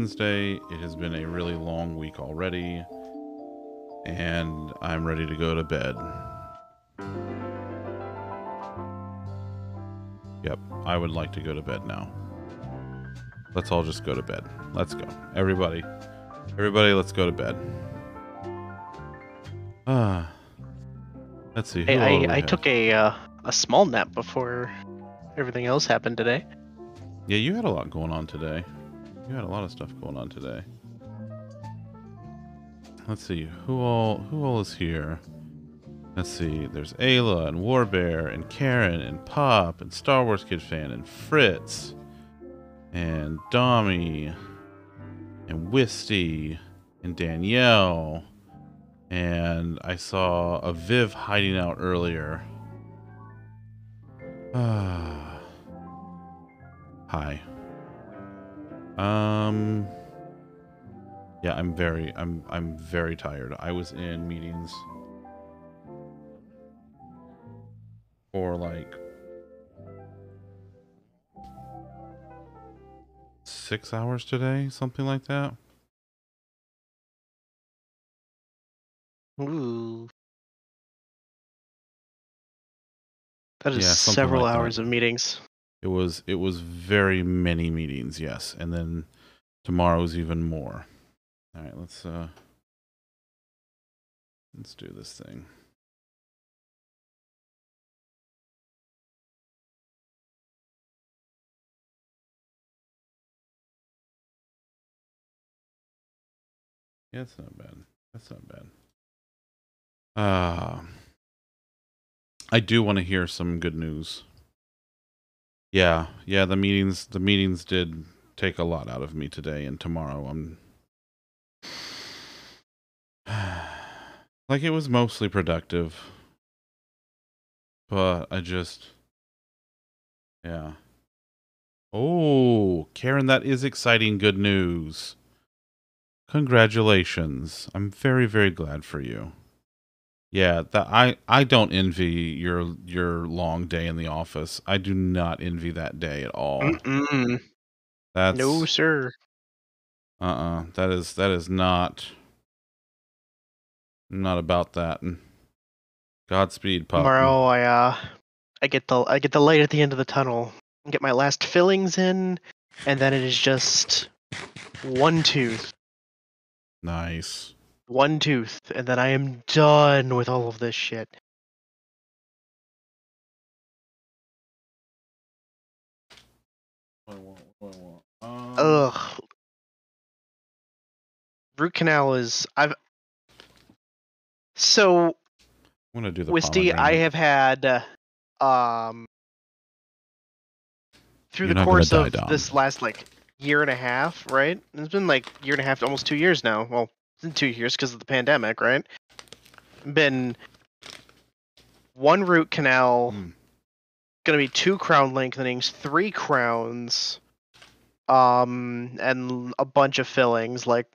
Wednesday. It has been a really long week already. And I'm ready to go to bed. Yep, I would like to go to bed now. Let's all just go to bed. Let's go. Everybody. Everybody, let's go to bed. Ah. Let's see. who all do I, I, I took a uh, a small nap before everything else happened today. Yeah, you had a lot going on today. You had a lot of stuff going on today. Let's see who all who all is here. Let's see. There's Ayla and Warbear and Karen and Pop and Star Wars Kid Fan and Fritz and Dommy and Wisty and Danielle and I saw a Viv hiding out earlier. Ah. Hi. Um Yeah, I'm very I'm I'm very tired. I was in meetings for like 6 hours today, something like that. Ooh. That is Yeah, several like that. hours of meetings. It was it was very many meetings, yes. And then tomorrow's even more. All right, let's uh let's do this thing. Yeah, that's not bad. That's not bad. Uh I do want to hear some good news. Yeah, yeah, the meetings the meetings did take a lot out of me today and tomorrow I'm like it was mostly productive. But I just yeah. Oh, Karen, that is exciting good news. Congratulations. I'm very very glad for you. Yeah, that I I don't envy your your long day in the office. I do not envy that day at all. Mm-mm. That's No, sir. uh-uh. That is that is not not about that. Godspeed, Pop. Tomorrow, I uh, I get the I get the light at the end of the tunnel. Get my last fillings in, and then it is just one tooth, Nice. One tooth, and then I am done with all of this shit. What I want? What I want? Um, Ugh. Root canal is I've so I'm gonna do the Wisty, I have had uh, um through You're the course die, of Dom. this last like year and a half, right? It's been like year and a half, almost two years now. Well, two years because of the pandemic, right? Been one root canal, Hmm. gonna be two crown lengthenings, three crowns, um, and a bunch of fillings. Like,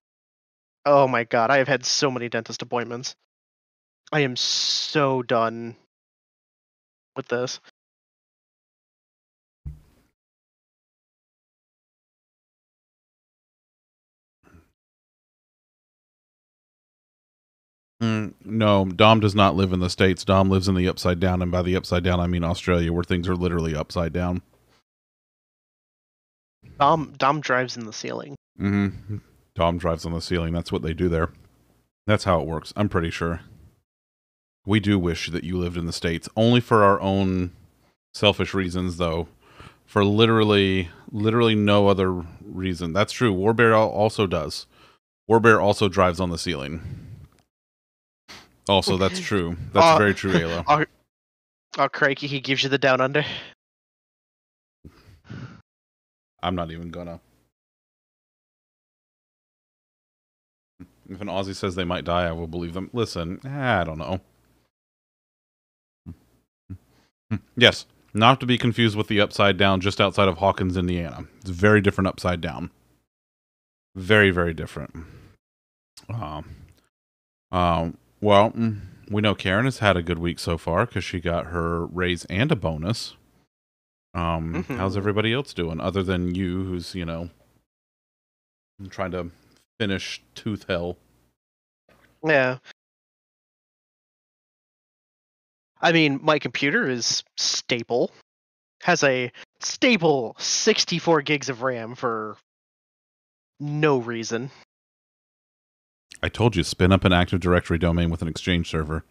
oh my god, I have had so many dentist appointments. I am so done with this. Mm, no, Dom does not live in the States. Dom lives in the upside down, and by the upside down I mean Australia, where things are literally upside down. Dom Dom drives in the ceiling. Mm-hmm. Dom drives on the ceiling. That's what they do there. That's how it works. I'm pretty sure. We do wish that you lived in the States, only for our own selfish reasons, though. For literally, literally no other reason. That's true. Warbear also does. Warbear also drives on the ceiling. Also, that's true. That's Uh, very true, Ayla. Oh, oh, crikey, he gives you the down under. I'm not even gonna. If an Aussie says they might die, I will believe them. Listen, I don't know. Yes, not to be confused with the upside down just outside of Hawkins, Indiana. It's a very different upside down. Very, very different. Um, um, well, mm, we know Karen has had a good week so far because she got her raise and a bonus. Um, Mhm. how's everybody else doing other than you, who's you know trying to finish Tooth Hell? Yeah. I mean, my computer is stable. Has a stable 64 gigs of RAM for no reason. I told you, spin up an Active Directory domain with an Exchange server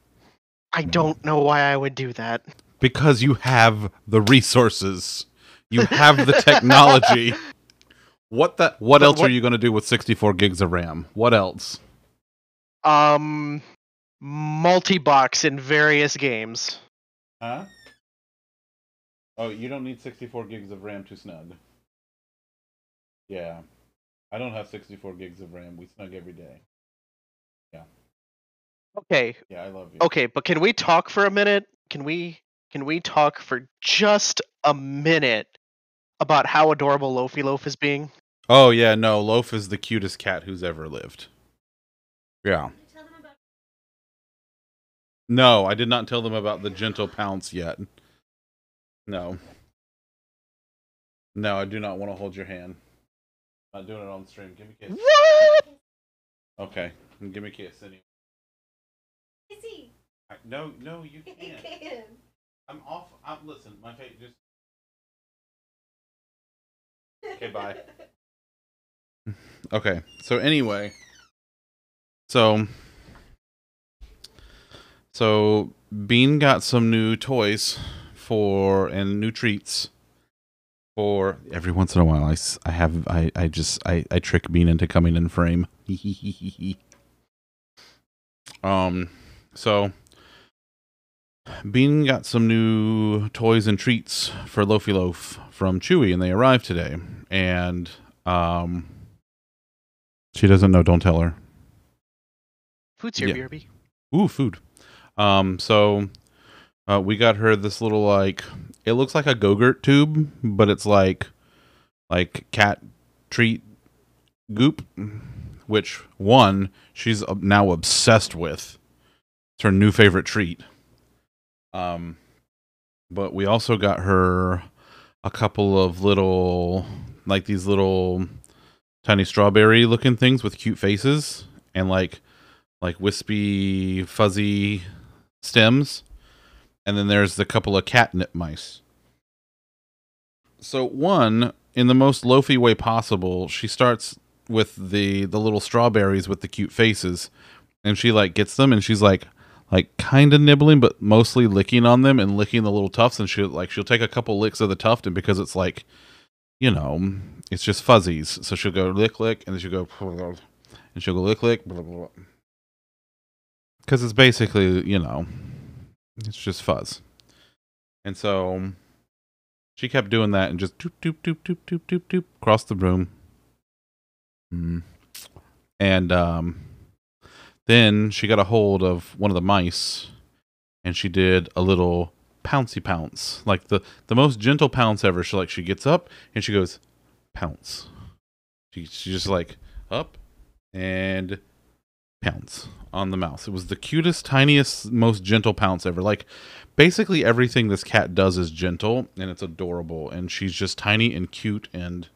I don't know why I would do that. because you have the resources, you have the technology. What the? What But else what- are you going to do with 64 gigs of RAM? What else? Um, multi-box in various games. Huh? Oh, you don't need 64 gigs of RAM to snug. Yeah. I don't have 64 gigs of RAM. We snug every day. Okay, Yeah, I love you. okay, but can we talk for a minute? Can we can we talk for just a minute about how adorable Lofi Loaf is being? Oh, yeah, no. Loaf is the cutest cat who's ever lived. Yeah. No, I did not tell them about the gentle pounce yet. No. No, I do not want to hold your hand. I'm not doing it on stream. Give me a kiss. What? Okay. Give me a kiss anyway. Izzy, I- No, no, you you can't. can. I'm off. I'm, listen, my face just. Okay, bye. Okay. So anyway, so so Bean got some new toys for and new treats for every once in a while. I, I have I I just I I trick Bean into coming in frame. um. So Bean got some new toys and treats for Lofi Loaf from Chewy, and they arrived today. And um, she doesn't know. Don't tell her. Food's here, Yeah. BRB. Ooh, food. Um, so uh, we got her this little like it looks like a Gogurt tube, but it's like like cat treat goop, which one she's uh, now obsessed with. It's her new favorite treat. Um, but we also got her a couple of little like these little tiny strawberry looking things with cute faces and like like wispy fuzzy stems. And then there's the couple of catnip mice. So one in the most loafy way possible she starts with the the little strawberries with the cute faces. And she like gets them and she's like like kind of nibbling but mostly licking on them and licking the little tufts and she'll like she'll take a couple licks of the tuft and because it's like you know it's just fuzzies so she'll go lick lick and then she'll go and she'll go lick lick because it's basically you know it's just fuzz and so she kept doing that and just doop doop doop doop doop doop doop across the room mm. and um then she got a hold of one of the mice and she did a little pouncy pounce like the the most gentle pounce ever she like she gets up and she goes pounce she, she just like up and pounce on the mouse. It was the cutest, tiniest, most gentle pounce ever. Like basically everything this cat does is gentle and it's adorable. And she's just tiny and cute and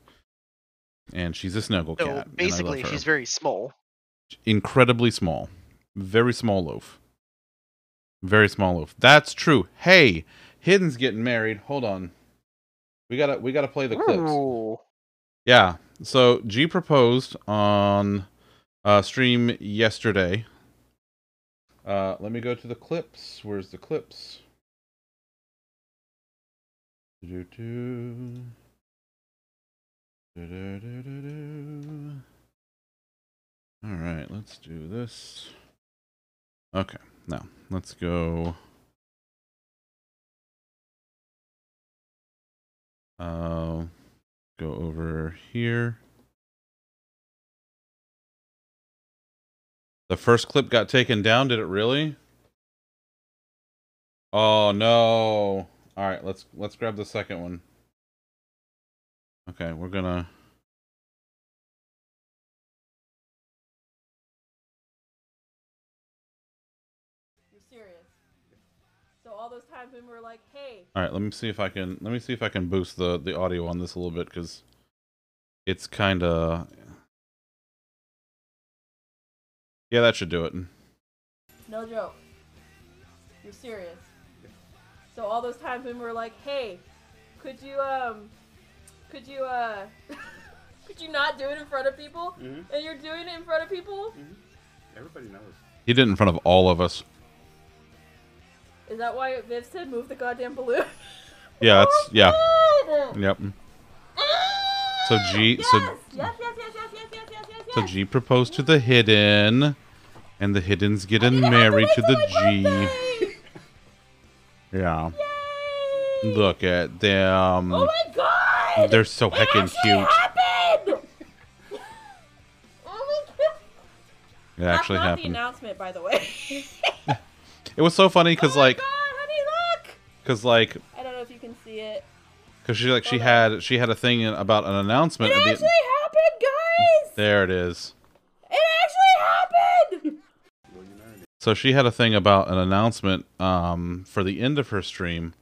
and she's a snuggle cat. So love basically, she's very small. Incredibly small, very small loaf, very small loaf. That's true. Hey, Hidden's getting married. Hold on, we gotta we gotta play the clips. Ooh. Yeah. So G proposed on uh, stream yesterday. Uh, let me go to the clips. Where's the clips? Do-do-do. Do-do-do-do-do. All right, let's do this. Okay, now let's go. Uh, go over here. The first clip got taken down, did it really? Oh no. All right, let's let's grab the second one. Okay, we're going to times when we're like, hey, All right, let me see if I can let me see if I can boost the the audio on this a little bit cuz it's kind of Yeah, that should do it. no joke. You're serious. So all those times when we're like, hey, could you um, could you uh, could you not do it in front of people? Mhm. And you're doing it in front of people. Everybody knows. He did it in front of all of us. Is that why Viv said move the goddamn balloon? Yeah, that's yeah. Yep. So G Yes. so yes, yes, yes, yes, yes, yes, yes, yes, so. G proposed to the hidden and the hidden's getting married to happened the G. Yeah. Yay! Look at them. Oh my god! They're so It heckin' cute. Happened! oh my god! It actually That's not happened. the announcement, by the way. It was so funny cuz oh like my god, honey, look! cuz like I don't know if you can see it. cuz she like she Hold on. had she had a thing about an announcement It at the actually happened, guys! There it is. It actually happened! Well, you married So she had a thing about an announcement um, for the end of her stream,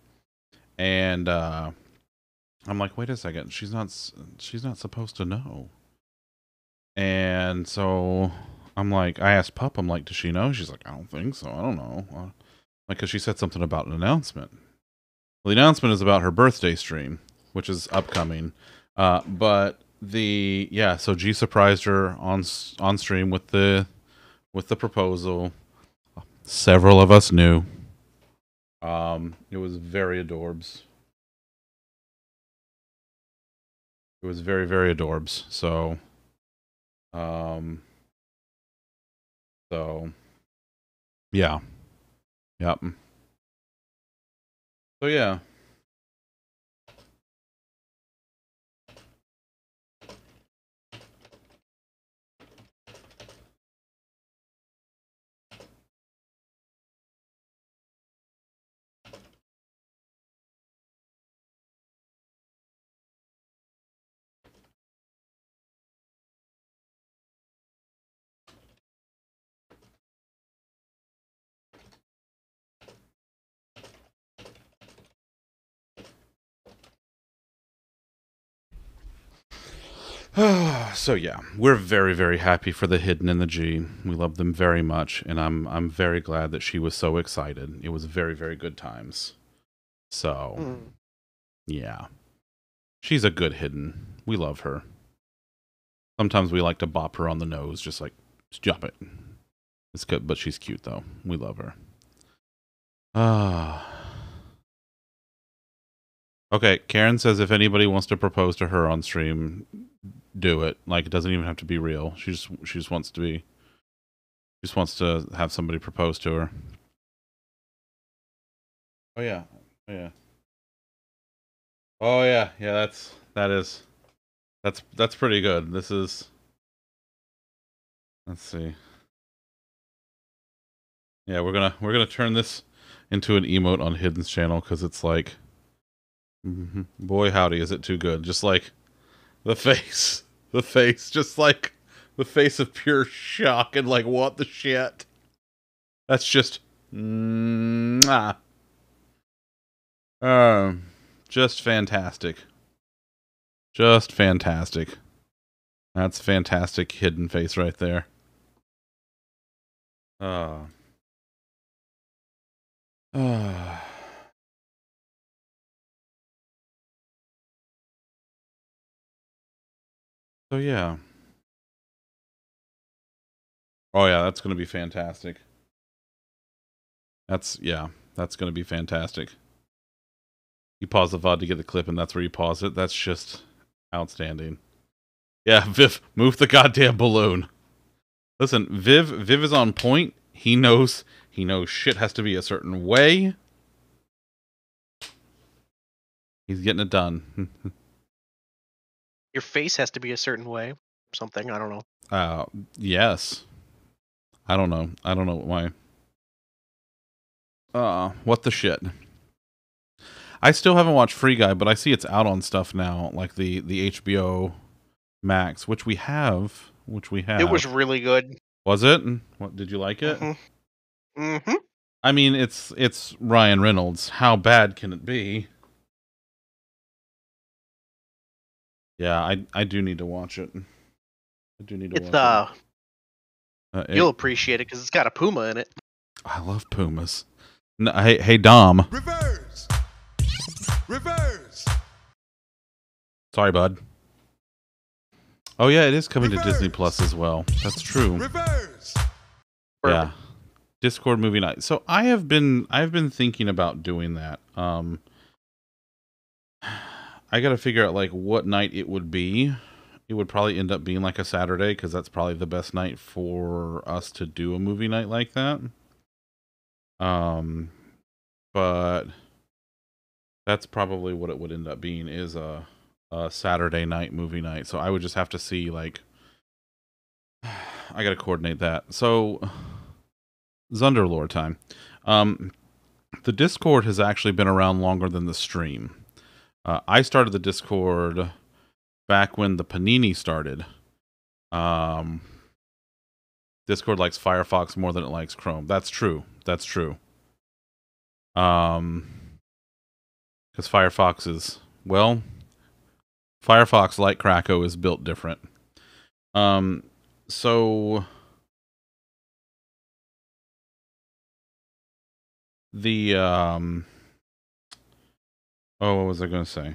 and uh, I'm like, wait a second, she's not she's not supposed to know. And so I'm like, I asked Pup, I'm like, does she know? She's like, I don't think so. I don't know. Like, cause she said something about an announcement. Well, the announcement is about her birthday stream, which is upcoming. Uh, but the yeah, so G surprised her on on stream with the with the proposal. Several of us knew. Um, it was very adorbs. It was very, very adorbs. So, um, so, yeah, yep. So yeah. So yeah, we're very very happy for the hidden and the G. We love them very much, and I'm I'm very glad that she was so excited. It was very very good times. So Mm. yeah, she's a good hidden. We love her. Sometimes we like to bop her on the nose, just like stop it. It's good, but she's cute though. We love her. Ah. Okay, Karen says if anybody wants to propose to her on stream, do it. Like it doesn't even have to be real. She just she just wants to be she just wants to have somebody propose to her. Oh yeah. Oh yeah. Oh yeah. Yeah, that's that is that's that's pretty good. This is Let's see. Yeah, we're going to we're to turn this into an emote on Hidden's channel cuz it's like boy howdy is it too good. Just like the face the face just like the face of pure shock and like what the shit? That's just mwah. um just fantastic. Just fantastic. That's fantastic hidden face right there. Uh uh So yeah. Oh yeah, that's gonna be fantastic. That's yeah, that's gonna be fantastic. You pause the VOD to get the clip, and that's where you pause it. That's just outstanding. Yeah, Viv, move the goddamn balloon. Listen, Viv, Viv is on point. He knows, he knows shit has to be a certain way. He's getting it done. Your face has to be a certain way. Something I don't know. Uh, yes. I don't know. I don't know why. Uh, what the shit? I still haven't watched Free Guy, but I see it's out on stuff now, like the the HBO Max, which we have, which we have. It was really good. Was it? What did you like it? hmm hmm I I mean, it's it's Ryan Reynolds. How bad can it be? Yeah, I I do need to watch it. I do need to It's watch uh, it. Uh, it- you'll appreciate it because it's got a puma in it. I love pumas. No, hey, hey, Dom. Reverse. Reverse. Sorry, bud. Oh yeah, it is coming to Disney Plus as well. That's true. Reverse. Yeah. Discord movie night. So I have been I've been thinking about doing that. Um I got to figure out like what night it would be. It would probably end up being like a Saturday cuz that's probably the best night for us to do a movie night like that. Um but that's probably what it would end up being is a a Saturday night movie night. So I would just have to see like I got to coordinate that. So Zunderlore time. Um, the Discord has actually been around longer than the stream. Uh, I started the Discord back when the Panini started. Um, Discord likes Firefox more than it likes Chrome. That's true. That's true. Um, because Firefox is well, Firefox like Krakow is built different. Um, so the um oh what was i going to say?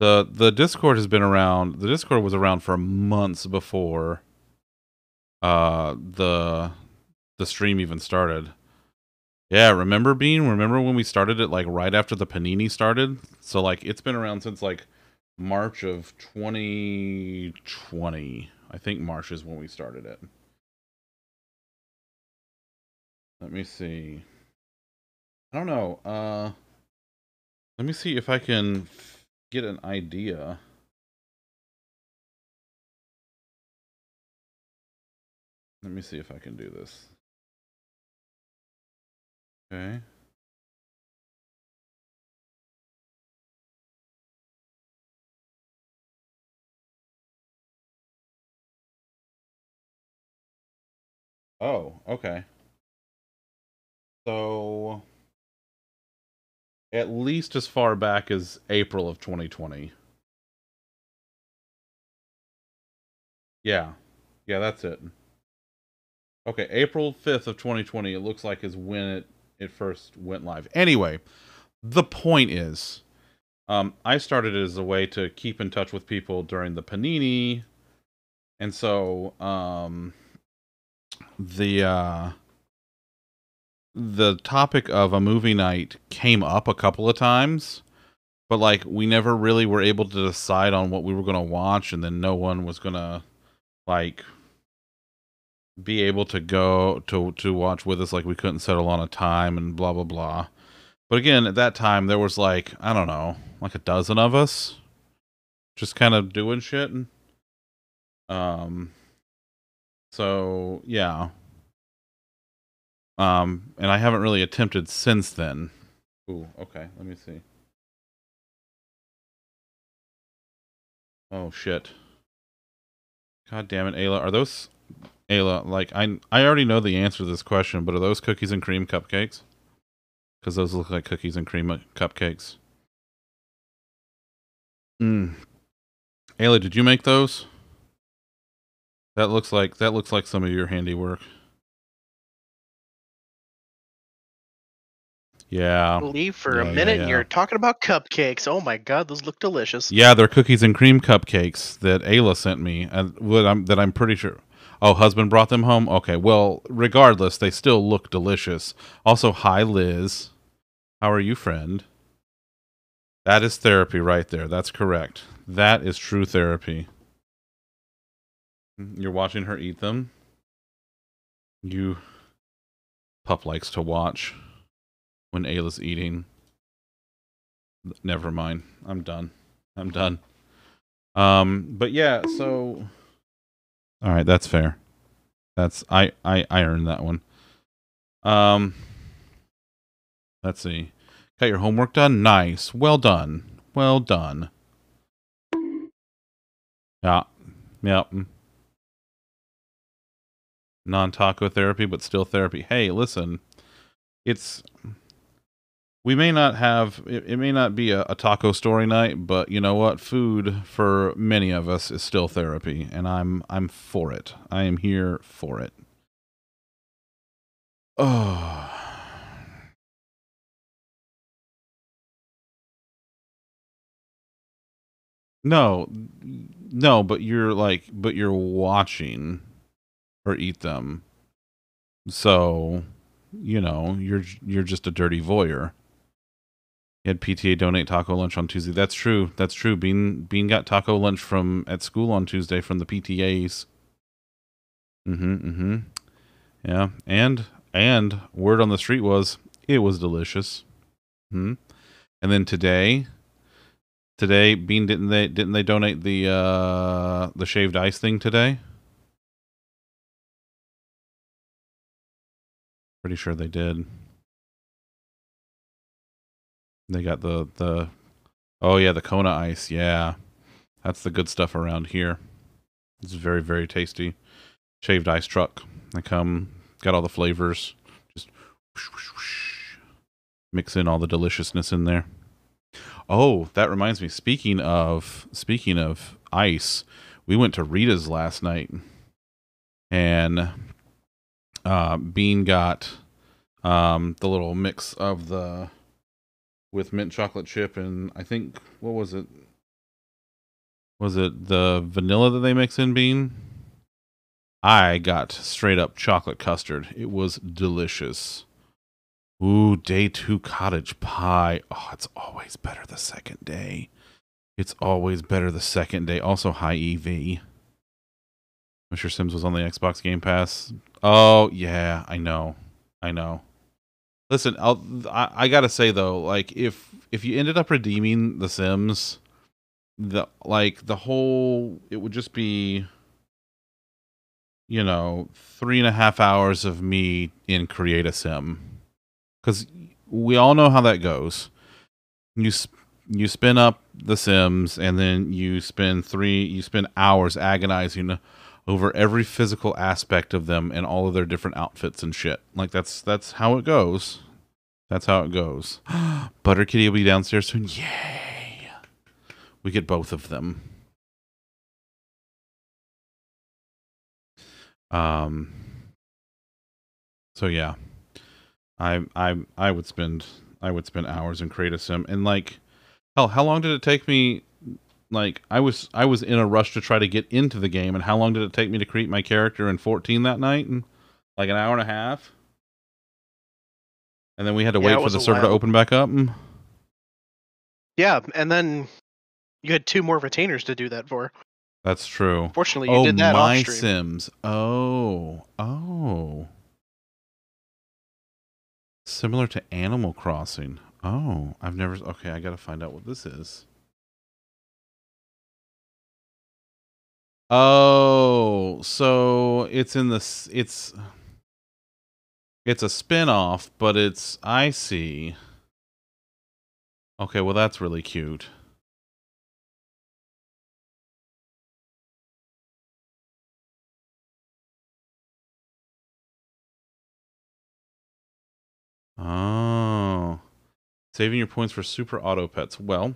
The the discord has been around the discord was around for months before uh the the stream even started. Yeah remember bean? Remember when we started it like right after the panini started? So like it's been around since like march of 2020 i think march is when we started it. Let me see. I don't know. Uh let me see if I can get an idea. Let me see if I can do this. Okay. Oh, okay. So at least as far back as April of 2020. Yeah. Yeah, that's it. Okay, April 5th of 2020 it looks like is when it it first went live. Anyway, the point is um I started it as a way to keep in touch with people during the Panini and so um the uh the topic of a movie night came up a couple of times, but like we never really were able to decide on what we were going to watch, and then no one was going to like be able to go to to watch with us. Like we couldn't settle on a time and blah blah blah. But again, at that time there was like I don't know, like a dozen of us, just kind of doing shit. And, um. So yeah, um, and I haven't really attempted since then. Ooh, okay, let me see. Oh shit. God damn it, Ayla. Are those Ayla, like I I already know the answer to this question, but are those cookies and cream cupcakes? Cuz those look like cookies and cream uh, cupcakes. Mm. Ayla, did you make those? That looks like that looks like some of your handiwork. Yeah. Leave for Yeah, a yeah, minute yeah. and you're talking about cupcakes. Oh my god, those look delicious. Yeah, they're cookies and cream cupcakes that Ayla sent me, and what I'm, that I'm pretty sure. Oh, husband brought them home. Okay, well, regardless, they still look delicious. Also, hi Liz, how are you, friend? That is therapy right there. That's correct. That is true therapy. Mm, you're watching her eat them. You pup likes to watch when Ayla's eating. Never mind. I'm done. I'm done. Um, but yeah, so all right, that's fair. That's I I I earned that one. Um, let's see. Got your homework done. Nice. Well done. Well done. Yeah. Yep. non-taco therapy, but still therapy. Hey, listen, it's we may not have it, it may not be a, a taco story night, but you know what? Food for many of us is still therapy, and I'm I'm for it. I am here for it. Oh. No, no, but you're like, but you're watching or eat them. So, you know, you're you're just a dirty voyeur. Had PTA donate taco lunch on Tuesday. That's true. That's true. Bean Bean got taco lunch from at school on Tuesday from the PTAs. Mm-hmm. Mm-hmm. Yeah. And and word on the street was it was delicious. Hmm. And then today today bean didn't they didn't they donate the uh the shaved ice thing today pretty sure they did they got the the oh yeah the kona ice yeah. That's the good stuff around here. It's very very tasty. Shaved ice truck. They come got all the flavors. Just whoosh, whoosh, whoosh. mix in all the deliciousness in there. Oh, that reminds me. Speaking of speaking of ice, we went to Rita's last night, and uh, Bean got um, the little mix of the with mint chocolate chip and I think what was it? Was it the vanilla that they mix in Bean? I got straight up chocolate custard. It was delicious. Ooh, day two cottage pie. Oh, it's always better the second day. It's always better the second day. Also, high EV. Mr. Sims was on the Xbox Game Pass. Oh, yeah, I know. I know. Listen, I'll, I, I gotta say though, like if if you ended up redeeming The Sims, the like the whole it would just be, you know, three and a half hours of me in Create a Sim because we all know how that goes. You you spin up the Sims, and then you spend three you spend hours agonizing over every physical aspect of them and all of their different outfits and shit. Like that's that's how it goes. That's how it goes. Butter Kitty will be downstairs soon. Yay! We get both of them. Um. So yeah. I I I would spend I would spend hours in create a sim and like hell how long did it take me like I was I was in a rush to try to get into the game and how long did it take me to create my character in 14 that night? And like an hour and a half? And then we had to Yeah, wait for the server to open back up Mm. Yeah, and then you had two more retainers to do that for. that's true. Fortunately, you oh did that my sims. Oh oh. Similar to animal crossing. Oh i've never okay i gotta find out what this is oh so it's in the it's it's a spin-off but it's i see okay well that's really cute Oh. Saving your points for super auto pets. Well,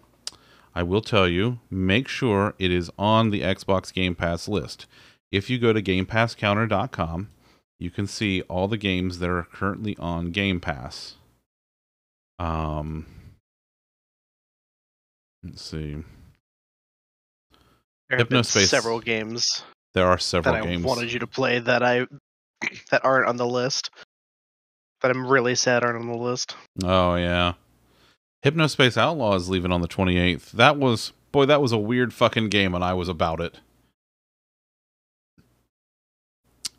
I will tell you, make sure it is on the Xbox Game Pass list. If you go to GamePassCounter.com, you can see all the games that are currently on Game Pass. Um, let's see. There have been several games There are several that several I games. wanted you to play that I that aren't on the list. That I'm really sad aren't on the list. Oh yeah. Hypnospace Outlaw is leaving on the 28th. That was boy, that was a weird fucking game and I was about it.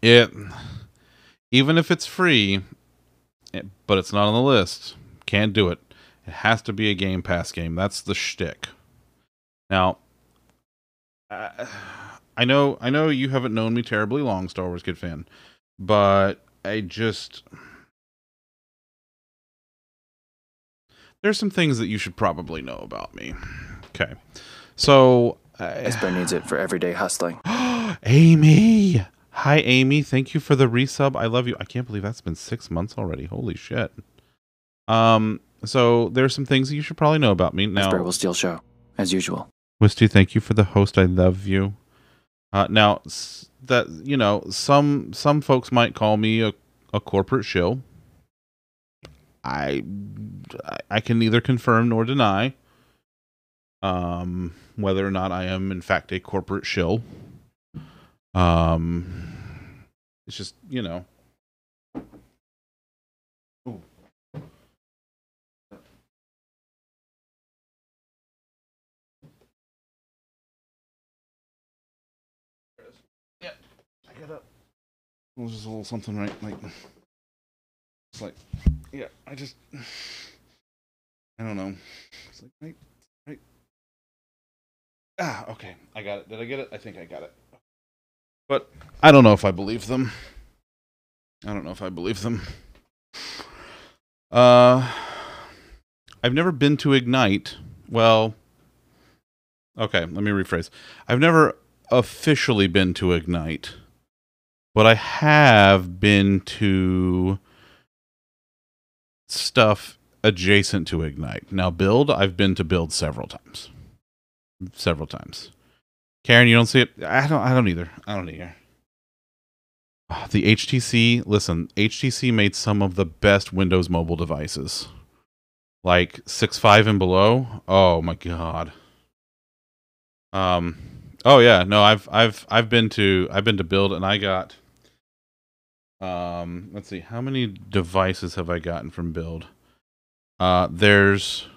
It even if it's free, it, but it's not on the list, can't do it. It has to be a Game Pass game. That's the shtick. Now, uh, I know, I know you haven't known me terribly long, Star Wars Kid fan, but I just there's some things that you should probably know about me. Okay, so uh, Esper needs it for everyday hustling. Amy, Hi, Amy. Thank you for the resub. I love you. I can't believe that's been six months already. Holy shit. Um. So there's some things that you should probably know about me now. Whisper will still show, as usual. Wisty, thank you for the host. I love you. Uh, now s- that you know, some some folks might call me a, a corporate shill. I I- can neither confirm nor deny um, whether or not I am in fact a corporate shill. Um, it's just you know. Ooh. Yeah, I got up. It was just a little something, right? Like, it's like, yeah, I just, I don't know. It's like, right, right. Ah, okay, I got it. Did I get it? I think I got it. But I don't know if I believe them. I don't know if I believe them. Uh, I've never been to Ignite. Well, okay, let me rephrase. I've never officially been to Ignite, but I have been to stuff adjacent to Ignite. Now, Build, I've been to Build several times. Several times. Karen, you don't see it? I don't I don't either. I don't either. Ah, The HTC, listen, HTC made some of the best Windows mobile devices. Like 6.5 and below. Oh my god. Um oh yeah, no, I've I've I've been to I've been to build and I got um let's see, how many devices have I gotten from build? Uh there's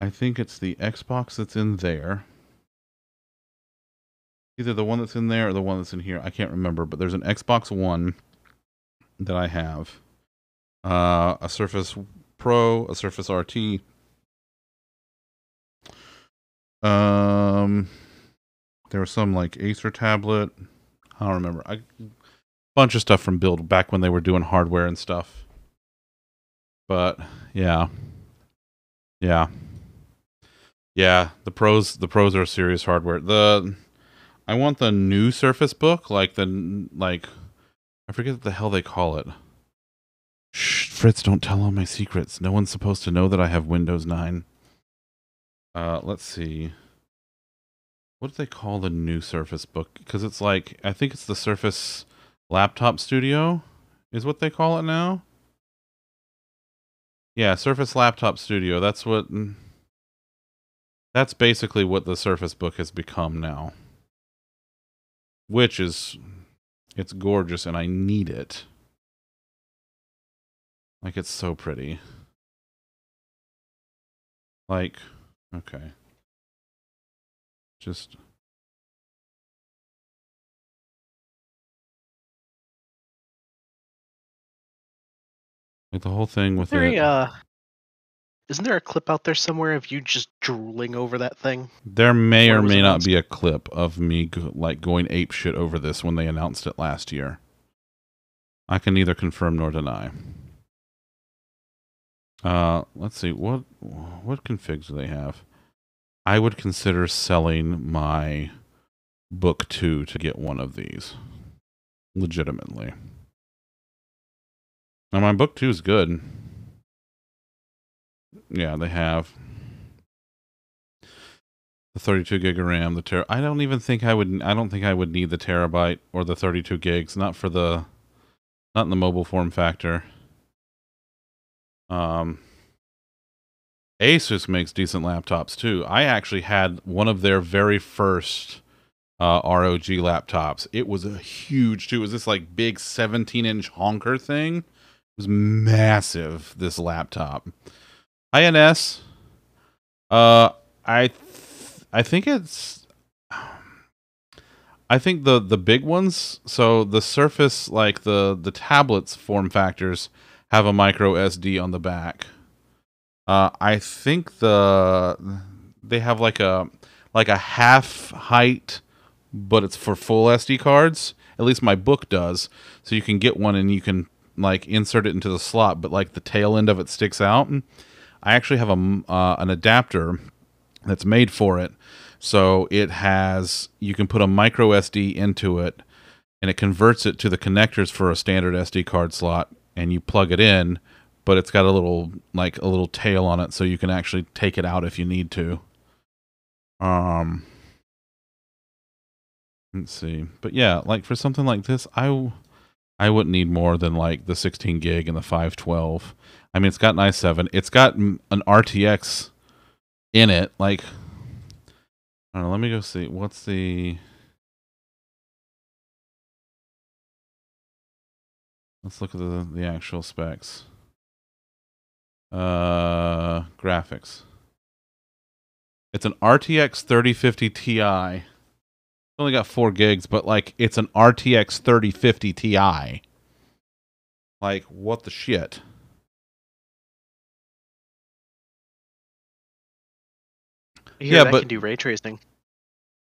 I think it's the Xbox that's in there. Either the one that's in there or the one that's in here. I can't remember, but there's an Xbox One that I have. Uh, a Surface Pro, a Surface RT. Um, there was some like Acer tablet. I don't remember. A bunch of stuff from Build back when they were doing hardware and stuff. But yeah, yeah, yeah. The pros, the pros are serious hardware. The I want the new Surface Book, like the like. I forget what the hell they call it. Shh, Fritz, don't tell all my secrets. No one's supposed to know that I have Windows 9. Uh, let's see. What do they call the new Surface Book? Because it's like I think it's the Surface Laptop Studio, is what they call it now. Yeah, Surface Laptop Studio. That's what. Mm, that's basically what the Surface Book has become now which is it's gorgeous and I need it. Like it's so pretty. Like okay. Just like the whole thing with There it. uh, isn't there a clip out there somewhere of you just drooling over that thing? There may or may not be a clip of me go, like going ape shit over this when they announced it last year. I can neither confirm nor deny. Uh, let's see what what configs do they have? I would consider selling my book two to get one of these, legitimately. Now my book two is good. Yeah, they have the 32 gig of RAM, the ter- I don't even think I would I don't think I would need the terabyte or the 32 gigs, not for the not in the mobile form factor. Um Asus makes decent laptops too. I actually had one of their very first uh, ROG laptops. It was a huge too. It was this like big 17 inch honker thing. It was massive. This laptop. INS. Uh, I th- I think it's. I think the the big ones. So the Surface, like the the tablets form factors, have a micro SD on the back. Uh, I think the they have like a like a half height, but it's for full SD cards. At least my book does. So you can get one and you can like insert it into the slot, but like the tail end of it sticks out. I actually have a uh, an adapter that's made for it, So it has you can put a micro SD into it and it converts it to the connectors for a standard SD card slot and you plug it in, but it's got a little like a little tail on it so you can actually take it out if you need to. Um Let's see. But yeah, like for something like this, i i wouldn't need more than like the 16 gig and the 512. I mean, it's got an i7. It's got an RTX in it. Like, I don't know. Let me go see. What's the? Let's look at the the actual specs. Uh, graphics. It's an RTX 3050 Ti. It's only got four gigs, but like it's an RTX 3050 Ti. Like, what the shit? Yeah, but- can do ray tracing.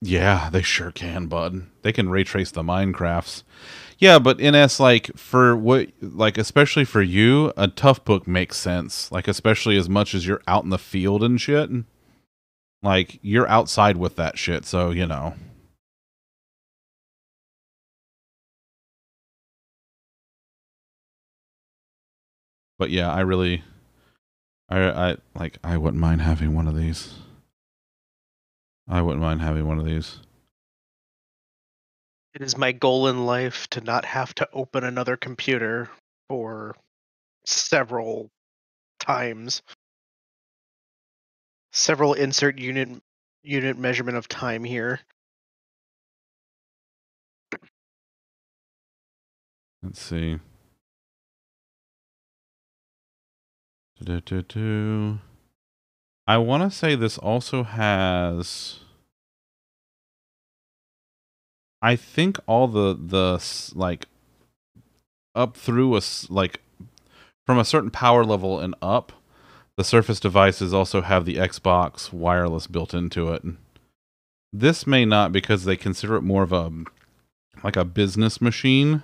Yeah, they sure can, bud. They can ray trace the Minecrafts. Yeah, but NS like for what like especially for you, a tough book makes sense. Like especially as much as you're out in the field and shit. Like you're outside with that shit, so you know. But yeah, I really I I like I wouldn't mind having one of these. I wouldn't mind having one of these. It is my goal in life to not have to open another computer for several times. Several insert unit unit measurement of time here. Let's see. I want to say this also has. I think all the the like up through a like from a certain power level and up, the Surface devices also have the Xbox wireless built into it. This may not because they consider it more of a like a business machine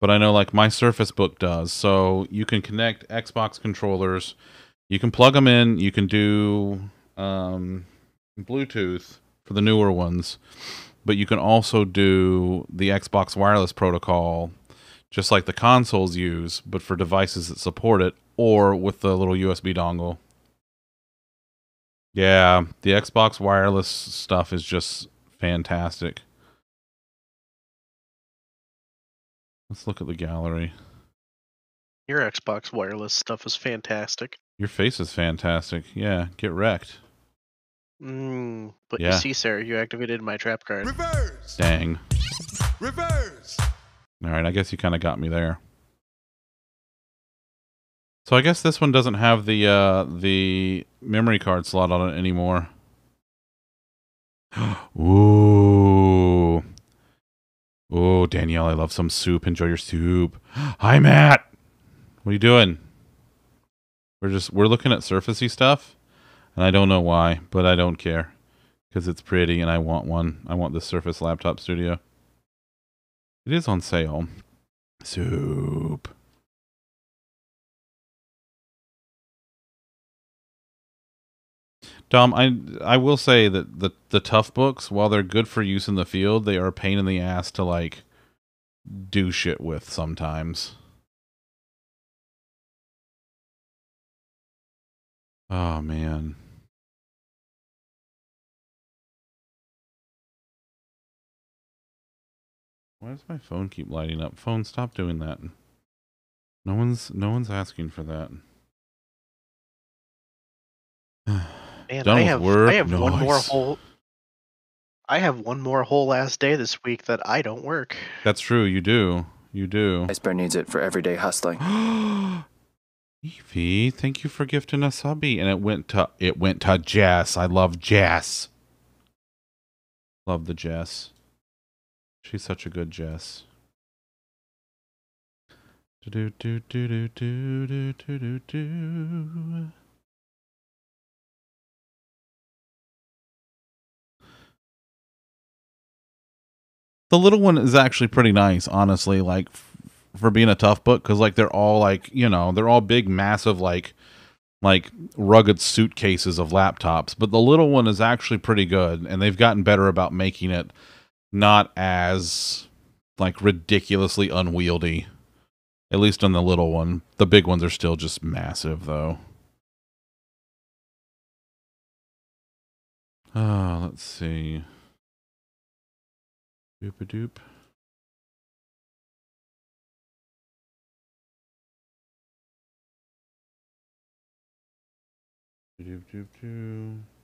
but I know like my Surface Book does. So you can connect Xbox controllers, you can plug them in, you can do um, Bluetooth for the newer ones, but you can also do the Xbox wireless protocol, just like the consoles use, but for devices that support it, or with the little USB dongle. Yeah, the Xbox wireless stuff is just fantastic. Let's look at the gallery. Your Xbox wireless stuff is fantastic. Your face is fantastic. Yeah, get wrecked. Mm, but Yeah. you see, sir, you activated my trap card. Reverse. Dang. Reverse. All right, I guess you kind of got me there. So I guess this one doesn't have the uh the memory card slot on it anymore. Ooh. Ooh, Danielle, I love some soup. Enjoy your soup. Hi, Matt. What are you doing? We're just we're looking at surfacey stuff, and I don't know why, but I don't care because it's pretty and I want one. I want this Surface Laptop Studio. It is on sale. Soup. Dom, I I will say that the the tough books, while they're good for use in the field, they are a pain in the ass to like do shit with sometimes. Oh man. Why does my phone keep lighting up? Phone, stop doing that. No one's no one's asking for that. Man, Done I with have work? I have one more whole I have one more whole last day this week that I don't work. That's true, you do. You do. Ice Bear needs it for everyday hustling. Evie, thank you for gifting a subby. And it went to it went to Jess. I love Jess. Love the Jess. She's such a good Jess. Do do do do do do do do do. The little one is actually pretty nice, honestly. Like for being a tough book, because like they're all like you know they're all big, massive like like rugged suitcases of laptops, but the little one is actually pretty good, and they've gotten better about making it not as like ridiculously unwieldy. At least on the little one. The big ones are still just massive, though. Ah, let's see. Doop a doop. Doop doop doop.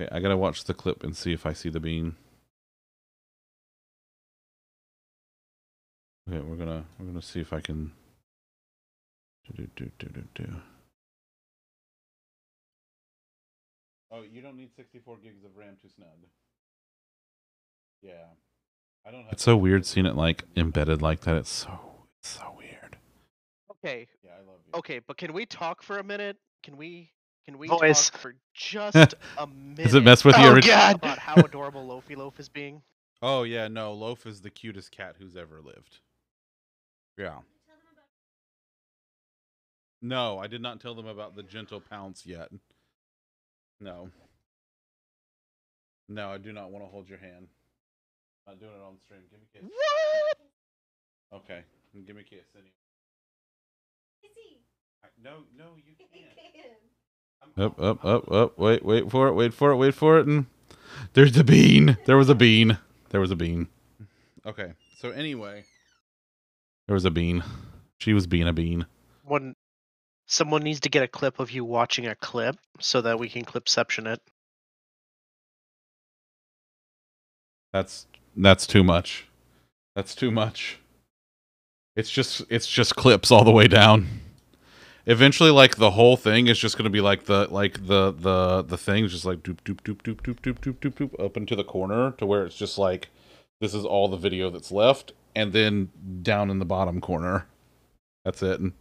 Okay, I gotta watch the clip and see if I see the bean. Okay, we're gonna we're gonna see if I can. Do do do do do. Oh, you don't need 64 gigs of RAM to snug. Yeah, I don't have. It's so weird seeing it like embedded like that. It's so it's so weird. Okay, Yeah, I love you. okay, but can we talk for a minute? Can we? Can we Boys. talk for just a minute? Does it mess with you oh, every God. about how adorable Lofi Loaf is being? Oh yeah, no, Loaf is the cutest cat who's ever lived. Yeah. No, I did not tell them about the gentle pounce yet. No. No, I do not want to hold your hand. I'm Not doing it on stream. Give me a kiss. What? Okay. Give me a kiss anyway. Izzy, I- No, no, you you can't. Can. I'm- Up, up, up, up. Wait, wait for it. Wait for it. Wait for it. And there's the bean. There was a bean. There was a bean. Okay. So anyway, there was a bean. She was being a bean. One, someone needs to get a clip of you watching a clip so that we can clipception it. That's that's too much. That's too much. It's just it's just clips all the way down. Eventually, like the whole thing is just gonna be like the like the the the thing just like doop doop doop doop doop doop doop doop doop up into the corner to where it's just like this is all the video that's left, and then down in the bottom corner. That's it. And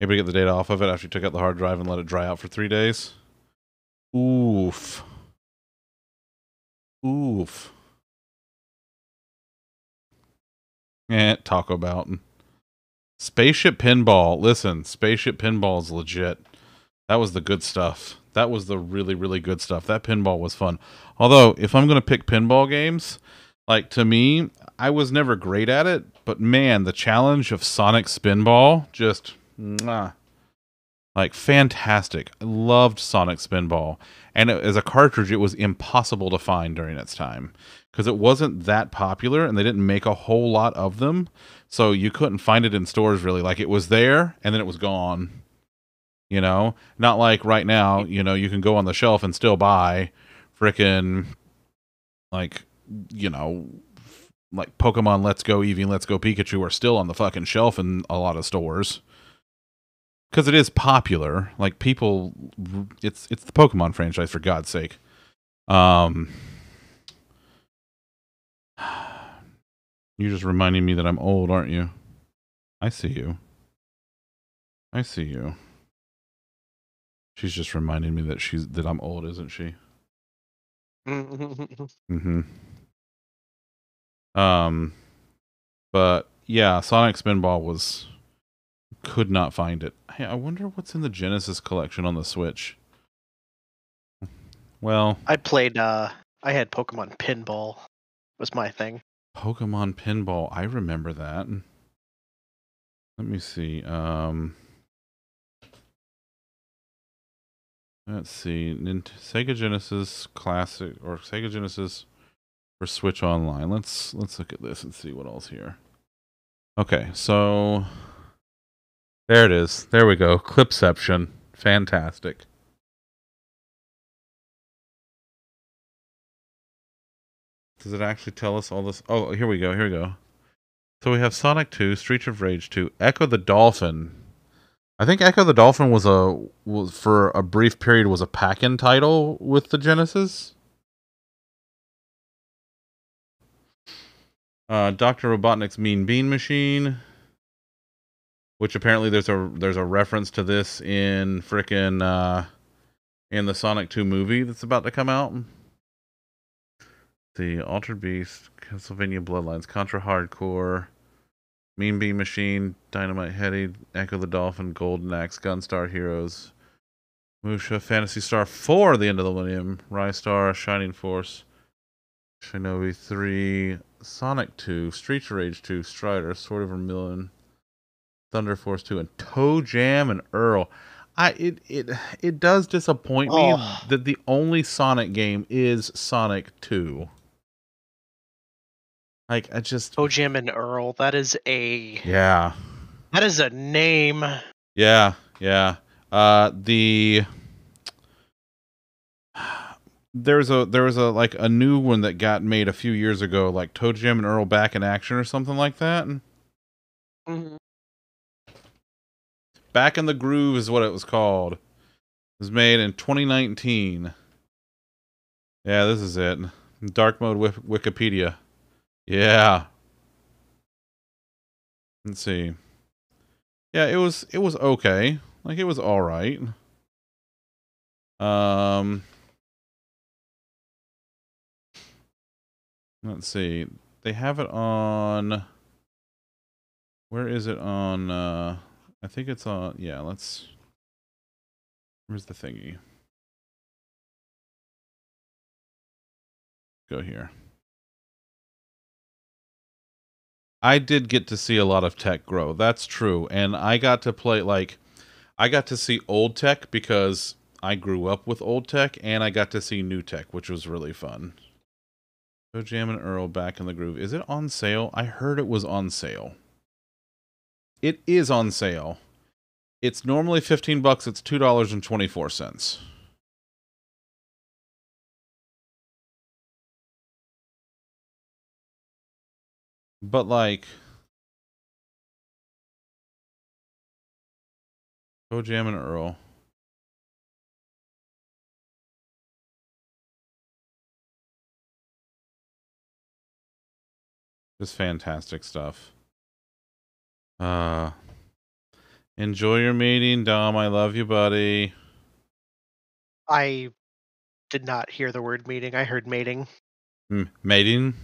to get the data off of it after you took out the hard drive and let it dry out for three days. Oof. Oof. Eh, Taco Mountain. Spaceship Pinball. Listen, Spaceship Pinball is legit. That was the good stuff. That was the really, really good stuff. That pinball was fun. Although, if I'm going to pick pinball games, like to me, I was never great at it, but man, the challenge of Sonic Spinball just mwah, like fantastic. I loved Sonic Spinball. And it, as a cartridge, it was impossible to find during its time because it wasn't that popular and they didn't make a whole lot of them. So you couldn't find it in stores really. Like it was there and then it was gone. You know, not like right now, you know, you can go on the shelf and still buy freaking like, you know, like Pokemon Let's Go Eevee Let's Go Pikachu are still on the fucking shelf in a lot of stores because it is popular. Like people, it's it's the Pokemon franchise for God's sake. Um, you're just reminding me that I'm old, aren't you? I see you. I see you. She's just reminding me that she's that I'm old, isn't she? Mm-hmm. Um, but yeah, Sonic Spinball was could not find it. Hey, I wonder what's in the Genesis collection on the Switch. Well, I played. uh I had Pokemon Pinball. Was my thing. Pokemon Pinball. I remember that. Let me see. Um, let's see. Nint- Sega Genesis Classic or Sega Genesis for Switch Online. Let's let's look at this and see what else here. Okay, so there it is. There we go. Clipception. Fantastic. Does it actually tell us all this? Oh, here we go. Here we go. So we have Sonic 2, Streets of Rage 2, Ecco the Dolphin. I think Ecco the Dolphin was a was for a brief period was a pack-in title with the Genesis. Uh, Doctor Robotnik's Mean Bean Machine, which apparently there's a there's a reference to this in frickin' uh, in the Sonic 2 movie that's about to come out. The Altered Beast, Castlevania Bloodlines, Contra Hardcore, Mean Bean Machine, Dynamite Headdy, Ecco the Dolphin, Golden Axe, Gunstar Heroes, Musha, Phantasy Star 4, The End of the Millennium, Ristar, Shining Force, Shinobi 3, Sonic 2, Streets Rage 2, Strider, Sword of Vermilion, Thunder Force 2, and ToeJam and Earl. I it it it does disappoint me Oh. that the only Sonic game is Sonic 2. Like I just Ojam and Earl. That is a yeah. that is a name. Yeah, yeah. Uh the there's a there was a like a new one that got made a few years ago, like ToeJam and Earl Back in Action or something like that. Mhm. Back in the Groove is what it was called. It was made in 2019. Yeah, this is it. Dark mode Wik- Wikipedia. Yeah. Let's see. Yeah, it was it was okay. Like it was all right. Um Let's see. They have it on Where is it on uh I think it's on yeah, let's Where's the thingy? Go here. I did get to see a lot of tech grow. That's true. And I got to play like I got to see old tech because I grew up with old tech and I got to see new tech, which was really fun. Go Jam and Earl back in the groove. Is it on sale? I heard it was on sale. It is on sale. It's normally 15 bucks. It's $2.24. But like Go Jam and Earl. Just fantastic stuff. Uh enjoy your meeting, Dom. I love you, buddy. I did not hear the word meeting. I heard mating. M- mating?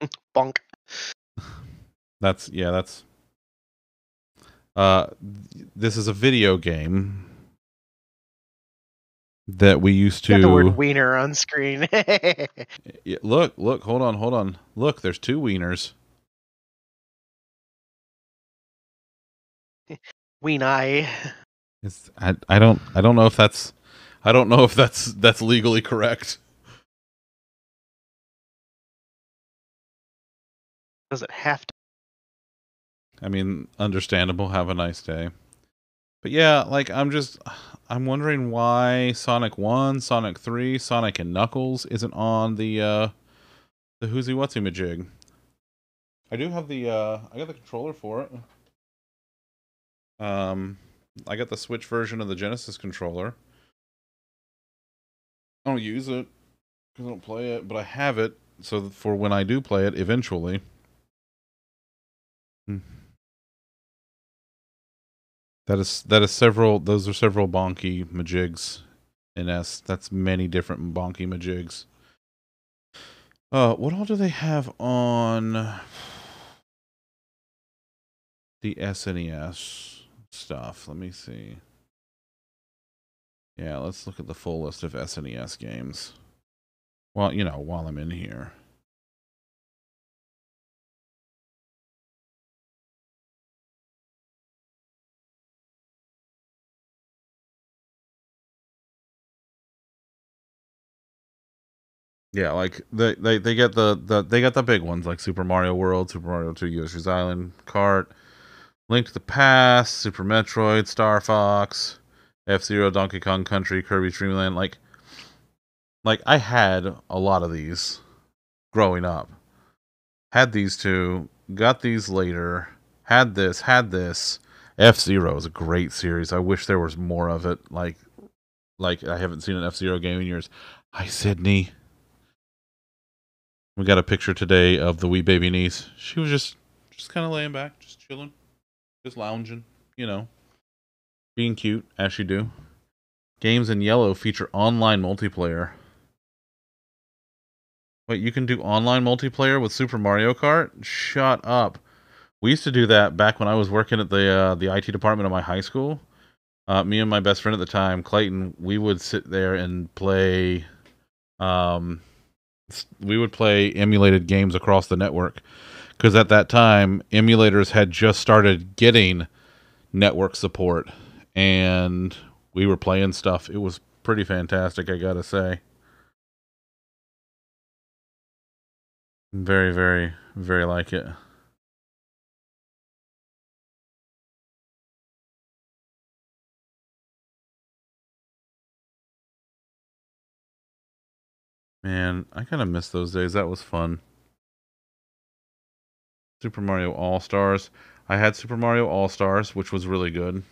Bonk. That's yeah, that's uh th- this is a video game that we used Got the to word wiener on screen. Yeah, look, look, hold on, hold on. Look, there's two wieners. Ween eye. It's, I I don't I don't know if that's I don't know if that's that's legally correct. Does it have to? I mean, understandable. Have a nice day. But yeah, like I'm just I'm wondering why Sonic 1, Sonic 3, Sonic and Knuckles isn't on the uh the Whoosy Whatsy Majig. I do have the uh I got the controller for it. Um I got the Switch version of the Genesis controller. I don't use it because I don't play it, but I have it so for when I do play it eventually. Hmm. That is that is several. Those are several bonky majigs in S. That's many different bonky majigs. Uh, what all do they have on the SNES stuff? Let me see. Yeah, let's look at the full list of SNES games. Well, you know, while I'm in here. Yeah, like they they they get the, the they got the big ones like Super Mario World, Super Mario 2 Yoshi's Island, Kart, Link to the Past, Super Metroid, Star Fox, F Zero, Donkey Kong Country, Kirby Dream Land. Like, like I had a lot of these growing up. Had these two, got these later. Had this, had this. F Zero is a great series. I wish there was more of it. Like, like I haven't seen an F Zero game in years. Hi, Sydney. We got a picture today of the wee baby niece. She was just, just kind of laying back, just chilling, just lounging, you know, being cute as she do. Games in yellow feature online multiplayer. Wait, you can do online multiplayer with Super Mario Kart? Shut up. We used to do that back when I was working at the uh, the IT department of my high school. Uh, me and my best friend at the time, Clayton, we would sit there and play. Um, we would play emulated games across the network because at that time emulators had just started getting network support, and we were playing stuff. It was pretty fantastic, I gotta say. Very, very, very like it. Man, I kind of miss those days. That was fun. Super Mario All Stars. I had Super Mario All Stars, which was really good.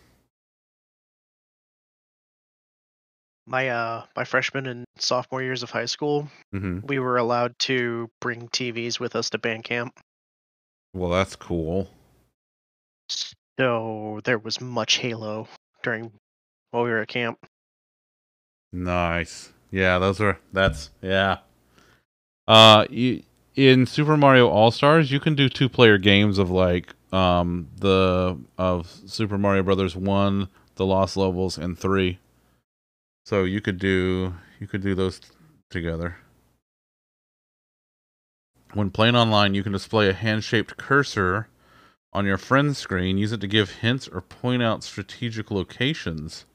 My uh my freshman and sophomore years of high school, hmm we were allowed to bring TVs with us to band camp. Well, that's cool. So there was much Halo during while we were at camp. Nice. Yeah, those are that's yeah. Uh in Super Mario All-Stars, you can do two-player games of like um the of Super Mario Brothers 1, The Lost Levels and 3. So you could do you could do those together. When playing online, you can display a hand-shaped cursor on your friend's screen. Use it to give hints or point out strategic locations.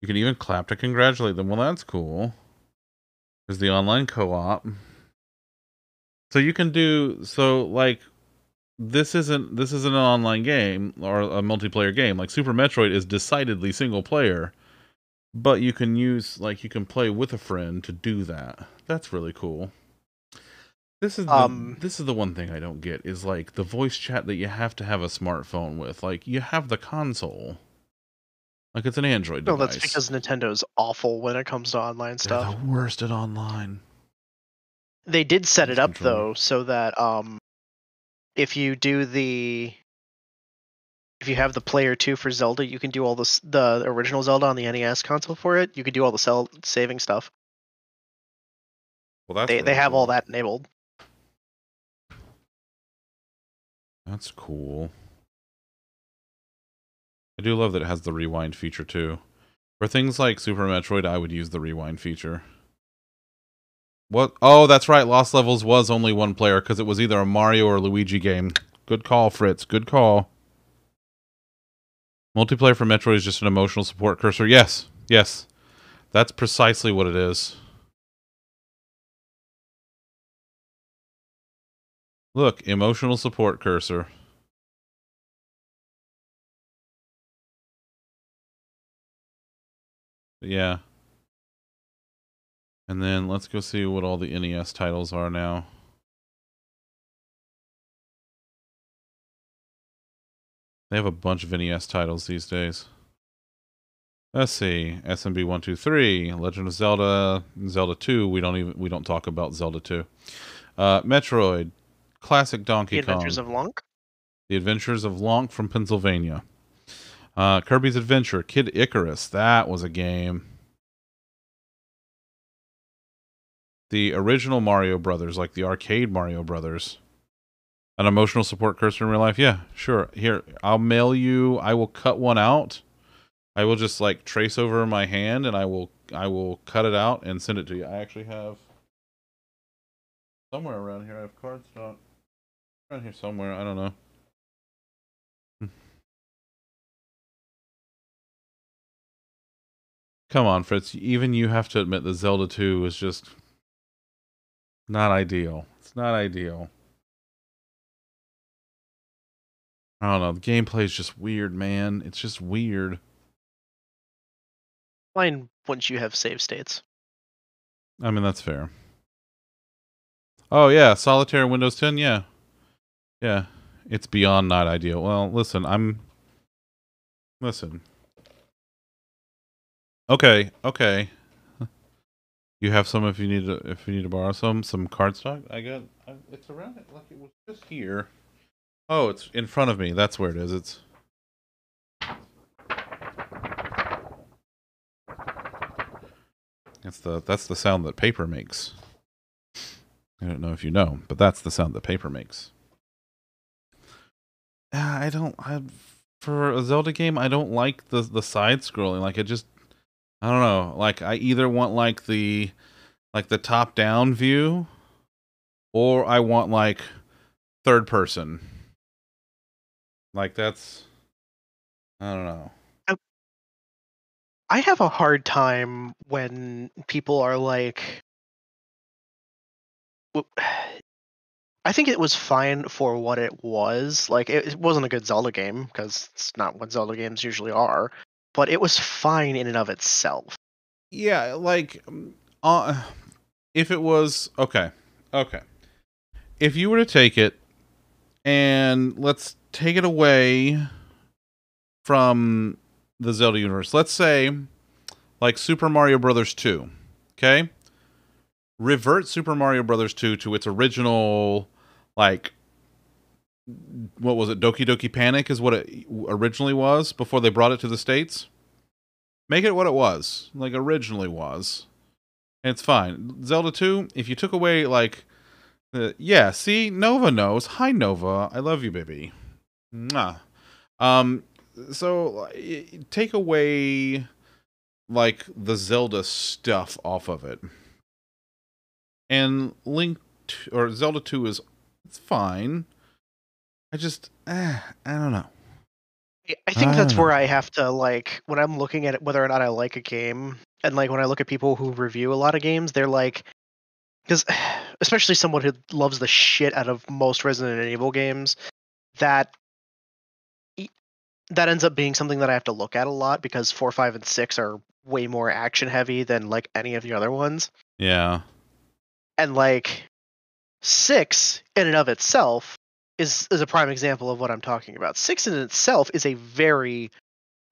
You can even clap to congratulate them. Well, that's cool. There's the online co-op. So you can do so like this isn't this isn't an online game or a multiplayer game. Like Super Metroid is decidedly single player, but you can use like you can play with a friend to do that. That's really cool. This is the, Um, this is the one thing I don't get is like the voice chat that you have to have a smartphone with. Like you have the console. Like it's an Android No, device. that's because Nintendo's awful when it comes to online They're stuff. the worst at online. They did set it up controller. though so that um if you do the if you have the player 2 for Zelda, you can do all this the original Zelda on the NES console for it. You can do all the cell saving stuff. Well, that's they they really have all that enabled. That's cool. I do love that it has the rewind feature too. For things like Super Metroid, I would use the rewind feature. What? Oh, that's right. Lost Levels was only one player because it was either a Mario or Luigi game. Good call, Fritz. Good call. Multiplayer for Metroid is just an emotional support cursor. Yes, yes. That's precisely what it is. Look, emotional support cursor. Yeah. And then let's go see what all the NES titles are now. They have a bunch of NES titles these days. Let's see. SMB 123, Legend of Zelda, Zelda 2. We don't even we don't talk about Zelda 2. Uh Metroid, classic Donkey Kong. The Adventures Kong. of Lunk. The Adventures of Lonk from Pennsylvania. Uh, Kirby's Adventure, Kid Icarus. That was a game. The original Mario Brothers, like the arcade Mario Brothers. An emotional support cursor in real life? Yeah, sure. Here, I'll mail you. I will cut one out. I will just like trace over my hand and I will I will cut it out and send it to you. I actually have somewhere around here I have cardstock. Around here somewhere, I don't know. Come on, Fritz. Even you have to admit that Zelda 2 is just not ideal. It's not ideal. I don't know. The gameplay is just weird, man. It's just weird. Fine once you have save states. I mean, that's fair. Oh, yeah. Solitaire Windows 10. Yeah. Yeah. It's beyond not ideal. Well, listen, I'm. Listen. Okay. Okay. You have some if you need to if you need to borrow some some cardstock. I got I, it's around it like it was just here. Oh, it's in front of me. That's where it is. It's That's the that's the sound that paper makes. I don't know if you know, but that's the sound that paper makes. Ah, I don't. I for a Zelda game, I don't like the the side scrolling. Like it just, I don't know. Like I either want like the like the top down view, or I want like third person. Like that's, I don't know. I have a hard time when people are like, I think it was fine for what it was. Like, it, wasn't a good Zelda game because it's not what Zelda games usually are, but it was fine in and of itself. Yeah, like um, uh if it was okay. Okay. If you were to take it and let's take it away from the Zelda universe. Let's say like Super Mario Brothers 2, okay? Revert Super Mario Brothers 2 to its original like what was it? Doki Doki Panic is what it originally was before they brought it to the states. Make it what it was, like originally was. And it's fine. Zelda 2, if you took away like uh, yeah, see, Nova knows. Hi Nova. I love you, baby. Mwah. Um so take away like the Zelda stuff off of it. And Link or Zelda 2 is it's fine. I just eh, I don't know. I- I think that's Ah. where I have to like when I'm looking at it, whether or not I like a game, and like when I look at people who review a lot of games, they're like, because especially someone who loves the shit out of most Resident Evil games, that that ends up being something that I have to look at a lot because four, five, and six are way more action heavy than like any of the other ones, Yeah. and like six in and of itself is is a prime example of what I'm talking about. Six in itself is a very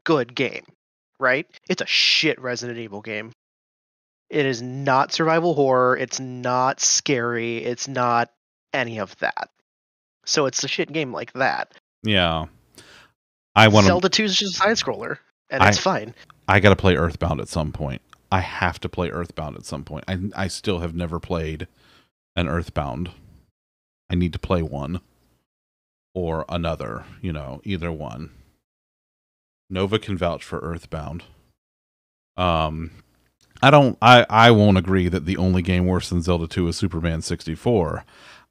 good game, right? It's a shit Resident Evil game. It is not survival horror. It's not scary. It's not any of that. So it's a shit game like that. Yeah. I want to Zelda 2 is just a side scroller, and it's fine. I got to play Earthbound at some point. I have to play Earthbound at some point. I I still have never played an Earthbound. I need to play one or another, you know, either one. Nova can vouch for Earthbound. Um I don't I I won't agree that the only game worse than Zelda 2 is Superman 64.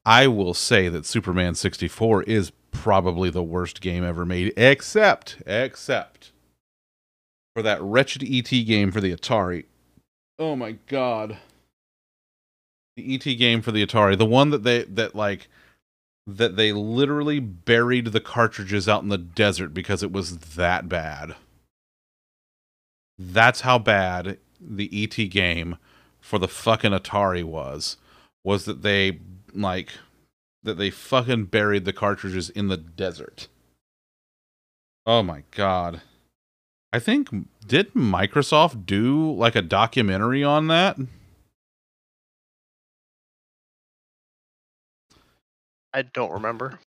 I will say that Superman 64 is probably the worst game ever made except except for that wretched ET game for the Atari. Oh my god. The ET game for the Atari, the one that they that like that they literally buried the cartridges out in the desert because it was that bad. That's how bad the ET game for the fucking Atari was. Was that they like that they fucking buried the cartridges in the desert. Oh my god. I think did Microsoft do like a documentary on that? I don't remember.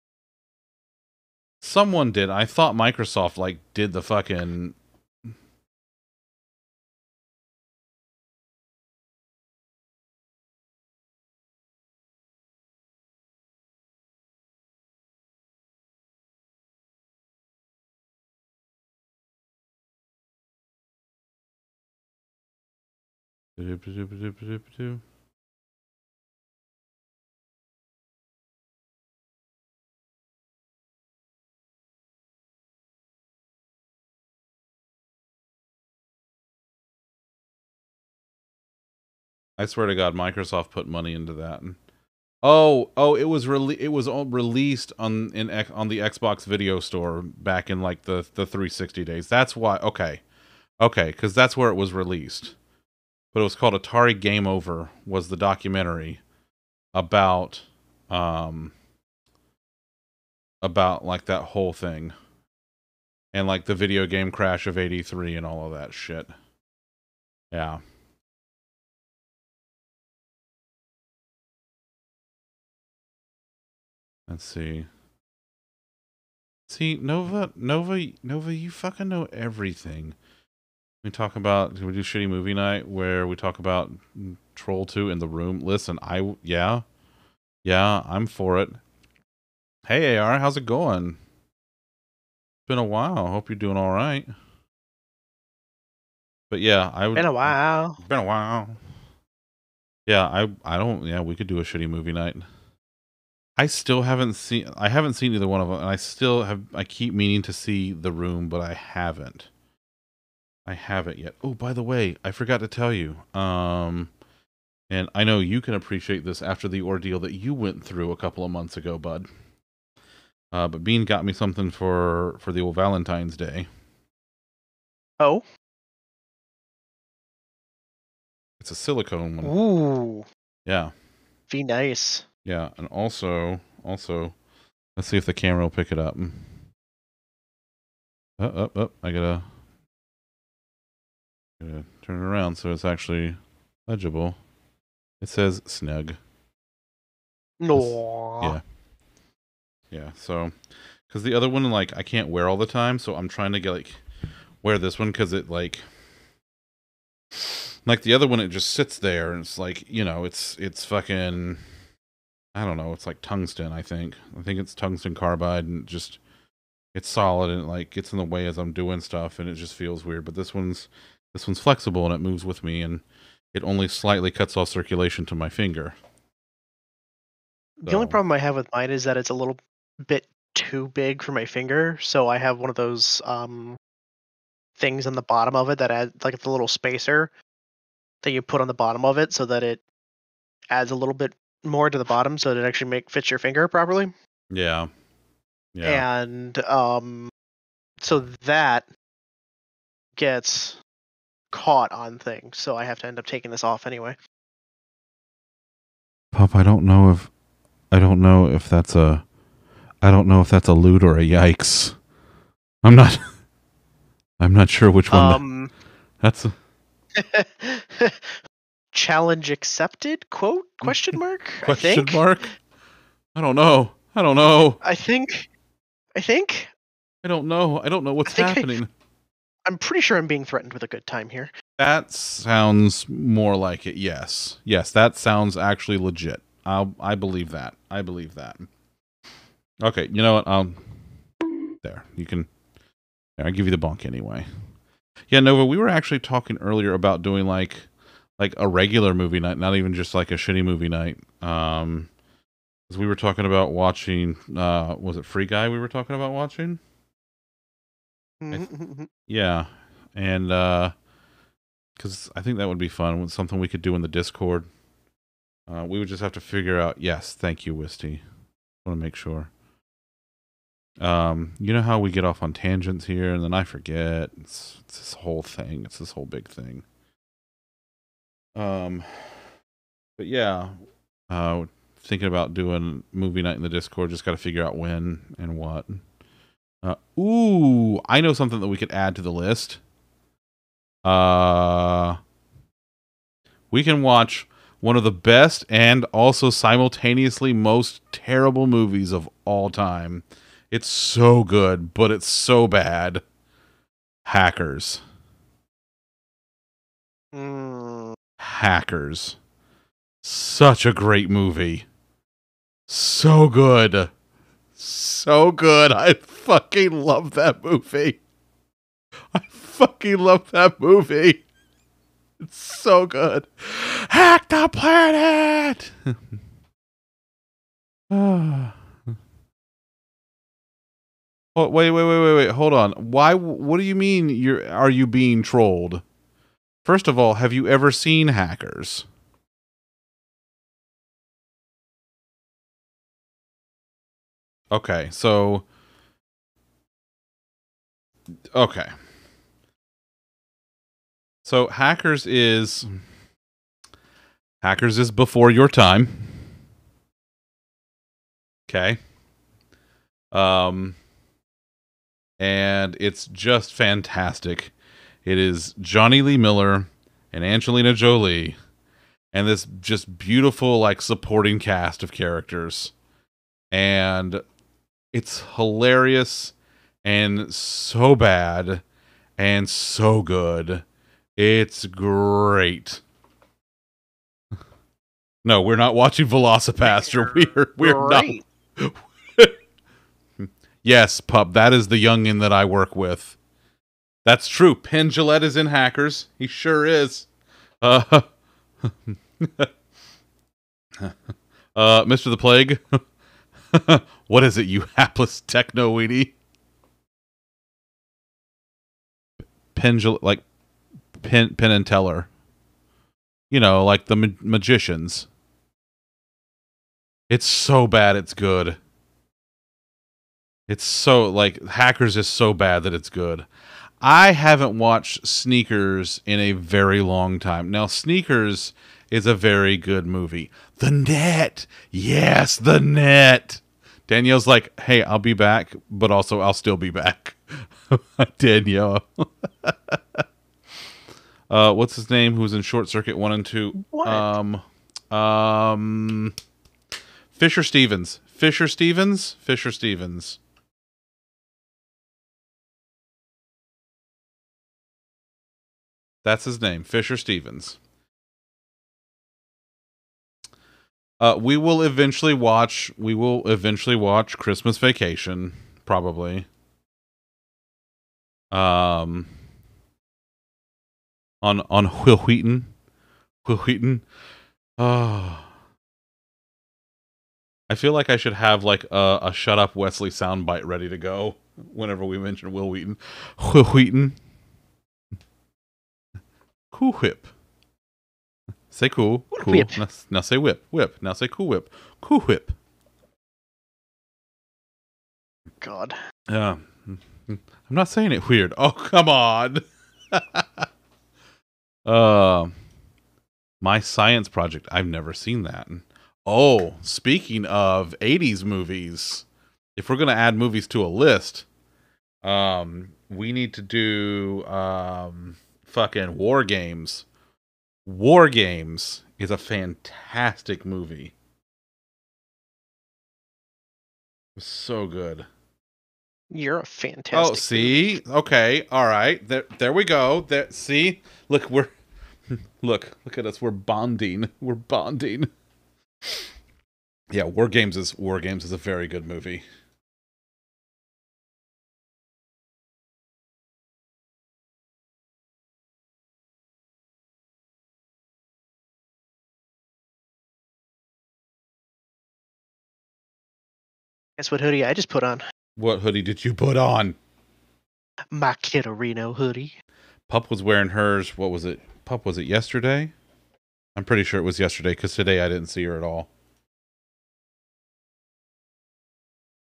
Someone did. I thought Microsoft like did the fucking I swear to God, Microsoft put money into that. Oh, oh, it was it was all released on in on the Xbox Video Store back in like the the 360 days. That's why. Okay, okay, because that's where it was released. But it was called Atari Game Over. Was the documentary about um about like that whole thing and like the video game crash of 83 and all of that shit. Yeah. Let's see. See, Nova, Nova, Nova, you fucking know everything. We talk about, we do shitty movie night where we talk about Troll 2 in the room. Listen, I, yeah, Yeah, I'm for it. Hey AR, how's it going? It's been a while. Hope you're doing all right. But yeah, I would Been a while. Been a while. Yeah, I I don't yeah, we could do a shitty movie night. I still haven't seen I haven't seen either one of them and I still have I keep meaning to see The Room, but I haven't. I haven't yet. Oh, by the way, I forgot to tell you. Um and I know you can appreciate this after the ordeal that you went through a couple of months ago, bud. Uh, but Bean got me something for for the old Valentine's Day. Oh. It's a silicone one. Ooh. Yeah. Be nice. Yeah, and also, also, let's see if the camera will pick it up. Oh, oh, oh, I gotta, gotta turn it around so it's actually legible. It says snug. No. Yeah. Yeah, so, because the other one, like, I can't wear all the time, so I'm trying to get, like, wear this one because it, like, like the other one, it just sits there and it's like, you know, it's, it's fucking, I don't know, it's like tungsten, I think. I think it's tungsten carbide and just, it's solid and it, like, gets in the way as I'm doing stuff and it just feels weird. But this one's, this one's flexible and it moves with me and it only slightly cuts off circulation to my finger. The only problem I have with mine is that it's a little bit too big for my finger, so I have one of those um things on the bottom of it that add like the little spacer that you put on the bottom of it so that it adds a little bit more to the bottom so that it actually make fits your finger properly. Yeah. Yeah. And um so that gets caught on things, so I have to end up taking this off anyway. Pop, I don't know if I don't know if that's a I don't know if that's a loot or a yikes. I'm not I'm not sure which one that- Um that's a, challenge accepted quote question mark I question think? mark. I don't know. I don't know. I think I think I don't know. I don't know what's think I- happening. I'm pretty sure I'm being threatened with a good time here. That sounds more like it. Yes. Yes, that sounds actually legit. I'll I believe that. I believe that. Okay, you know what? Um there. You can there, I'll give you the bonk anyway. Yeah, Nova, we were actually talking earlier about doing like like a regular movie night, not even just like a shitty movie night. Um 'cause we were talking about watching uh was it Free Guy we were talking about watching? Mhm. Yeah, and uh, cause I think that would be fun. It's something we could do in the Discord. Uh, we would just have to figure out. Yes, thank you, Wisty. Want to make sure. Um, you know how we get off on tangents here, and then I forget. It's, it's this whole thing. It's this whole big thing. Um, but yeah, uh, thinking about doing movie night in the Discord. Just got to figure out when and what. Uh, ooh, I know something that we could add to the list. Uh, we can watch one of the best and also simultaneously most terrible movies of all time. It's so good, but it's so bad. Hackers. Mm, Hackers. Such a great movie. So good. So good. I fucking love that movie. I fucking love that movie. It's so good. Hack the planet. Oh, wait, wait, wait, wait, wait. Hold on. Why? What do you mean? You're are you being trolled? First of all, have you ever seen Hackers? Okay, so okay. So Hackers is Hackers is before your time. Okay. Um and it's just fantastic. It is Jonny Lee Miller and Angelina Jolie and this just beautiful like supporting cast of characters. And it's hilarious and so bad and so good. It's great. No, we're not watching Velocipastor. We're we're Great. not. Yes, pup. That is the youngin that I work with. That's true. Penn Jillette is in Hackers. He sure is. Uh, uh, Mr. the Plague. what is it, you hapless techno weenie? Gillette, like Penn, Penn and Teller. You know, like the ma- magicians. It's so bad, it's good. It's so like Hackers is so bad that it's good. I haven't watched Sneakers in a very long time. Now Sneakers is a very good movie. The Net. Yes, The Net. Danielle's like, "Hey, I'll be back, but also I'll still be back." Danielle. uh what's his name who's in Short Circuit 1 and 2? What? Um um Fisher Stevens. Fisher Stevens? Fisher Stevens. That's his name, Fisher Stevens. Uh, we will eventually watch. We will eventually watch Christmas Vacation, probably. Um, on on Wil Wheaton, Wil Wheaton. Oh, I feel like I should have like a, a "Shut Up, Wesley" soundbite ready to go whenever we mention Wil Wheaton. Wil Wheaton. Cool whip. Say cool. Cool. whip. Now, now say whip. Whip. Now say cool whip. Cool whip. God. Yeah. I'm not saying it weird. Oh, come on. uh, my science project. I've never seen that. Oh, speaking of 80s movies, if we're going to add movies to a list, um, we need to do um fucking War Games. War Games is a fantastic movie. So good. You're a fantastic. Oh, see? Okay. All right. There there we go. There see? Look, we're Look, look at us. We're bonding. We're bonding. Yeah, War Games is War Games is a very good movie. Guess what hoodie I just put on? What hoodie did you put on? My Kitterino hoodie. Pup was wearing hers. What was it? Pup was it yesterday? I'm pretty sure it was yesterday because today I didn't see her at all.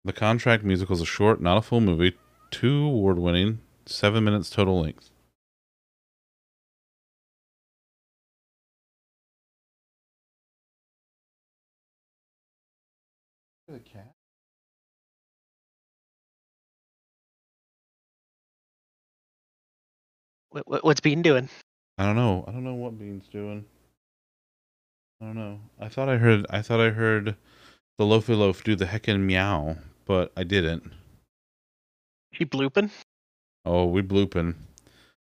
The Contract musical is a short, not a full movie, two award winning, seven minutes total length. What, what, what's Bean doing? I don't know. I don't know what Bean's doing. I don't know. I thought I heard. I thought I heard the Loafy Loaf do the heckin' meow, but I didn't. She blooping? Oh, we blooping.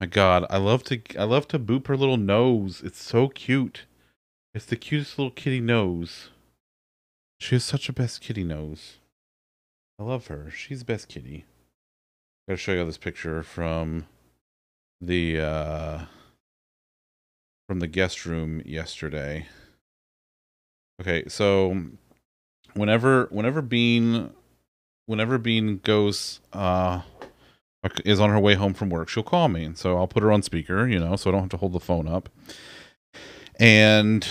My God, I love to. I love to boop her little nose. It's so cute. It's the cutest little kitty nose. She has such a best kitty nose. I love her. She's the best kitty. Gotta show you all this picture from the uh from the guest room yesterday. Okay, so whenever whenever Bean whenever Bean goes uh is on her way home from work, she'll call me. And So I'll put her on speaker, you know, so I don't have to hold the phone up. And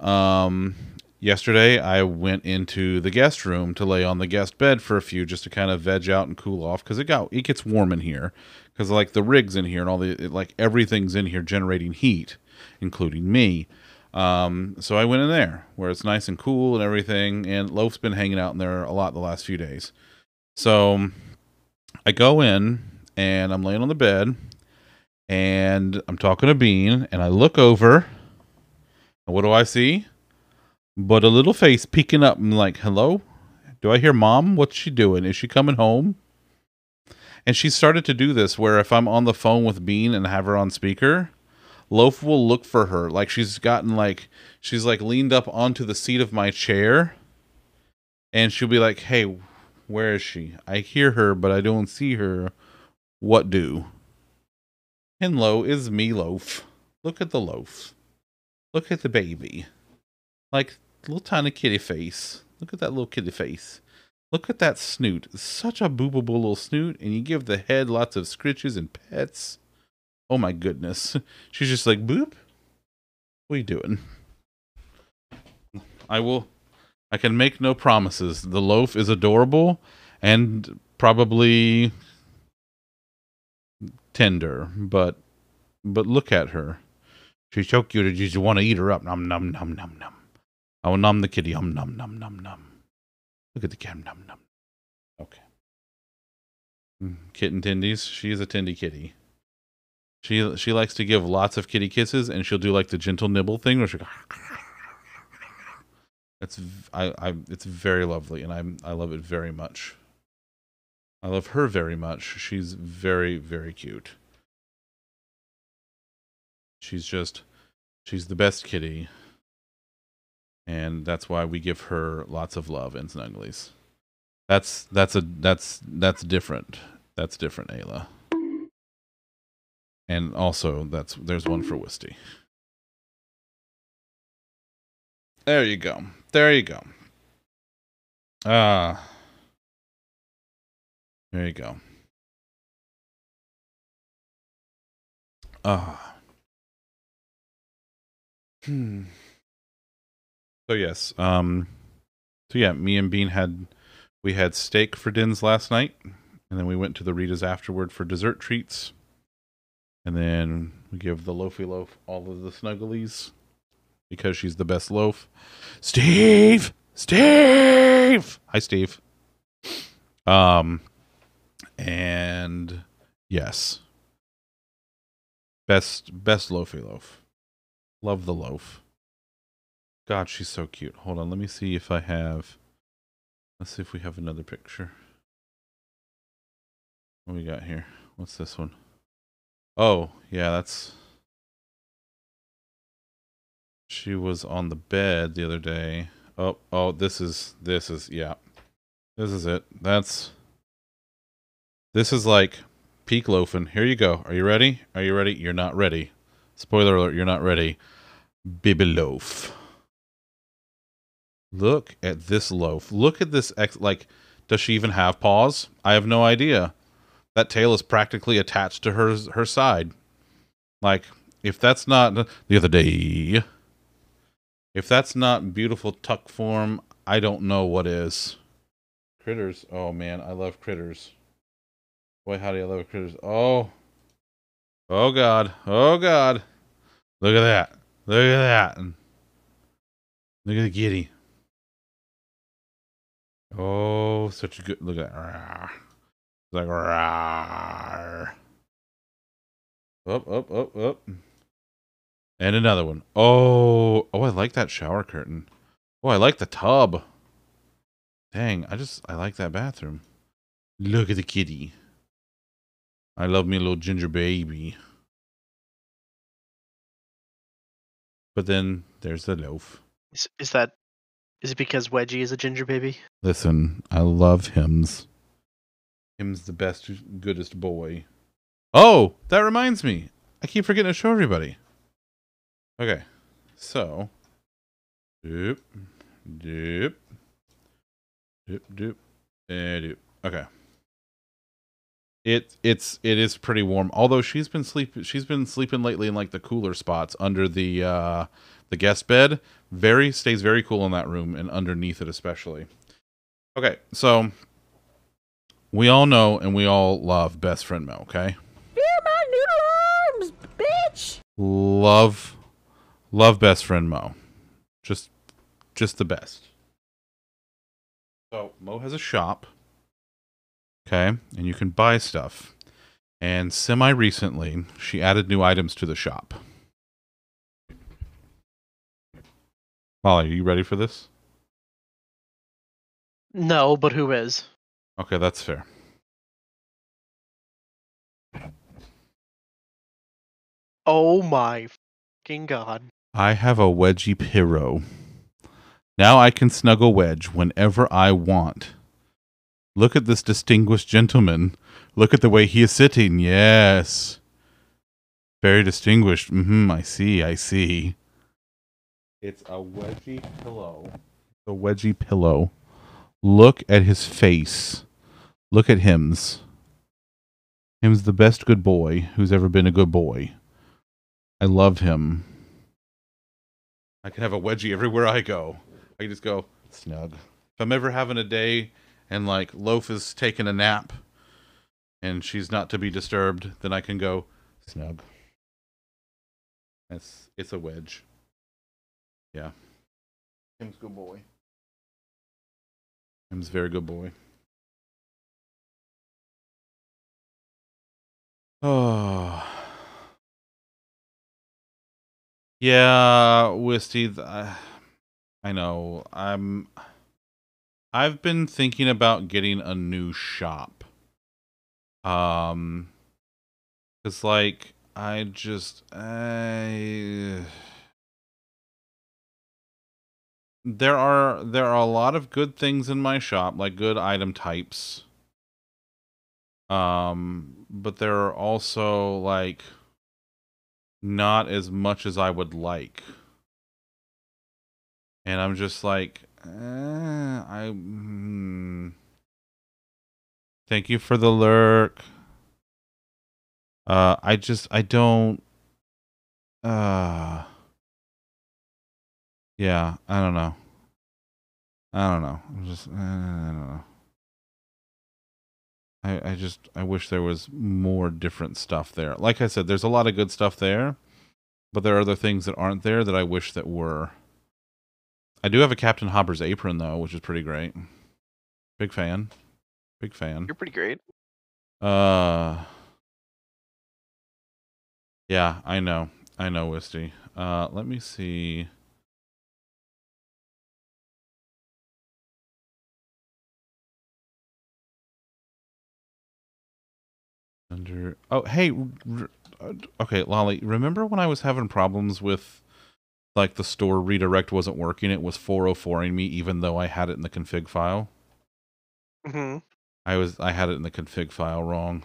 um yesterday I went into the guest room to lay on the guest bed for a few just to kind of veg out and cool off cuz it got it gets warm in here cuz like the rigs in here and all the like everything's in here generating heat including me. Um, so I went in there where it's nice and cool and everything. And Loaf's been hanging out in there a lot the last few days. So I go in and I'm laying on the bed and I'm talking to Bean and I look over and what do I see? But a little face peeking up. I'm like, hello? Do I hear mom? What's she doing? Is she coming home? And she started to do this where if I'm on the phone with Bean and have her on speaker, Loaf will look for her. Like she's gotten like she's like leaned up onto the seat of my chair and she'll be like, "Hey, where is she? I hear her, but I don't see her. What do?" And lo is me loaf. Look at the loaf. Look at the baby. Like little tiny kitty face. Look at that little kitty face. Look at that snoot. Such a boobable little snoot, and you give the head lots of scritches and pets. Oh my goodness. She's just like, boop. What are you doing? I will. I can make no promises. The loaf is adorable and probably tender, but but look at her. She's so cute. You just want to eat her up. Num num num num num. I will num the kitty. Um num num num num. Look at the cat. Num num. Okay. Mm, Kitten Tindies. She is a Tindy kitty. She she likes to give lots of kitty kisses, and she'll do like the gentle nibble thing, where she. It's I I it's very lovely, and I'm I love it very much. I love her very much. She's very very cute. She's just she's the best kitty, and that's why we give her lots of love and snugglies. That's that's a that's that's different. That's different, Ayla. And also, that's there's one for Wisty. There you go. There you go. Ah. there you go. Ah. Hmm. So yes, um so yeah, me and Bean had we had steak for dins last night, and then we went to the Rita's afterward for dessert treats. And then we give the loafy loaf all of the snugglies because she's the best loaf. Steve, Steve. Hi, Steve. Um, and yes, best best loafy loaf. Love the loaf. God, she's so cute. Hold on, let me see if I have. Let's see if we have another picture. What we got here? What's this one? Oh, yeah, that's. She was on the bed the other day. Oh, oh, this is this is yeah. This is it. That's This is like peak loafing. Here you go. Are you ready? Are you ready? You're not ready. Spoiler alert, you're not ready. Baby loaf. Look at this loaf. Look at this ex like does she even have paws? I have no idea. That tail is practically attached to her her side. Like if that's not the other day if that's not beautiful tuck form, I don't know what is. Critters. Oh man, I love critters. Boy, how do I love critters. Oh. Oh god. Oh god. Look at that. Look at that. Look at the kitty. Oh, such a good look at that. Like rawr. Up, up, up, up. And another one. Oh, oh, I like that shower curtain. Oh, I like the tub. Dang, I just I like that bathroom. Look at the kitty. I love me a little ginger baby. But then there's the loaf. Is, is that is it because Wedgie is a ginger baby? Listen, I love hims. Him's the best, goodest boy. Oh, that reminds me. I keep forgetting to show everybody. Okay, so, doop, doop, doop, doop, and doop. Okay. It it's it is pretty warm. Although she's been sleep she's been sleeping lately in like the cooler spots under the uh the guest bed. Very stays very cool in that room and underneath it especially. Okay, so we all know and we all love best friend Mo, okay? Fear my noodle arms, bitch! Love love best friend Mo. Just just the best. So Mo has a shop. Okay, and you can buy stuff. And semi recently, she added new items to the shop. Molly, are you ready for this? No, but who is? Okay, that's fair. Oh my fucking god. I have a wedgie pillow. Now I can snuggle wedge whenever I want. Look at this distinguished gentleman. Look at the way he is sitting. Yes. Very distinguished. Mm-hmm. I see. I see. It's a wedgie pillow. A wedgie pillow. Look at his face. Look at him's. Him's the best good boy who's ever been a good boy. I love him. I can have a wedgie everywhere I go. I can just go snug. If I'm ever having a day and like Loaf is taking a nap and she's not to be disturbed, then I can go snug. It's it's a wedge. Yeah. Him's good boy. Him's very good boy. Oh. Yeah, Wisty. th- uh, I know. I'm. I've been thinking about getting a new shop. Um, it's like I just I. There are there are a lot of good things in my shop, like good item types. Um, but there are also like not as much as I would like. And I'm just like, eh, I. hmm. Thank you for the lurk. Uh, I just, I don't. Uh. Yeah, I don't know. I don't know. I'm just, I don't know. I, I just I wish there was more different stuff there. Like I said, there's a lot of good stuff there, but there are other things that aren't there that I wish that were. I do have a Captain Hopper's apron though, which is pretty great. Big fan. Big fan. You're pretty great. Uh Yeah, I know. I know, Wisty. Uh let me see. Under Oh, hey, uh, okay, Lolly, remember when I was having problems with like the store redirect wasn't working, it was 404ing me even though I had it in the config file? hmm I was I had it in the config file wrong.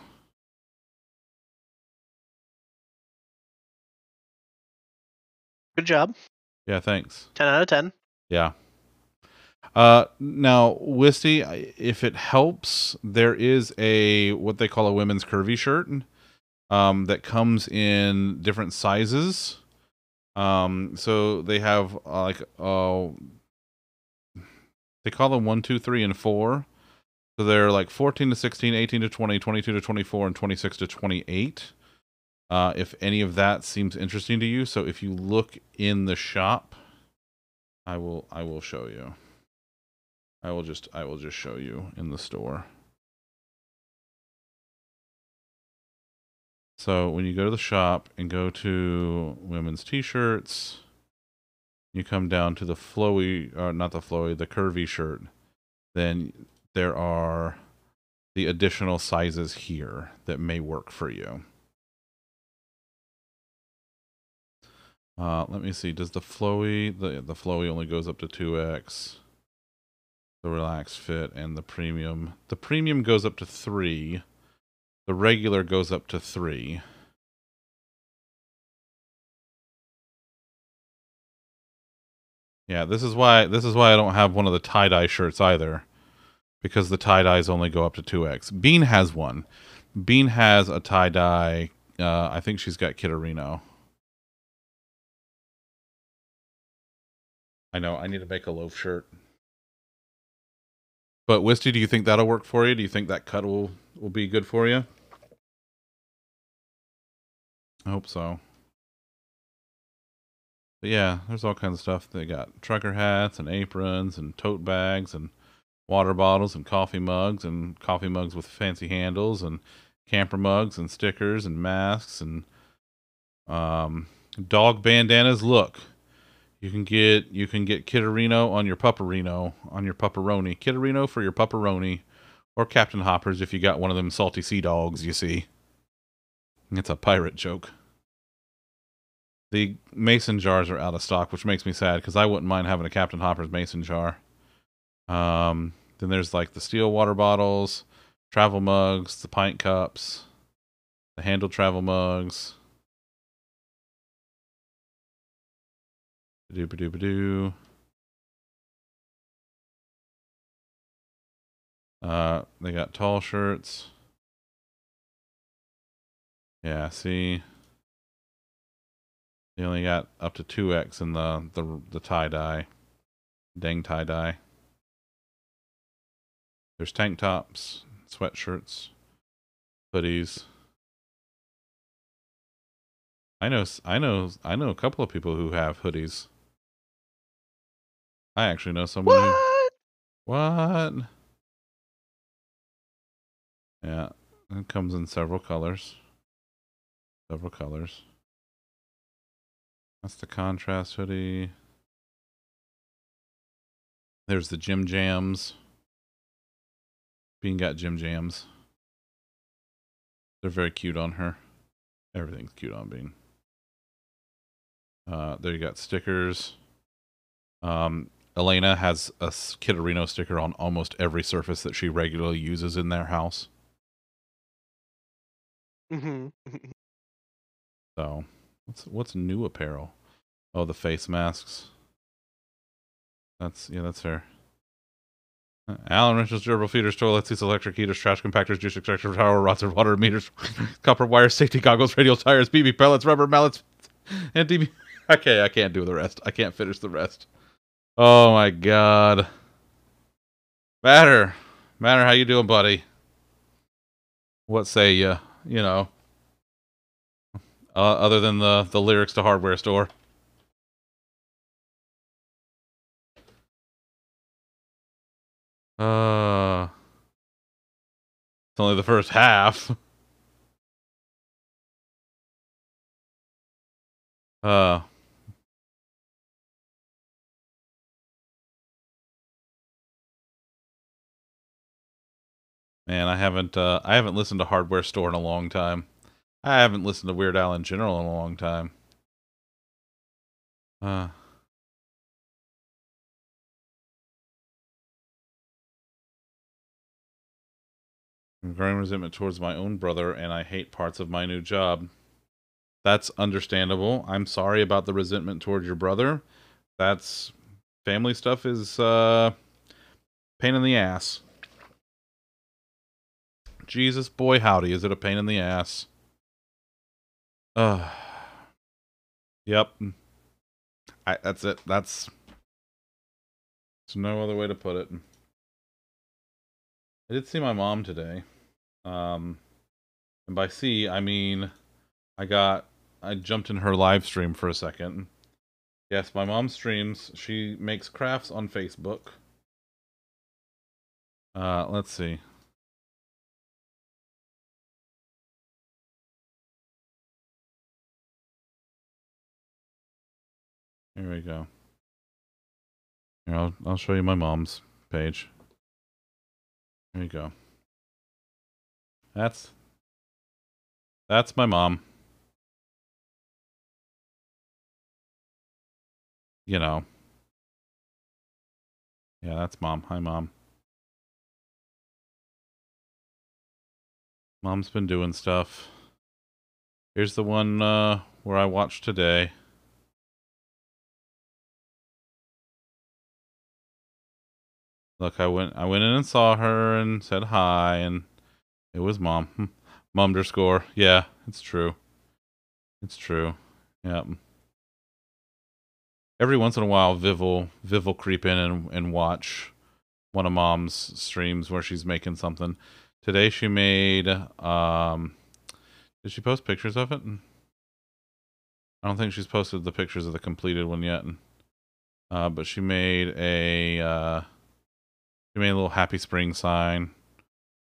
Good job. Yeah, thanks. 10 out of 10. Yeah. Uh, now, Wisty, if it helps, there is a what they call a women's curvy shirt, um, that comes in different sizes. Um, so they have uh, like uh, they call them one, two, three, and four. So they're like 14 to 16, 18 to 20, 22 to 24, and 26 to 28. Uh, if any of that seems interesting to you, so if you look in the shop, I will I will show you. I will just I will just show you in the store. So when you go to the shop and go to women's t-shirts, you come down to the flowy or not the flowy, the curvy shirt. Then there are the additional sizes here that may work for you. Uh, let me see. Does the flowy the the flowy only goes up to two X? The relaxed fit and the premium. The premium goes up to three. The regular goes up to three. Yeah, this is why this is why I don't have one of the tie dye shirts either, because the tie dyes only go up to two X. Bean has one. Bean has a tie dye. Uh, I think she's got Kitterino. I know. I need to make a loaf shirt. But Wisty, do you think that'll work for you? Do you think that cut will will be good for you? I hope so. But yeah, there's all kinds of stuff. They got trucker hats and aprons and tote bags and water bottles and coffee mugs and coffee mugs with fancy handles and camper mugs and stickers and masks and um dog bandanas. Look, you can get you can get Kitterino on your pupperino on your pupperoni. Kitterino for your pupperoni, or Captain Hoppers if you got one of them salty sea dogs. You see, it's a pirate joke. The mason jars are out of stock, which makes me sad because I wouldn't mind having a Captain Hopper's mason jar. Um, then there's like the steel water bottles, travel mugs, the pint cups, the handle travel mugs. Doo doo doo. Uh, they got tall shirts. Yeah, see. They only got up to 2x in the, the, the tie-dye. Dang tie-dye. There's tank tops, sweatshirts, hoodies. I know, I know, I know a couple of people who have hoodies. I actually know someone who... What? What? Yeah, it comes in several colors. Several colors. That's the contrast hoodie. There's the Jim Jams. Bean got Jim Jams. They're very cute on her. Everything's cute on Bean. Uh, there you got stickers. Um, Elena has a Kitterino sticker on almost every surface that she regularly uses in their house. Mm-hmm. So, what's what's new apparel? Oh, the face masks. That's yeah, that's her. Allen wrenches, gerbil feeders, toilet seats, electric heaters, trash compactors, juice extractor, tower rods, and water meters, copper wire, safety goggles, radial tires, BB pellets, rubber mallets, and DB. Okay, I can't do the rest. I can't finish the rest. Oh my god. Matter, matter, how you doing, buddy? What say ya? You know uh, other than the the lyrics to hardware store uh it's only the first half uh man i haven't uh i haven't listened to hardware store in a long time I haven't listened to Weird Al in general in a long time. Uh. I'm growing resentment towards my own brother, and I hate parts of my new job. That's understandable. I'm sorry about the resentment towards your brother. That's family stuff is uh pain in the ass. Jesus boy howdy, is it a pain in the ass? Uh, yep. I, that's it. That's. There's no other way to put it. I did see my mom today. Um, and by see, I mean I got. I jumped in her live stream for a second. Yes, my mom streams. She makes crafts on Facebook. Uh, let's see. Here we go. Here, I'll, I'll show you my mom's page. There you go. That's that's my mom. You know. Yeah, that's mom. Hi, mom. Mom's been doing stuff. Here's the one uh, where I watched today. Look, I went I went in and saw her and said hi and it was mom. Hmm. Mom underscore. Yeah, it's true. It's true. Yep. Every once in a while Viv will Viv will creep in and, and watch one of mom's streams where she's making something. Today she made um did she post pictures of it? I don't think she's posted the pictures of the completed one yet. Uh, but she made a uh, she made a little happy spring sign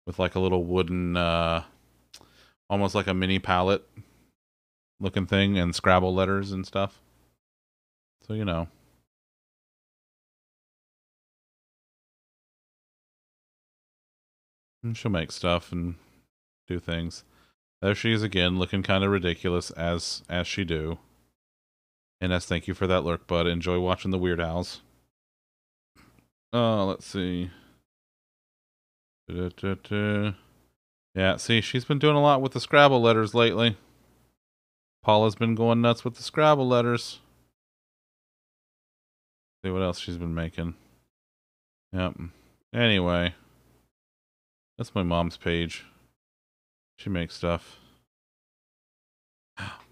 with like a little wooden uh almost like a mini palette looking thing and Scrabble letters and stuff. So you know. And she'll make stuff and do things. There she is again, looking kind of ridiculous as as she do. NS, thank you for that lurk, bud. Enjoy watching the Weird Owls. Oh, let's see. Yeah, see, she's been doing a lot with the Scrabble letters lately. Paula's been going nuts with the Scrabble letters. See what else she's been making. Yep. Anyway, that's my mom's page. She makes stuff.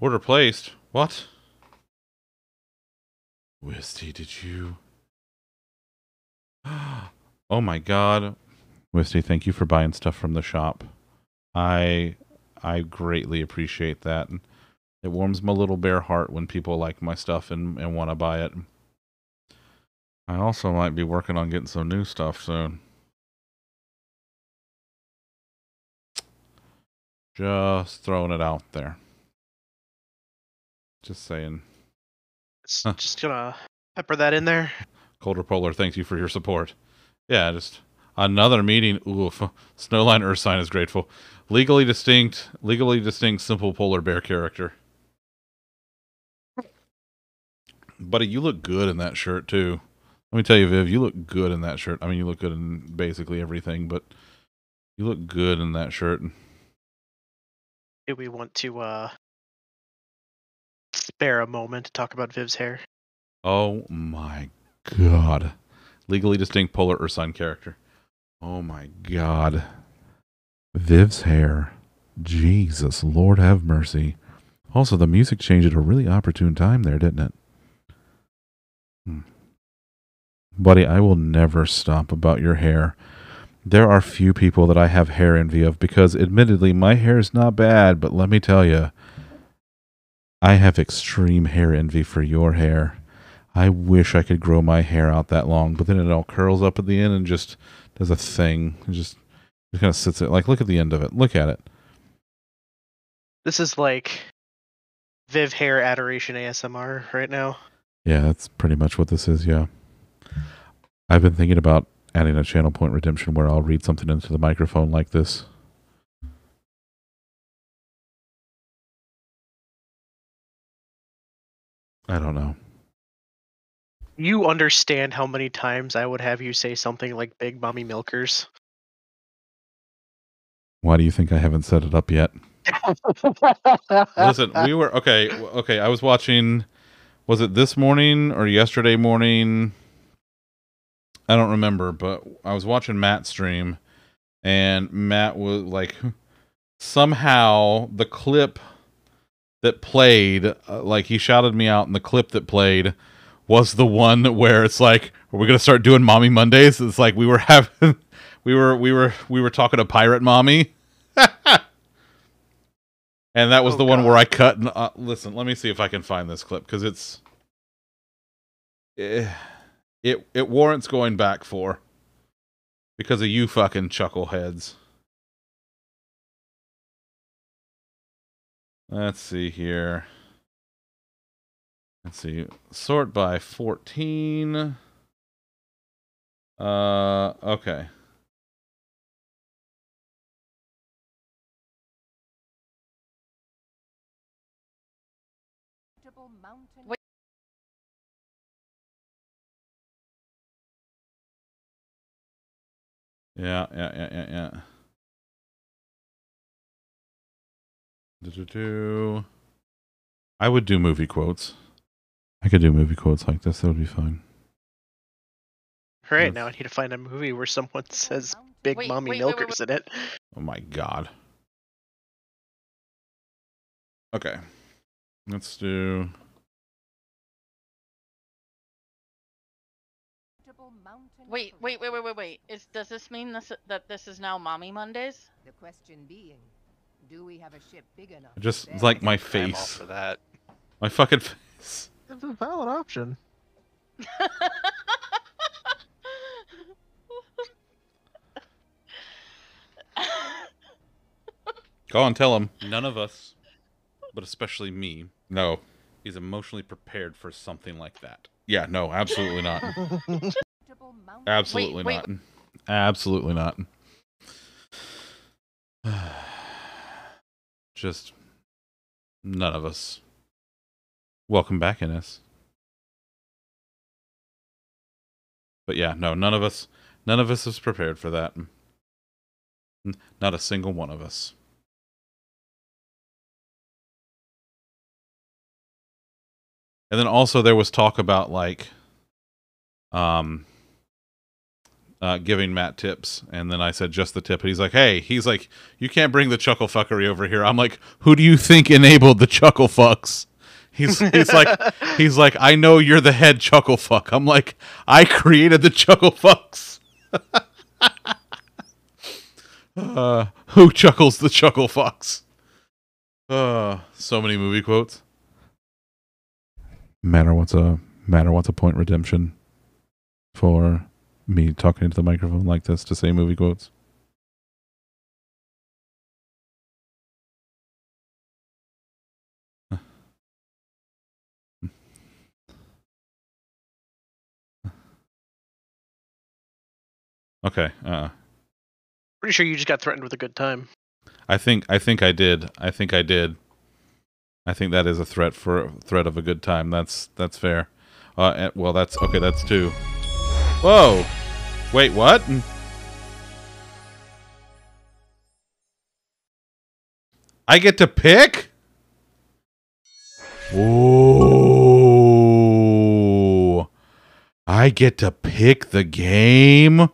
Order placed. What? Wisty, did you? Oh my god. Wisty, thank you for buying stuff from the shop. I I greatly appreciate that. It warms my little bear heart when people like my stuff and, and want to buy it. I also might be working on getting some new stuff soon. Just throwing it out there. Just saying. It's Huh. just gonna pepper that in there. Colder Polar, thank you for your support. Yeah, just another meeting. Oof. Snowline Earthsign is grateful. Legally distinct, legally distinct, simple polar bear character. Buddy, you look good in that shirt too. Let me tell you, Viv, you look good in that shirt. I mean, you look good in basically everything, but you look good in that shirt. Do we want to uh spare a moment to talk about Viv's hair? Oh my god. Legally distinct polar or sun character. Oh my god. Viv's hair. Jesus, Lord have mercy. Also, the music changed at a really opportune time there, didn't it? Hmm. Buddy, I will never stop about your hair. There are few people that I have hair envy of because, admittedly, my hair is not bad, but let me tell you, I have extreme hair envy for your hair. I wish I could grow my hair out that long, but then it all curls up at the end and just does a thing. It just it kind of sits it. Like, look at the end of it. Look at it. This is like Viv hair adoration ASMR right now. Yeah, that's pretty much what this is. Yeah. I've been thinking about adding a channel point redemption where I'll read something into the microphone like this. I don't know. You understand how many times I would have you say something like big mommy milkers? Why do you think I haven't set it up yet? Listen, we were okay. Okay, I was watching. Was it this morning or yesterday morning? I don't remember, but I was watching Matt stream, and Matt was like, somehow the clip that played, uh, like he shouted me out, and the clip that played was the one where it's like, "Are we gonna start doing Mommy Mondays?" It's like we were having, we were, we were, we were talking to Pirate Mommy. And that was Oh, the one where I cut. And, uh, listen, let me see if I can find this clip because it's eh, it it warrants going back for because of you fucking chuckleheads. Let's see here. Let's see. Sort by 14. Uh okay. Yeah, yeah, yeah, yeah, yeah. Do-do-do. I would do movie quotes. I could do movie quotes like this. That would be fine. All right, now I need to find a movie where someone says um, big Wait, mommy wait, wait, wait, milkers in it. Oh my god. Okay. Let's do. Wait, wait, wait, wait, wait, wait. Is does this mean this that this is now Mommy Mondays? The question being, do we have a ship big enough? Just like it? my I'm all face. for that. My fucking face. It's a valid option. Go on, tell him. None of us, but especially me, no, is emotionally prepared for something like that. Yeah, no, absolutely not. Vegetable mountain- Absolutely wait. not. Absolutely not. Just none of us. Welcome back, Ines. But yeah, no, none of us, none of us is prepared for that. Not a single one of us. And then also there was talk about like, um, uh, giving Matt tips, and then I said just the tip, and he's like, "Hey, he's like, you can't bring the chuckle fuckery over here." I'm like, "Who do you think enabled the chuckle fucks?" He's he's like he's like, "I know you're the head chuckle fuck." I'm like, "I created the chuckle fucks." uh, who chuckles the chuckle fucks? Uh, so many movie quotes. Matter what's a matter what's a point redemption for me talking into the microphone like this to say movie quotes. Okay. Uh, Pretty sure you just got threatened with a good time. I think I think I did. I think I did. I think that is a threat for threat of a good time. That's that's fair. Uh, well, that's okay. That's two. Whoa! Wait, what? I get to pick? Ooh. I get to pick the game?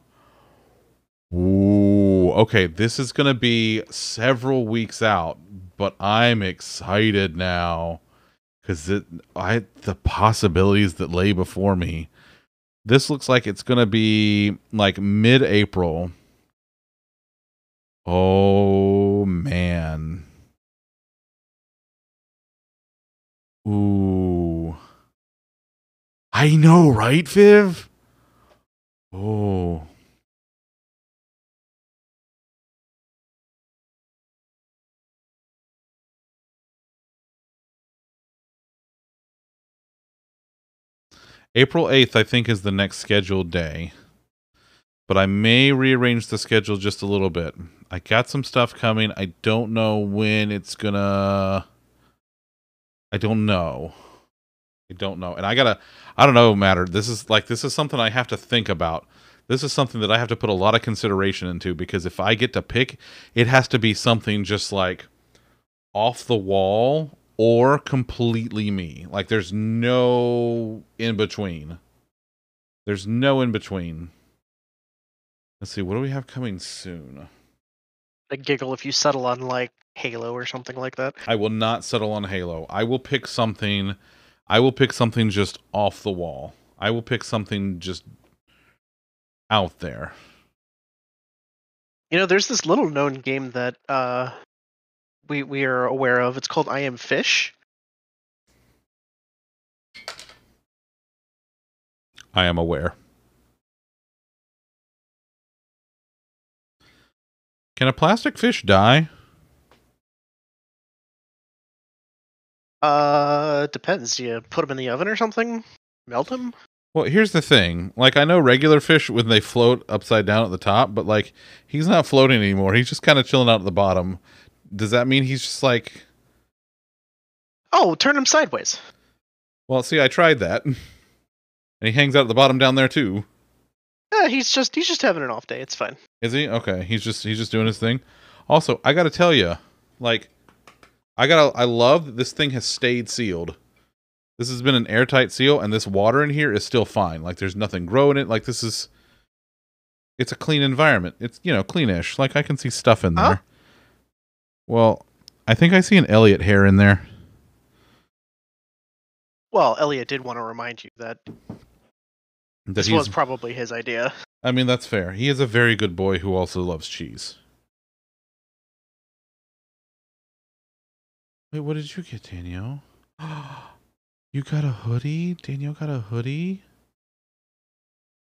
Ooh. Okay, this is going to be several weeks out, but I'm excited now cuz it I the possibilities that lay before me. This looks like it's going to be like mid-April. Oh man. Ooh. I know, right, Viv? Oh. April 8th, I think, is the next scheduled day. But I may rearrange the schedule just a little bit. I got some stuff coming. I don't know when it's gonna. I don't know. I don't know. And I gotta. I don't know, Matter. This is like, this is something I have to think about. This is something that I have to put a lot of consideration into because if I get to pick, it has to be something just like off the wall or completely me. Like there's no in between. There's no in between. Let's see, what do we have coming soon? A giggle if you settle on like Halo or something like that. I will not settle on Halo. I will pick something I will pick something just off the wall. I will pick something just out there. You know, there's this little known game that uh we we are aware of. It's called I Am Fish. I am aware. Can a plastic fish die? Uh, depends. Do you put them in the oven or something? Melt them? Well, here's the thing. Like I know regular fish when they float upside down at the top, but like he's not floating anymore. He's just kind of chilling out at the bottom. Does that mean he's just like Oh, turn him sideways. Well, see, I tried that. And he hangs out at the bottom down there too. Yeah, he's just he's just having an off day. It's fine. Is he? Okay. He's just he's just doing his thing. Also, I got to tell you, like I got to I love that this thing has stayed sealed. This has been an airtight seal and this water in here is still fine. Like there's nothing growing it. Like this is it's a clean environment. It's, you know, cleanish. Like I can see stuff in there. Huh? Well, I think I see an Elliot hair in there. Well, Elliot did want to remind you that That this was probably his idea. I mean, that's fair. He is a very good boy who also loves cheese. Wait, what did you get, Danielle? You got a hoodie? Danielle got a hoodie?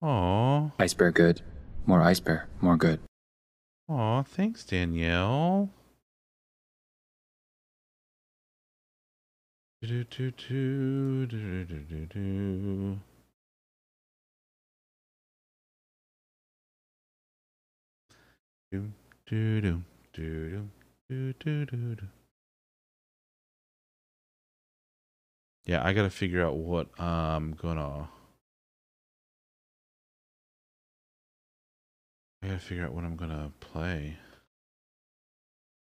Aw. Ice bear good. More ice bear, more good. Aw, thanks, Danielle. Do-do-do-do, do-do-do-do-do. Doom, doo, doom, doo, doom, doo, doo, doo, doo. Yeah, I gotta figure out what I'm gonna. I gotta figure out what I'm gonna play.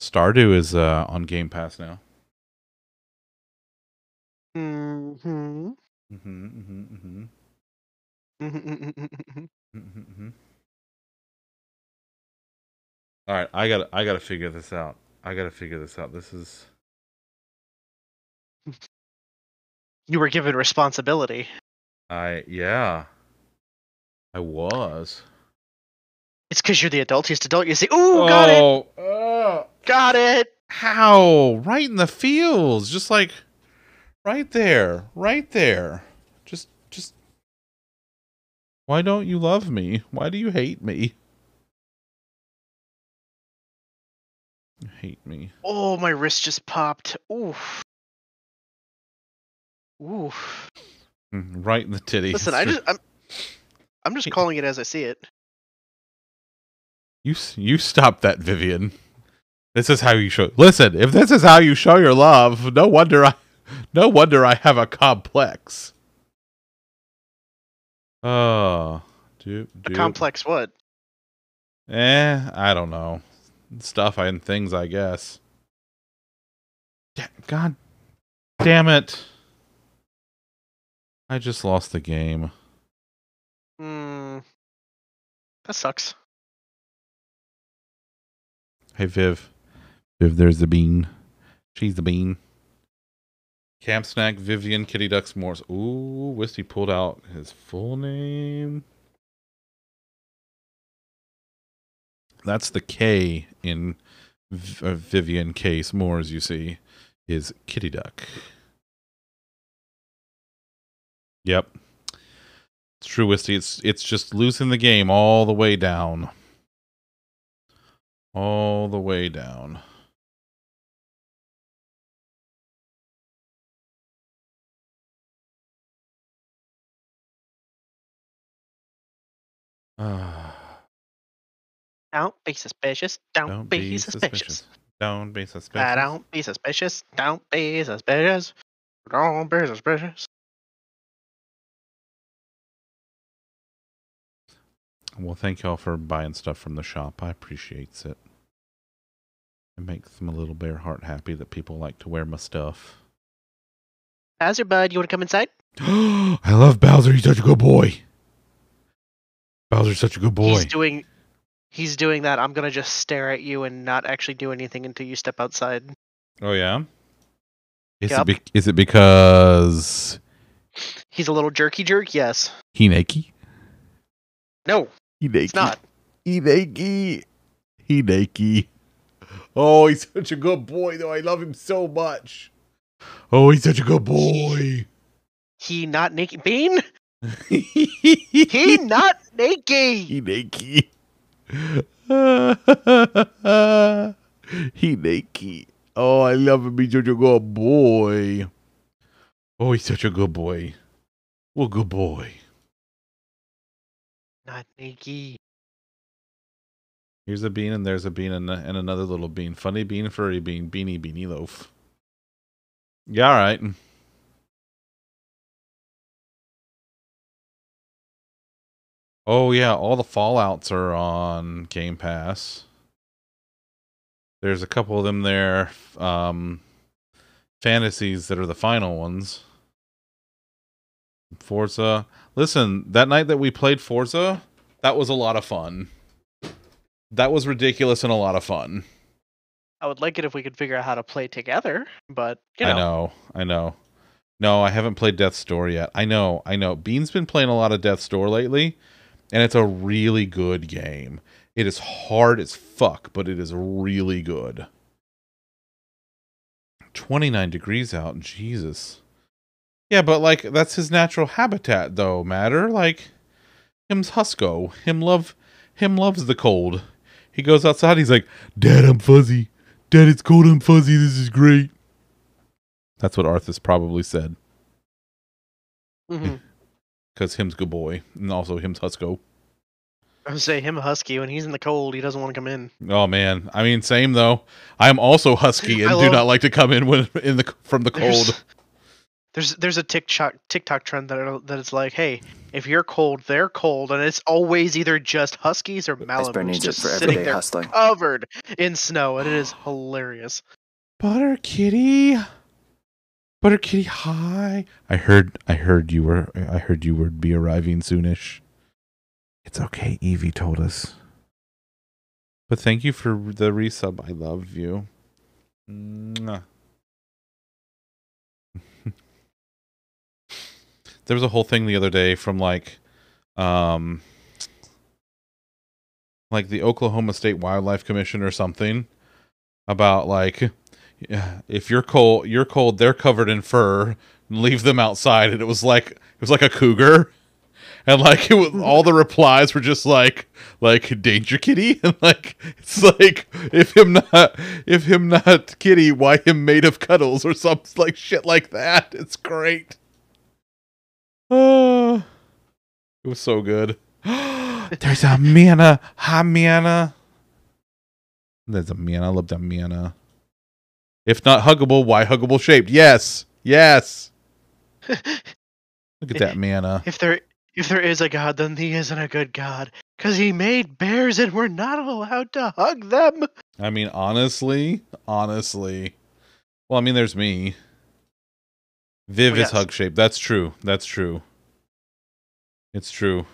Stardew is uh, on Game Pass now. Mm-hmm. Mm-hmm, mm-hmm, Mm-hmm. mm-hmm. All right, I gotta, I gotta figure this out. I gotta figure this out. This is. You were given responsibility. I yeah. I was. It's because you're the adultiest adult. You say, "Ooh, got it, oh, oh, got it." how? Right in the fields, just like right there, right there. Just, just. Why don't you love me? Why do you hate me? You hate me. Oh, my wrist just popped. Oof. Oof. Mm, Right in the titty. Listen, I just, I'm, I'm just calling it as I see it. You you stop that, Vivian. This is how you show. Listen, if this is how you show your love, no wonder I, no wonder I have a complex. Oh, do A complex what? Eh, I don't know. Stuff and things, I guess. God damn it! I just lost the game. Hmm. That sucks. Hey Viv. Viv, there's the bean. She's the bean. Camp Snack, Vivian, Kitty Ducks, Morse. Ooh, Wisty pulled out his full name. That's the K in uh, Vivian Case S'mores, you see, is Kitty Duck. Yep. It's true, Wisty. It's it's just losing the game all the way down. All the way down. Don't be suspicious. Don't, don't be, be suspicious. suspicious. Don't be Ah, suspicious. don't be suspicious. Don't be suspicious. Don't be suspicious. Well, thank y'all for buying stuff from the shop. I appreciates it. It makes my little bear heart happy that people like to wear my stuff. Bowser, bud, you want to come inside? I love Bowser. He's such a good boy. Bowser's such a good boy. He's doing. He's doing that. I'm gonna just stare at you and not actually do anything until you step outside. oh yeah. Is Yep. it be- is it because He's a little jerky jerk. Yes. he naked? No, He naked. it's not. He naked. He naked. Oh, he's such a good boy, though. I love him so much. Oh, he's such a good boy. He not naked. Bean. he not naked. he naked. he naked. Oh, I love him. He's such a good boy. Oh, he's such a good boy. What good boy. Not naked. Here's a bean, and there's a bean, and, and another little bean. Funny bean, furry bean, beanie, beanie loaf. Yeah, all right. Oh yeah, all the Fallout's are on Game Pass. There's a couple of them there, um, fantasies that are the final ones. Forza. Listen, that night that we played Forza, that was a lot of fun. That was ridiculous and a lot of fun. I would like it if we could figure out how to play together, but you know, I know, I know. No, I haven't played Death's Door yet. I know, I know. Bean's been playing a lot of Death's Door lately, and it's a really good game. It is hard as fuck, but it is really good. 29 degrees out, Jesus. Yeah, but like that's his natural habitat though, matter. Like him's Husco. Him love him loves the cold. He goes outside, he's like, Dad, I'm fuzzy. Dad, it's cold, I'm fuzzy, this is great. That's what Arthas probably said. mhm. Because him's good boy. And also him's Husco. I would say him a husky when he's in the cold, he doesn't want to come in. Oh man. I mean same though. I am also husky and I do not like to come in when in the from the cold. There's there's a TikTok TikTok trend that are- that is like, hey, if you're cold, they're cold, and it's always either just huskies or Icebear Malibus just for sitting everyday there hustling. covered in snow, and it is hilarious. Butter Kitty. Butter Kitty, hi. I heard I heard you were I heard you would be arriving soonish. It's okay, Evie told us. But thank you for the resub. I love you. Mwah. there was a whole thing the other day from like um like the Oklahoma State Wildlife Commission or something about like yeah, if you're cold, you're cold. They're covered in fur. Leave them outside, and it was like it was like a cougar, and like it was, all the replies were just like like danger kitty, and like it's like if him not if him not kitty, why him made of cuddles or something like shit like that. It's great. Oh, it was so good. There's a Miana. Hi, Miana. There's a Miana. I love that Miana. If not huggable, why huggable shaped? Yes. Yes. Look at that Miana. If there if there is a god, then he isn't a good god, cause he made bears and we're not allowed to hug them. I mean, honestly, honestly. Well, I mean, there's me. Viv Well, is hug shaped. That's true. That's true. It's true.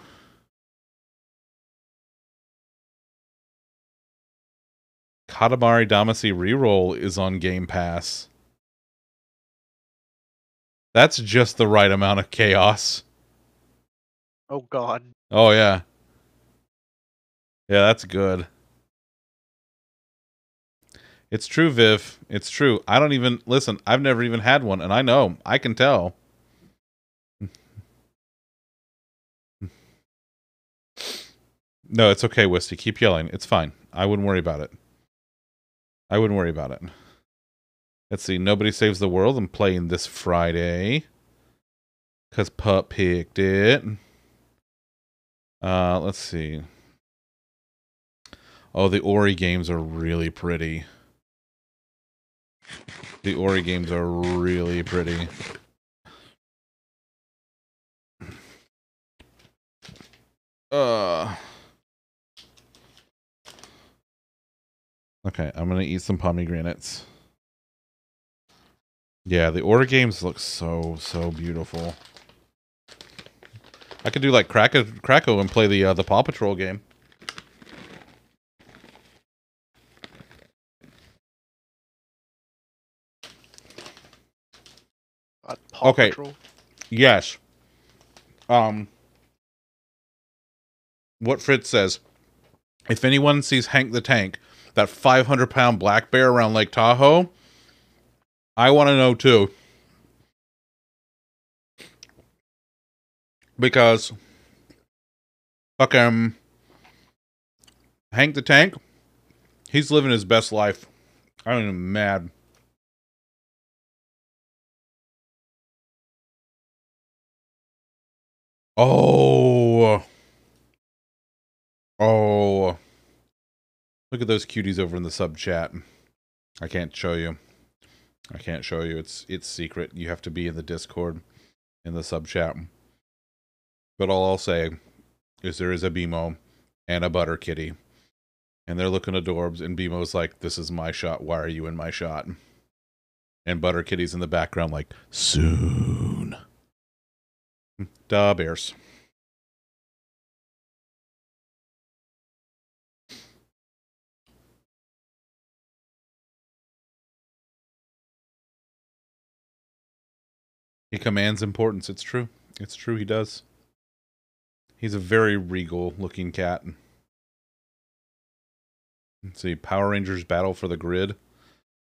Katamari Damacy reroll is on Game Pass. That's just the right amount of chaos. Oh god. Oh yeah. Yeah, that's good. It's true, Viv. It's true. I don't even listen, I've never even had one, and I know. I can tell. No, it's okay, Wisty. Keep yelling. It's fine. I wouldn't worry about it. I wouldn't worry about it. Let's see. Nobody Saves the World. I'm playing this Friday. Because Pup picked it. Uh, let's see. Oh, the Ori games are really pretty. The Ori games are really pretty. Uh. Okay, I'm gonna eat some pomegranates. Yeah, the Ori games look so so beautiful. I could do like Krakow and play the uh, the Paw Patrol game. God, Paw Okay. Patrol. Yes. Um. What Fritz says. If anyone sees Hank the Tank, that 500 pound black bear around Lake Tahoe, I want to know too. Because. Fucking. Hank the Tank, he's living his best life. I'm even mad. Oh. Oh. Look at those cuties over in the sub chat. I can't show you. I can't show you. It's it's secret. You have to be in the Discord in the sub chat. But all I'll say is there is a Bimo and a Butter Kitty. And they're looking adorbs and Bimo's like, This is my shot. Why are you in my shot? And Butter Kitty's in the background like, soon. Duh bears. He commands importance. It's true. It's true. He does. He's a very regal looking cat. Let's see. Power Rangers Battle for the Grid.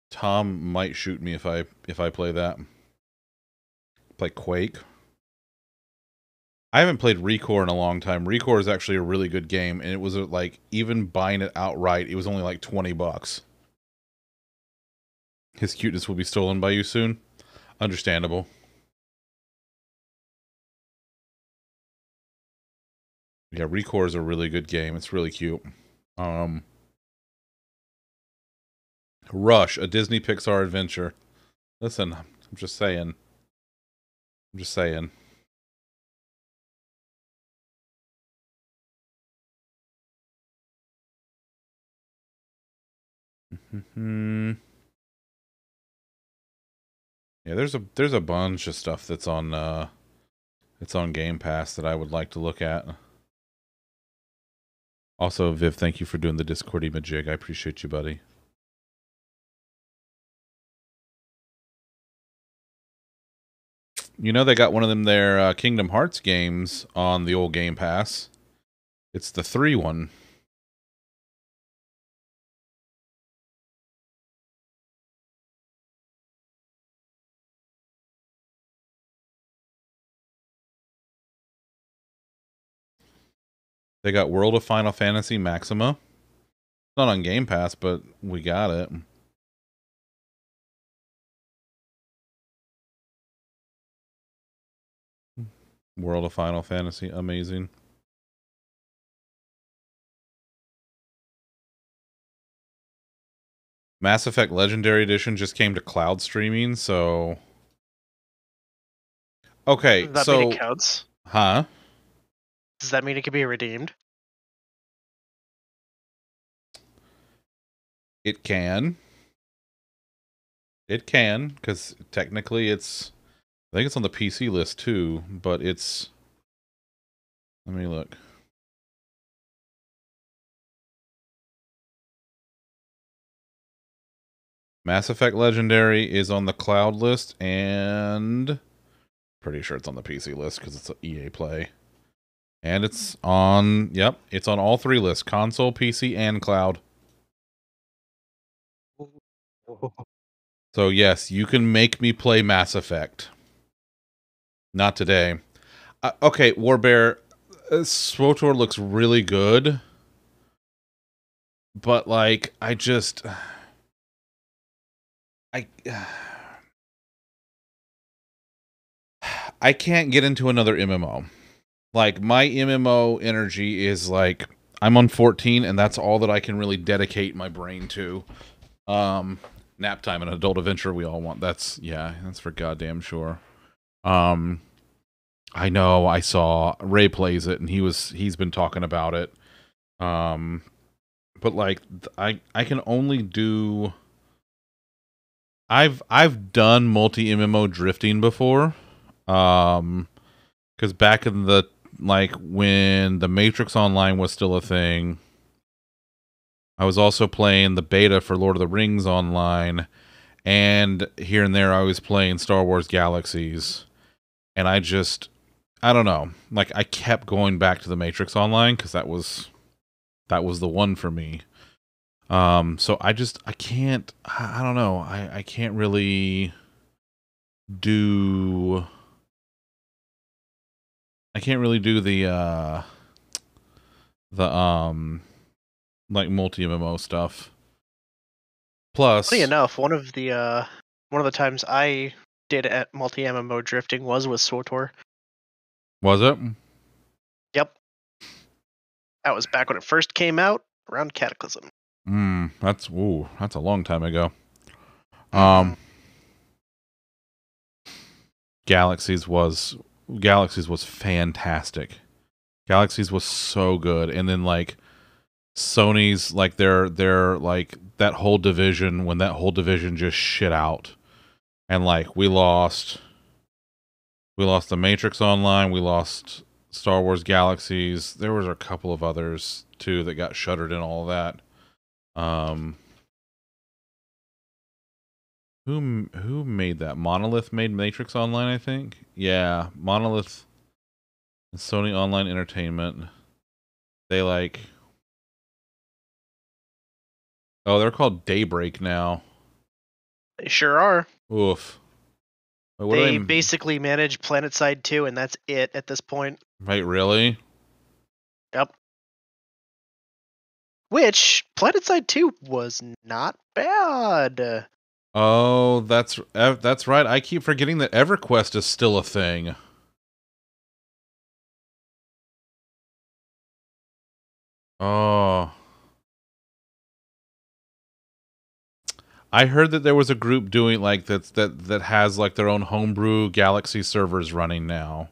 Tom might shoot me if I if I play that. Play Quake. I haven't played ReCore in a long time. ReCore is actually a really good game, and it was uh, like even buying it outright, it was only like twenty bucks. His cuteness will be stolen by you soon. Understandable. Yeah, ReCore is a really good game. It's really cute. Um, Rush, a Disney Pixar adventure. Listen, I'm just saying. I'm just saying. Yeah, there's a there's a bunch of stuff that's on uh it's on Game Pass that I would like to look at. Also, Viv, thank you for doing the Discord jig. I appreciate you, buddy. You know they got one of them their uh, Kingdom Hearts games on the old Game Pass. It's the three one. They got World of Final Fantasy Maxima. It's not on Game Pass, but we got it. World of Final Fantasy, amazing. Mass Effect Legendary Edition just came to cloud streaming, so Okay, that so counts? huh? Does that mean it can be redeemed? It can. It can, because technically it's. I think it's on the PC list too, but it's. Let me look. Mass Effect Legendary is on the cloud list, and pretty sure it's on the PC list because it's a EA Play. And it's on, yep, it's on all three lists console, PC, and cloud. So, yes, you can make me play Mass Effect. Not today. Uh, okay, Warbear, uh, SWTOR looks really good. But, like, I just. I. I can't get into another MMO. Like my MMO energy is like I'm on 14 and that's all that I can really dedicate my brain to. Um nap time and adult adventure we all want. That's yeah, that's for goddamn sure. Um I know I saw Ray plays it and he was he's been talking about it. Um but like I I can only do I've I've done multi MMO drifting before. Um cuz back in the like when the Matrix Online was still a thing, I was also playing the beta for Lord of the Rings Online and here and there I was playing Star Wars Galaxies. And I just I don't know. Like I kept going back to the Matrix Online cuz that was that was the one for me. Um so I just I can't I, I don't know. I I can't really do I can't really do the uh the um like multi MMO stuff. Plus Funny enough, one of the uh, one of the times I did at multi MMO drifting was with SWTOR. was it? Yep. That was back when it first came out around Cataclysm. Mm, that's ooh, that's a long time ago. Um Galaxies was Galaxies was fantastic. Galaxies was so good and then like Sony's like their their like that whole division when that whole division just shit out. And like we lost we lost the Matrix Online, we lost Star Wars Galaxies. There was a couple of others too that got shuttered and all that. Um who who made that? Monolith made Matrix Online, I think. Yeah, Monolith and Sony Online Entertainment. They like Oh, they're called Daybreak now. They sure are. Oof. They they basically manage PlanetSide 2, and that's it at this point. Right, really? Yep. Which PlanetSide 2 was not bad. Oh, that's that's right. I keep forgetting that EverQuest is still a thing. Oh. I heard that there was a group doing like that that that has like their own homebrew Galaxy servers running now.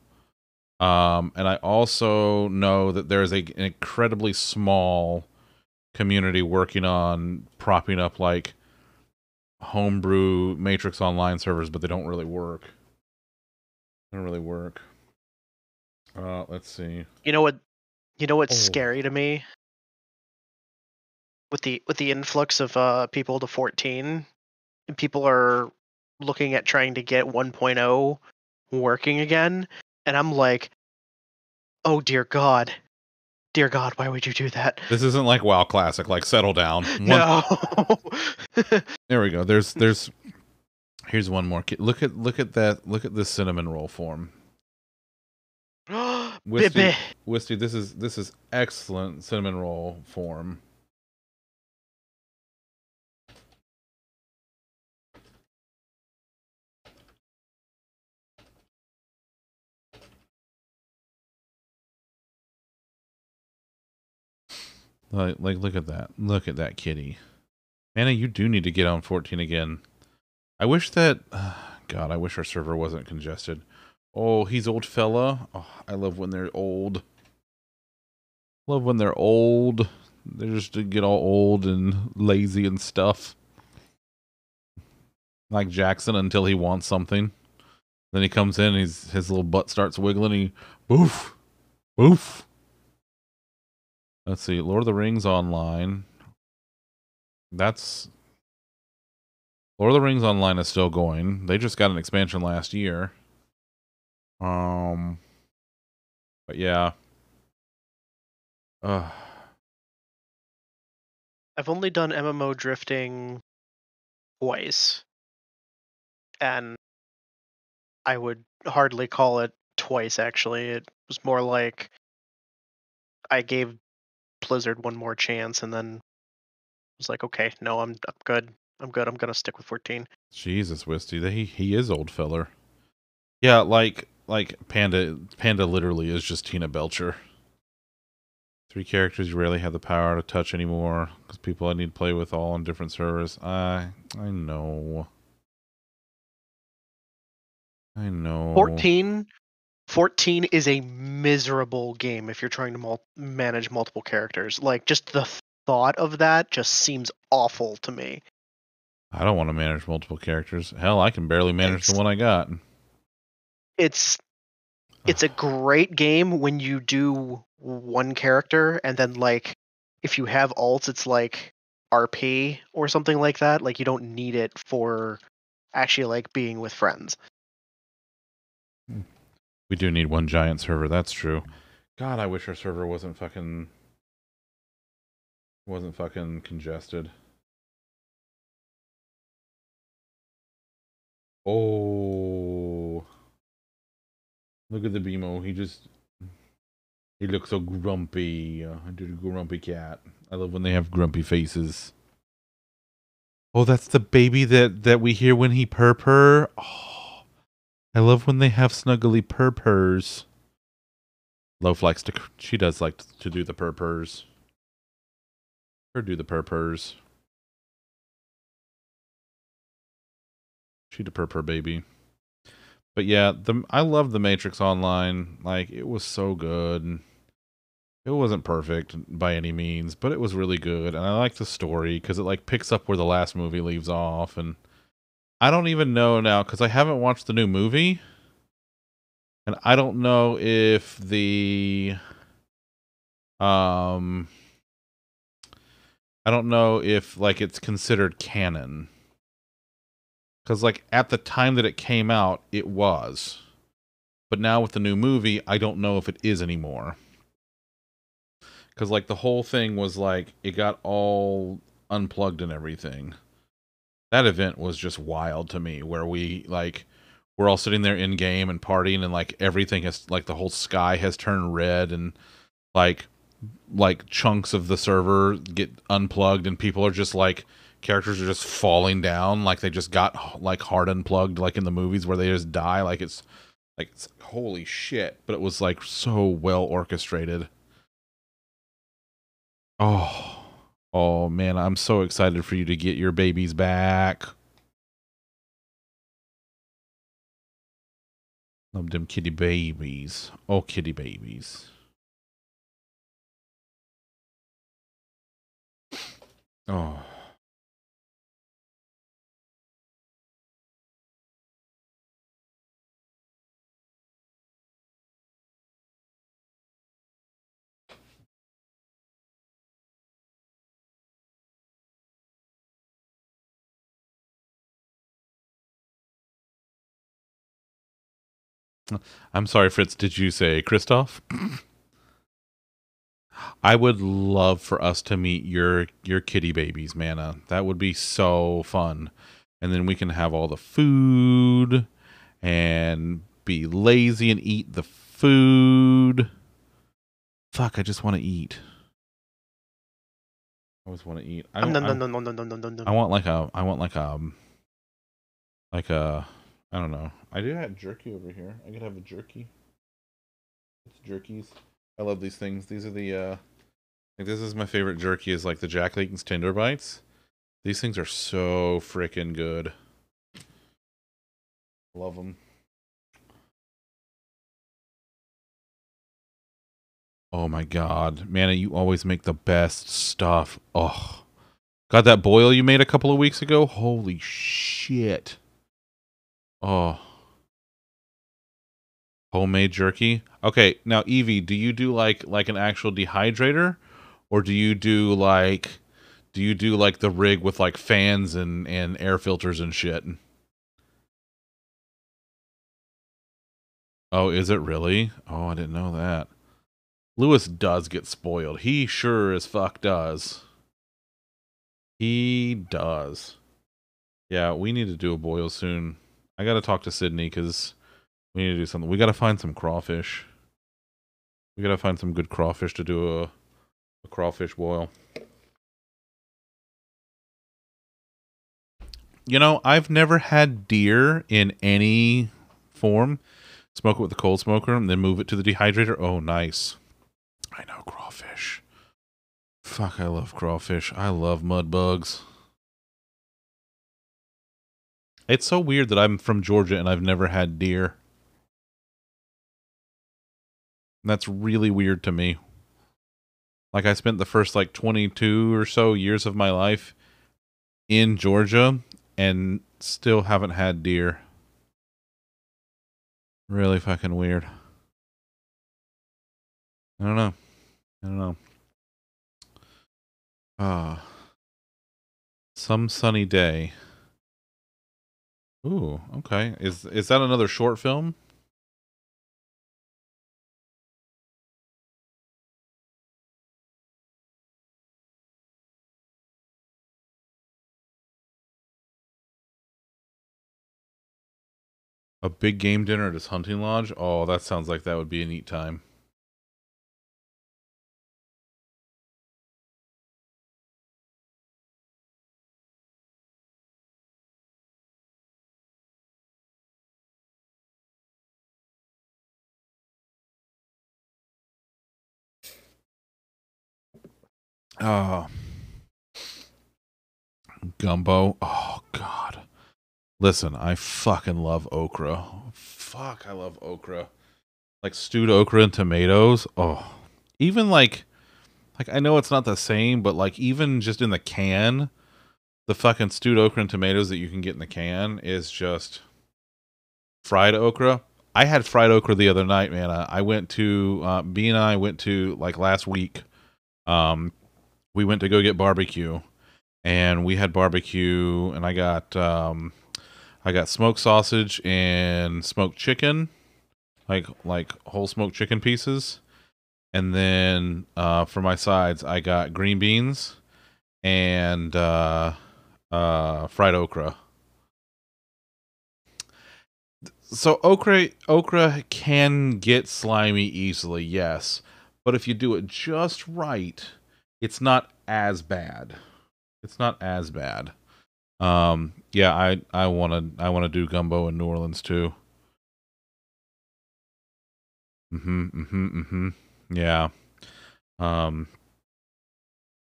Um, and I also know that there is a, an incredibly small community working on propping up like homebrew Matrix Online servers, but they don't really work. They don't really work. Uh, let's see. You know what? You know what's Oh. scary to me? With the with the influx of uh, people to 14, people are looking at trying to get 1.0 working again, and I'm like, oh dear God, dear God, why would you do that? This isn't like WoW Classic. Like, settle down. One- No. There we go. There's there's here's one more. Look at look at that. Look at this cinnamon roll form. Wisty, Bibi. Wisty, this is this is excellent cinnamon roll form. Like, like, look at that. Look at that kitty. Anna, you do need to get on 14 again. I wish that. God, I wish our server wasn't congested. Oh, he's old fella. Oh, I love when they're old. Love when they're old. They just get all old and lazy and stuff. Like Jackson until he wants something. Then he comes in, he's his little butt starts wiggling. He boof, boof. Let's see, Lord of the Rings online. That's Lord of the Rings online is still going. They just got an expansion last year. Um, but yeah. I've only done MMO drifting twice, and I would hardly call it twice. Actually, it was more like I gave Blizzard one more chance, and then was like, okay, no, I'm I'm good. I'm good. I'm gonna stick with 14. Jesus, Wisty, he he is old feller. Yeah, like like Panda Panda literally is just Tina Belcher. Three characters you rarely have the power to touch anymore because people I need to play with all on different servers. I I know. I know. 14 14 is a miserable game if you're trying to mul- manage multiple characters. Like just the thought of that just seems awful to me. I don't want to manage multiple characters. Hell, I can barely manage the one I got. It's it's a great game when you do one character and then like if you have alts it's like RP or something like that. Like you don't need it for actually like being with friends. We do need one giant server. That's true. God, I wish our server wasn't fucking wasn't fucking congested. Oh, look at the BMO. He just he looks so grumpy. I did a grumpy cat. I love when they have grumpy faces. Oh, that's the baby that that we hear when he purr purr. Oh, I love when they have snuggly purr purrs. Loaf likes to. She does like to do the purr purrs. Her do the purr purrs. She the purr purr baby. But yeah, the I love the Matrix Online. Like it was so good. It wasn't perfect by any means, but it was really good, and I like the story because it like picks up where the last movie leaves off. And I don't even know now because I haven't watched the new movie, and I don't know if the um I don't know if like it's considered canon. Cuz like at the time that it came out, it was. But now with the new movie, I don't know if it is anymore. Cuz like the whole thing was like it got all unplugged and everything. That event was just wild to me where we like we're all sitting there in game and partying and like everything has like the whole sky has turned red and like like chunks of the server get unplugged and people are just like characters are just falling down like they just got like hard unplugged like in the movies where they just die like it's like it's, holy shit but it was like so well orchestrated. Oh Oh man, I'm so excited for you to get your babies back. Love them kitty babies. Oh, kitty babies. Oh. I'm sorry, Fritz. Did you say Christoph? I would love for us to meet your your kitty babies, Mana. That would be so fun. And then we can have all the food and be lazy and eat the food. Fuck, I just want to eat. I always want to eat. I, Um, no, no, no, no, no, no, no, no, I want like a I want like a like a I don't know. I do have jerky over here. I could have a jerky. It's jerkies. I love these things. These are the uh like this is my favorite jerky is like the Jack Layton's Tender Bites. These things are so freaking good. Love them. Oh my god. Manna, you always make the best stuff. Oh. Got that boil you made a couple of weeks ago? Holy shit. Oh. Homemade jerky? Okay, now Evie, do you do like like an actual dehydrator? Or do you do like do you do like the rig with like fans and, and air filters and shit? Oh, is it really? Oh, I didn't know that. Lewis does get spoiled. He sure as fuck does. He does. Yeah, we need to do a boil soon. I got to talk to Sydney because we need to do something. We got to find some crawfish. We got to find some good crawfish to do a, a crawfish boil. You know, I've never had deer in any form. Smoke it with the cold smoker and then move it to the dehydrator. Oh, nice. I know crawfish. Fuck, I love crawfish. I love mud bugs. It's so weird that I'm from Georgia and I've never had deer. That's really weird to me. Like I spent the first like 22 or so years of my life in Georgia and still haven't had deer. Really fucking weird. I don't know. I don't know. Ah. Some sunny day. Ooh, okay. Is is that another short film? A big game dinner at his hunting lodge? Oh, that sounds like that would be a neat time. Oh. Gumbo. Oh god. Listen, I fucking love okra. Fuck, I love okra. Like stewed okra and tomatoes. Oh. Even like like I know it's not the same, but like even just in the can, the fucking stewed okra and tomatoes that you can get in the can is just fried okra. I had fried okra the other night, man. I, I went to uh B and I went to like last week. Um we went to go get barbecue and we had barbecue and I got um I got smoked sausage and smoked chicken like like whole smoked chicken pieces. And then uh for my sides I got green beans and uh uh fried okra. So okra okra can get slimy easily yes. But if you do it just right it's not as bad. It's not as bad. Um, yeah, I I want to I want to do gumbo in New Orleans too. Mhm, mhm, mhm. Yeah. Um,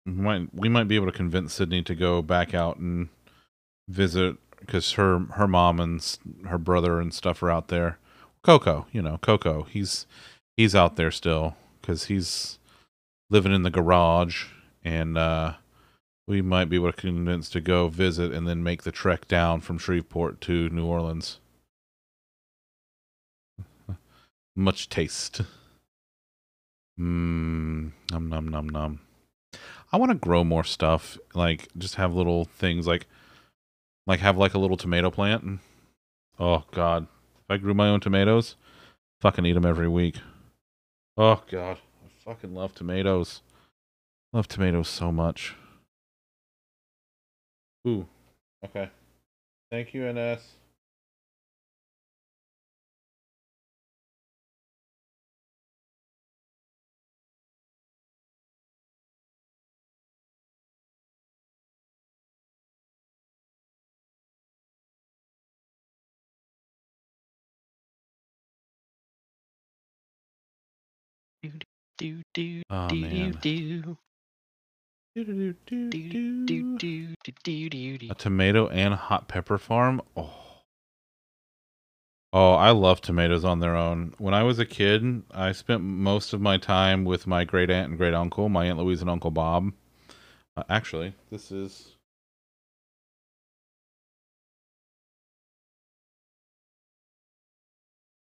we might we might be able to convince Sydney to go back out and visit because her her mom and her brother and stuff are out there. Coco, you know, Coco, he's he's out there still because he's living in the garage, and uh, we might be able to convince to go visit and then make the trek down from Shreveport to New Orleans. Much taste. Mmm, num num num num. I want to grow more stuff, like just have little things like, like have like a little tomato plant. And, oh God, if I grew my own tomatoes, fucking eat them every week. Oh God, fucking love tomatoes. Love tomatoes so much. Ooh, okay. Thank you, NS. Do do Oh do man. do do do do do do do do do. A tomato and hot pepper farm. Oh. Oh, I love tomatoes on their own. When I was a kid, I spent most of my time with my great aunt and great uncle, my aunt Louise and uncle Bob. Uh, actually, this is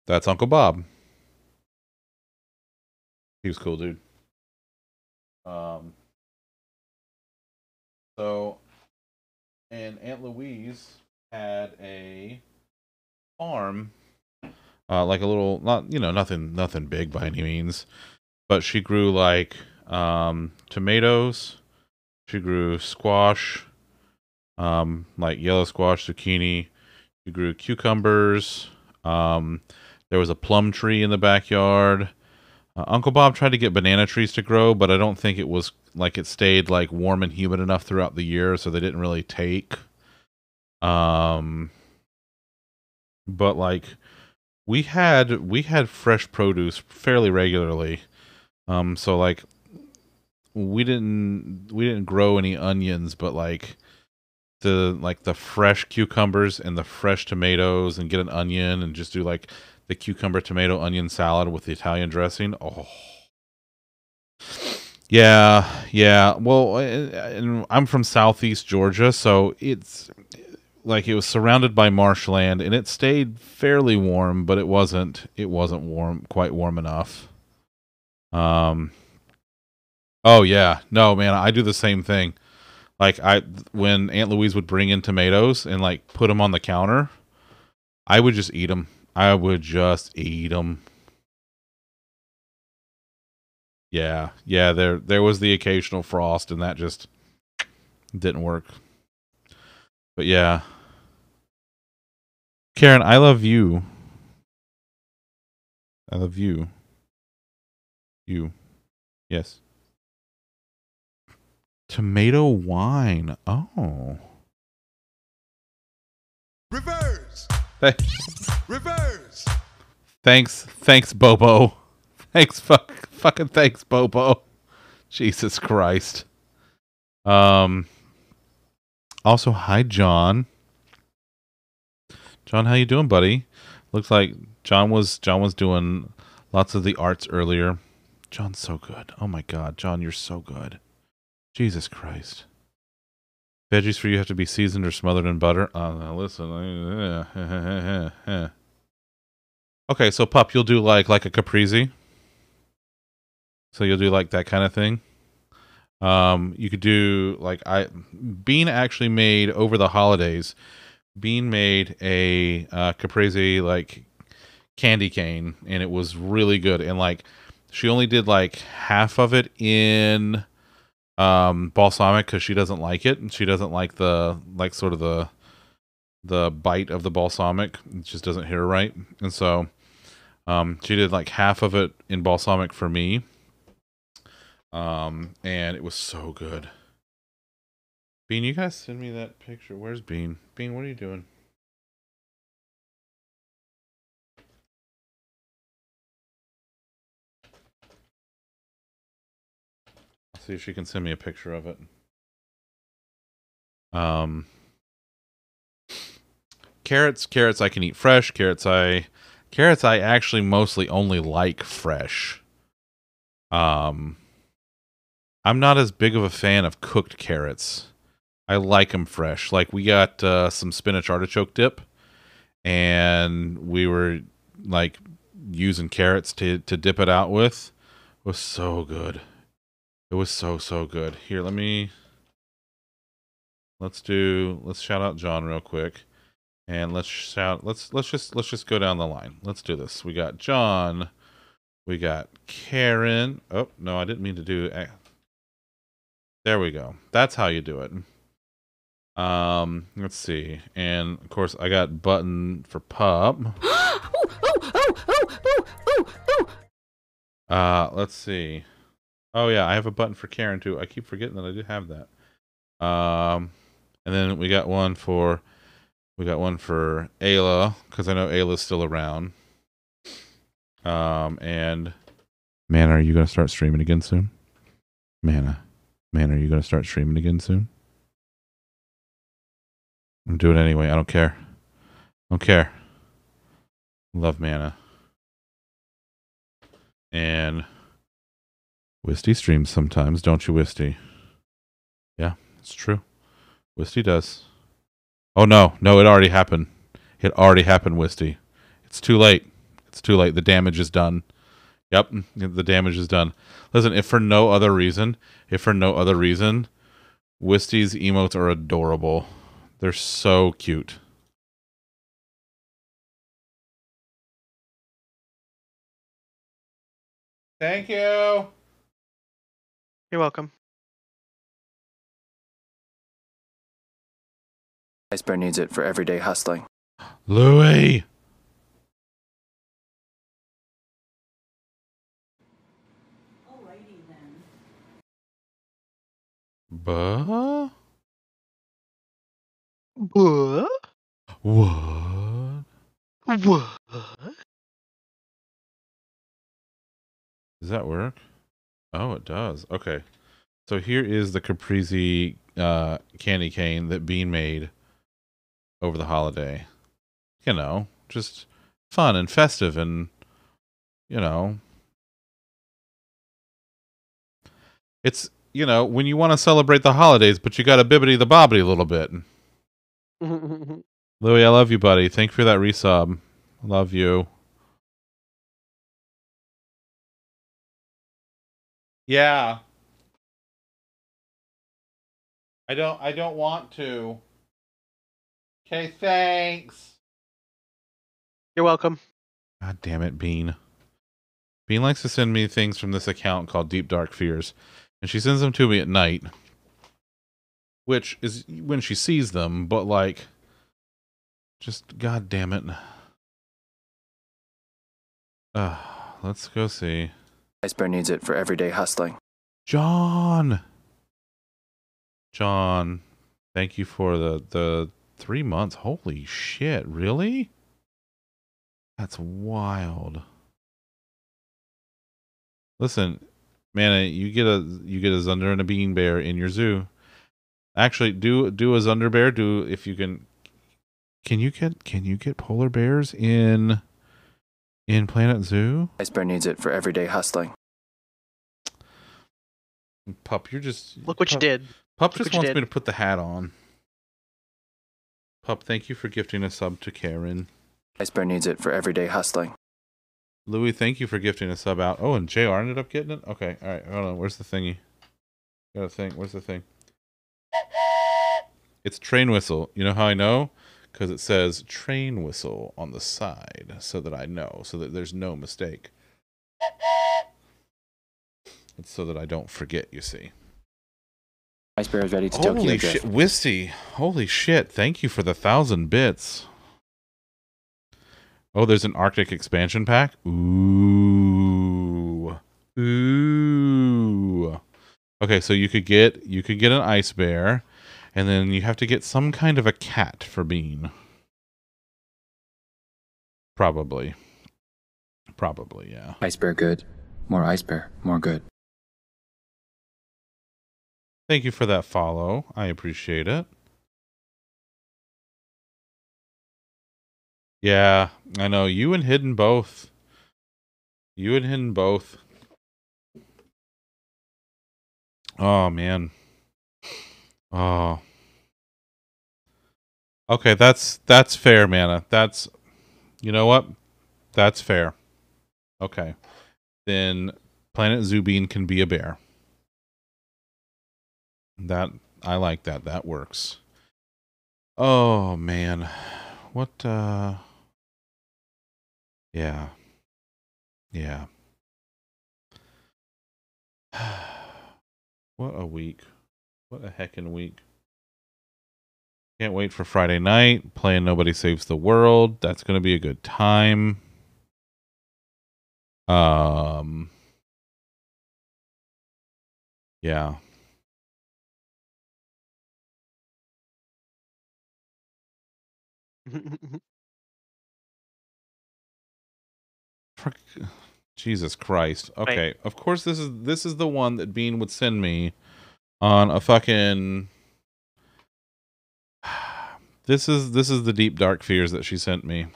That's Uncle Bob. He was cool, dude. Um so and Aunt Louise had a farm uh like a little not you know nothing nothing big by any means but she grew like um tomatoes. She grew squash um like yellow squash zucchini. She grew cucumbers. Um there was a plum tree in the backyard uh, uncle bob tried to get banana trees to grow but i don't think it was like it stayed like warm and humid enough throughout the year so they didn't really take. Um but like we had we had fresh produce fairly regularly. Um so like we didn't we didn't grow any onions but like the like the fresh cucumbers and the fresh tomatoes and get an onion and just do like the cucumber tomato onion salad with the Italian dressing. Oh. Yeah yeah. Well and and I'm from southeast Georgia so it's like it was surrounded by marshland and it stayed fairly warm but it wasn't it wasn't warm quite warm enough. Um oh yeah. No man i do the same thing. Like i when aunt louise would bring in tomatoes and like put them on the counter i would just eat them i would just eat them yeah yeah there there was the occasional frost and that just didn't work but yeah Karen, I love you. I love you. You. Yes. Tomato wine. Oh. Reverse. Reverse. thanks. Thanks, Bobo. Thanks, fuck, fucking thanks, Bobo. Jesus Christ. Um. Also, hi, John. John, how you doing, buddy? Looks like John was John was doing lots of the arts earlier. John's so good. Oh my god, John, you're so good. Jesus Christ. Veggies for you have to be seasoned or smothered in butter. Uh, listen. Okay, so pup, you'll do like like a caprese. So you'll do like that kind of thing. Um, you could do like I Bean actually made over the holidays. Bean made a uh, caprese like candy cane, and it was really good. And like she only did like half of it in um balsamic because she doesn't like it, and she doesn't like the like sort of the the bite of the balsamic. It just doesn't hit her right, and so um she did like half of it in balsamic for me. Um, and it was so good. Bean, you guys send me that picture. Where's Bean? Bean, what are you doing? See if she can send me a picture of it. Um, carrots, carrots I can eat fresh. Carrots I, carrots I actually mostly only like fresh. Um, I'm not as big of a fan of cooked carrots. I like them fresh. Like we got uh, some spinach artichoke dip, and we were like using carrots to to dip it out with. It was so good. It was so so good. Here, let me. Let's do. Let's shout out John real quick, and let's shout. Let's let's just let's just go down the line. Let's do this. We got John. We got Karen. Oh no, I didn't mean to do. There we go. That's how you do it. Um, let's see. And of course, I got button for pup. Uh, let's see. Oh yeah, I have a button for Karen too. I keep forgetting that I do have that. Um, and then we got one for we got one for Ayla because I know Ayla's still around. Um, and man, are you gonna start streaming again soon? Mana, man, are you gonna start streaming again soon? I'm doing it anyway. I don't care. I Don't care. Love mana. And Wisty streams sometimes, don't you, Wisty? Yeah, it's true. Wisty does. Oh no, no, it already happened. It already happened, Wisty. It's too late. It's too late. The damage is done. Yep, the damage is done. Listen, if for no other reason, if for no other reason, Wisty's emotes are adorable. They're so cute. Thank you. You're welcome. Ice Bear needs it for everyday hustling. Louis. Buh? What? What? What? Does that work? Oh, it does. Okay. So here is the Caprese uh, candy cane that Bean made over the holiday. You know, just fun and festive and, you know. It's, you know, when you want to celebrate the holidays, but you got to bibbity the bobbity a little bit. Louis, I love you, buddy. Thank you for that resub. Love you. Yeah. I don't I don't want to. Okay, thanks. You're welcome. God damn it, Bean. Bean likes to send me things from this account called Deep Dark Fears, and she sends them to me at night. Which is when she sees them, but like just god damn it. Uh, let's go see. Ice Bear needs it for everyday hustling. John. John, thank you for the the 3 months. Holy shit, really? That's wild. Listen, man, you get a you get a Zunder and a Bean Bear in your zoo. Actually, do do a Zunder Bear. Do if you can. Can you get can you get polar bears in in Planet Zoo? Ice Bear needs it for everyday hustling. Pup, you're just Look what you did. Pup Look just wants me to put the hat on. Pup, thank you for gifting a sub to Karen. Ice Bear needs it for everyday hustling. Louis, thank you for gifting a sub out. Oh, and JR ended up getting it? Okay, alright, hold on. Where's the thingy? Got a thing. Where's the thing? It's train whistle. You know how I know? Because it says train whistle on the side so that I know, so that there's no mistake. It's so that I don't forget, you see. Ice Bear is ready to Tokyo Holy Drift. shit, Wisty! Holy shit! Thank you for the thousand bits. Oh, there's an Arctic expansion pack. Ooh, ooh. Okay, so you could get you could get an ice bear, and then you have to get some kind of a cat for Bean. Probably. Probably, yeah. Ice Bear good. More Ice Bear, more good. Thank you for that follow. I appreciate it. Yeah, I know. You and Hidden both. You and Hidden both. Oh, man. Oh. Okay, that's that's fair, Mana. That's you know what? That's fair. Okay. Then Planet Zubine can be a bear. That I like that. That works. Oh man. What uh Yeah. Yeah. what a week. What a heckin' week. Can't wait for Friday night. Playing Nobody Saves the World. That's going to be a good time. Um, yeah. Jesus Christ. Okay, of course this is this is the one that Bean would send me on a fucking This is this is the deep dark fears that she sent me.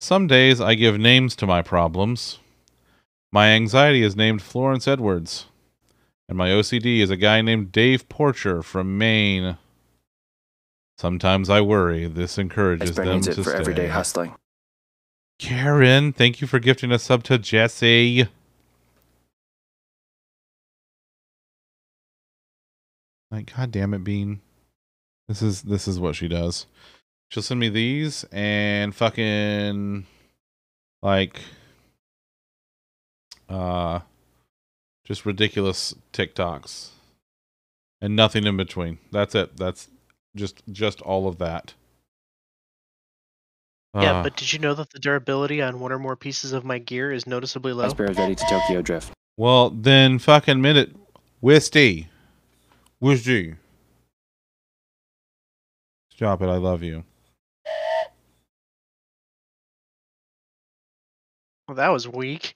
Some days I give names to my problems. My anxiety is named Florence Edwards, and my OCD is a guy named Dave Porcher from Maine. Sometimes I worry this encourages them needs it to for stay. everyday hustling. Karen, thank you for gifting a sub to Jesse. Like, god damn it, Bean. This is this is what she does. She'll send me these and fucking like uh just ridiculous TikToks. And nothing in between. That's it. That's just just all of that. yeah, Uh, but did you know that the durability on one or more pieces of my gear is noticeably low? Ice Bear is ready to Tokyo Drift. Well, then fucking minute. Wisty. Wisty. Stop it. I love you. Well, that was weak.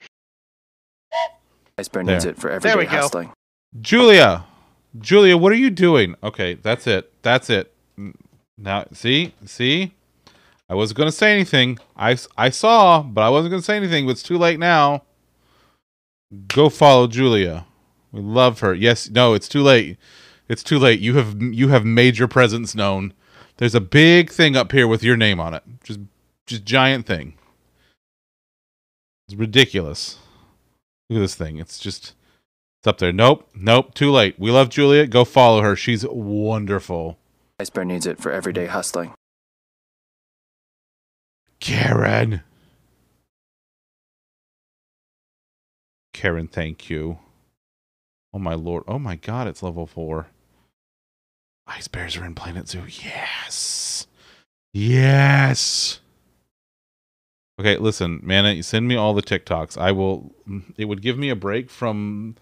Ice Bear needs it for There everyday we go. hustling. Julia. Julia, what are you doing? Okay, that's it. That's it. Now, see? See? I wasn't going to say anything. I I saw, but I wasn't going to say anything. But it's too late now. Go follow Julia. We love her. Yes, no, it's too late. It's too late. You have you have made your presence known. There's a big thing up here with your name on it. Just just giant thing. It's ridiculous. Look at this thing. It's just it's up there. Nope. Nope. Too late. We love Julia. Go follow her. She's wonderful. Ice Bear needs it for everyday hustling. Karen. Karen, thank you. Oh my lord. Oh my god, it's level four. Ice bears are in Planet Zoo. Yes. Yes. Okay, listen, man, you send me all the TikToks. I will it would give me a break from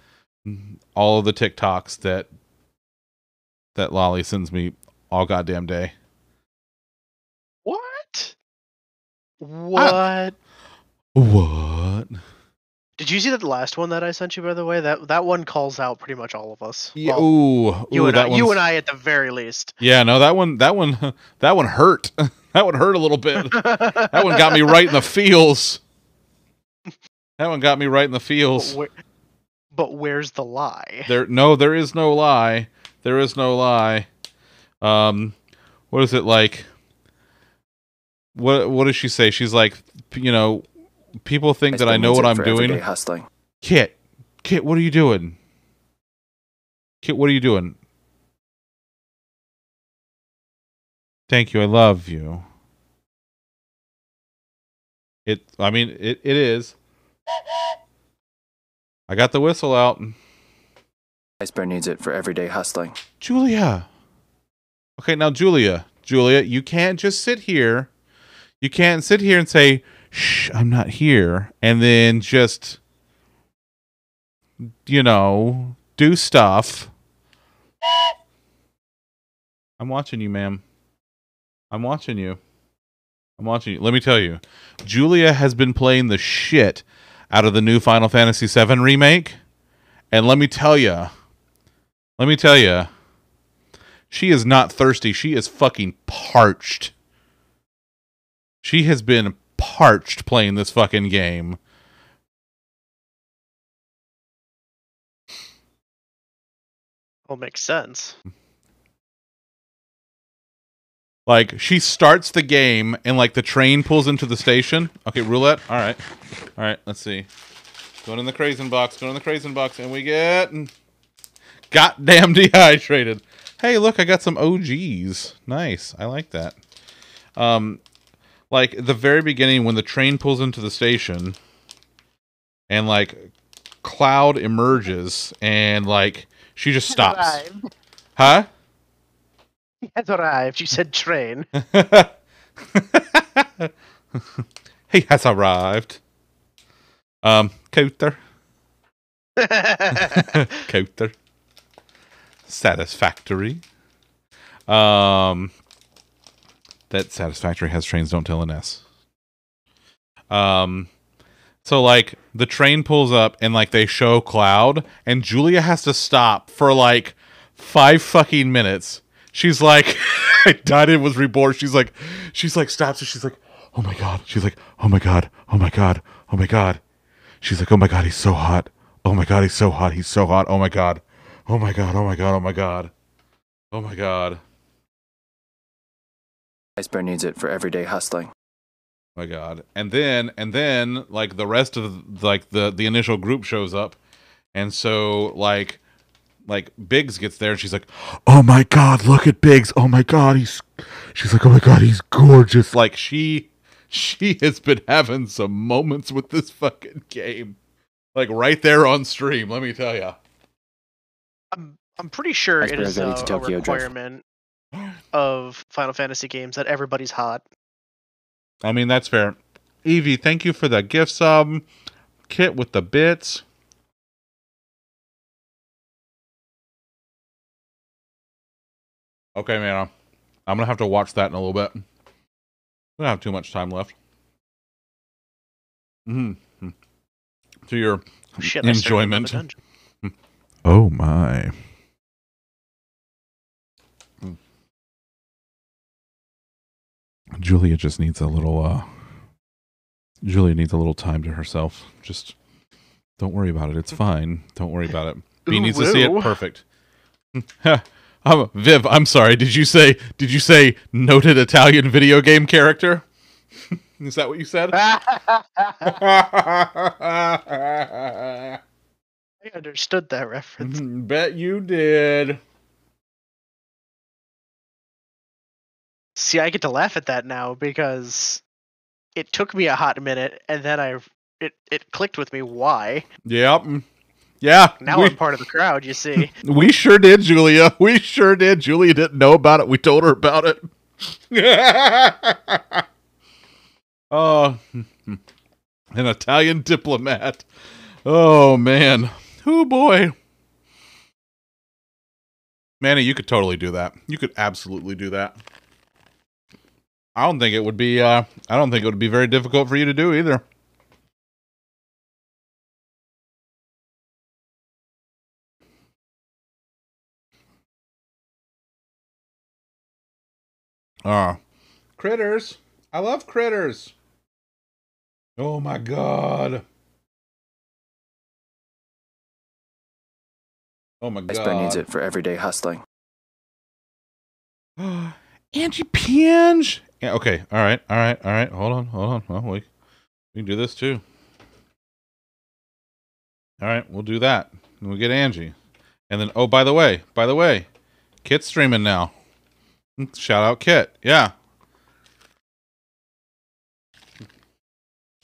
all of the TikToks that that Lolly sends me all goddamn day. What? Ah. What? What? Did you see that last one that I sent you, by the way? That that one calls out pretty much all of us. Yeah, Well, ooh, you ooh, and I, you and I at the very least. Yeah, no, that one, that one, that one hurt. that one hurt a little bit. that one got me right in the feels. That one got me right in the But, feels. where, but where's the lie? There, no, there is no lie. There is no lie. Um, what is it like? What What does she say? She's like, you know, people think that I know what I'm doing. hustling. Kit, Kit, what are you doing? Kit, what are you doing? Thank you. I love you. It. I mean, it. It is. I got the whistle out. Ice Bear needs it for everyday hustling. Julia. Okay, now Julia, Julia, you can't just sit here. You can't sit here and say, "Shh, I'm not here," and then just, you know, do stuff. I'm watching you, ma'am. I'm watching you. I'm watching you. Let me tell you, Julia has been playing the shit out of the new Final Fantasy VII remake, and let me tell you, let me tell you, She is not thirsty. She is fucking parched. She has been parched playing this fucking game. Well, makes sense. Like she starts the game and like the train pulls into the station. Okay, roulette. All right, all right. Let's see. Going in the crazen box. Going in the crazen box, and we get goddamn dehydrated. Hey, look, I got some OGs. Nice. I like that. Um, like the very beginning when the train pulls into the station, and like cloud emerges, and like she just stops. Huh? He has arrived. You said train. he has arrived. Um, counter, counter, satisfactory. Um, that satisfactory has trains don't tell an S. Um, so like the train pulls up and like they show Cloud and Julia has to stop for like five fucking minutes. She's like, I died and was reborn. She's like, she's like stops and she's like, oh my god. She's like, oh my god, oh my god, oh my god. She's like, oh my god, he's so hot. Oh my god, he's so hot. He's so hot. Oh my god. Oh my god. Oh my god. Oh my god. Oh my god. Ice Bear needs it for everyday hustling. my god and then and then like the rest of like the the initial group shows up. And so like like biggs gets there and she's like oh my god look at biggs. Oh my god he's she's like oh my god he's gorgeous. Like she she has been having some moments with this fucking game. Like right there on stream let me tell you I'm I'm pretty sure Ice it Bear's is a, a Tokyo Drift. requirement of Final Fantasy games that everybody's hot. i mean that's fair evie thank you for the gift sub kit with the bits Okay, man. I'm- I'm gonna have to watch that in a little bit. We don't have too much time left. hmm To your shit, I enjoyment. Oh my. Julia just needs a little uh Julia needs a little time to herself. Just don't worry about it. It's fine. Don't worry about it. B Ooh, needs to see it. Perfect. I'm, Viv, I'm sorry. Did you say did you say noted Italian video game character? Is that what you said? I understood that reference. Bet you did. See, I get to laugh at that now because it took me a hot minute, and then I it it clicked with me why. Yep. Yeah. Now we, I'm part of the crowd. You see, we sure did, Julia. We sure did. Julia didn't know about it. We told her about it. oh, hmm, hmm. an Italian diplomat. Oh man. Oh boy. Manny, you could totally do that. You could absolutely do that. I don't think it would be uh I don't think it would be very difficult for you to do either. Ah. critters. I love critters. Oh my god. Oh my god. Bear needs it for everyday hustling. Angie Pinge. Yeah, okay. All right. All right. All right. Hold on. Hold on. Well, we we can do this too. All right, we'll do that. And we'll get Angie. And then oh, by the way, by the way, Kit's streaming now. Mm, shout out Kit. Yeah.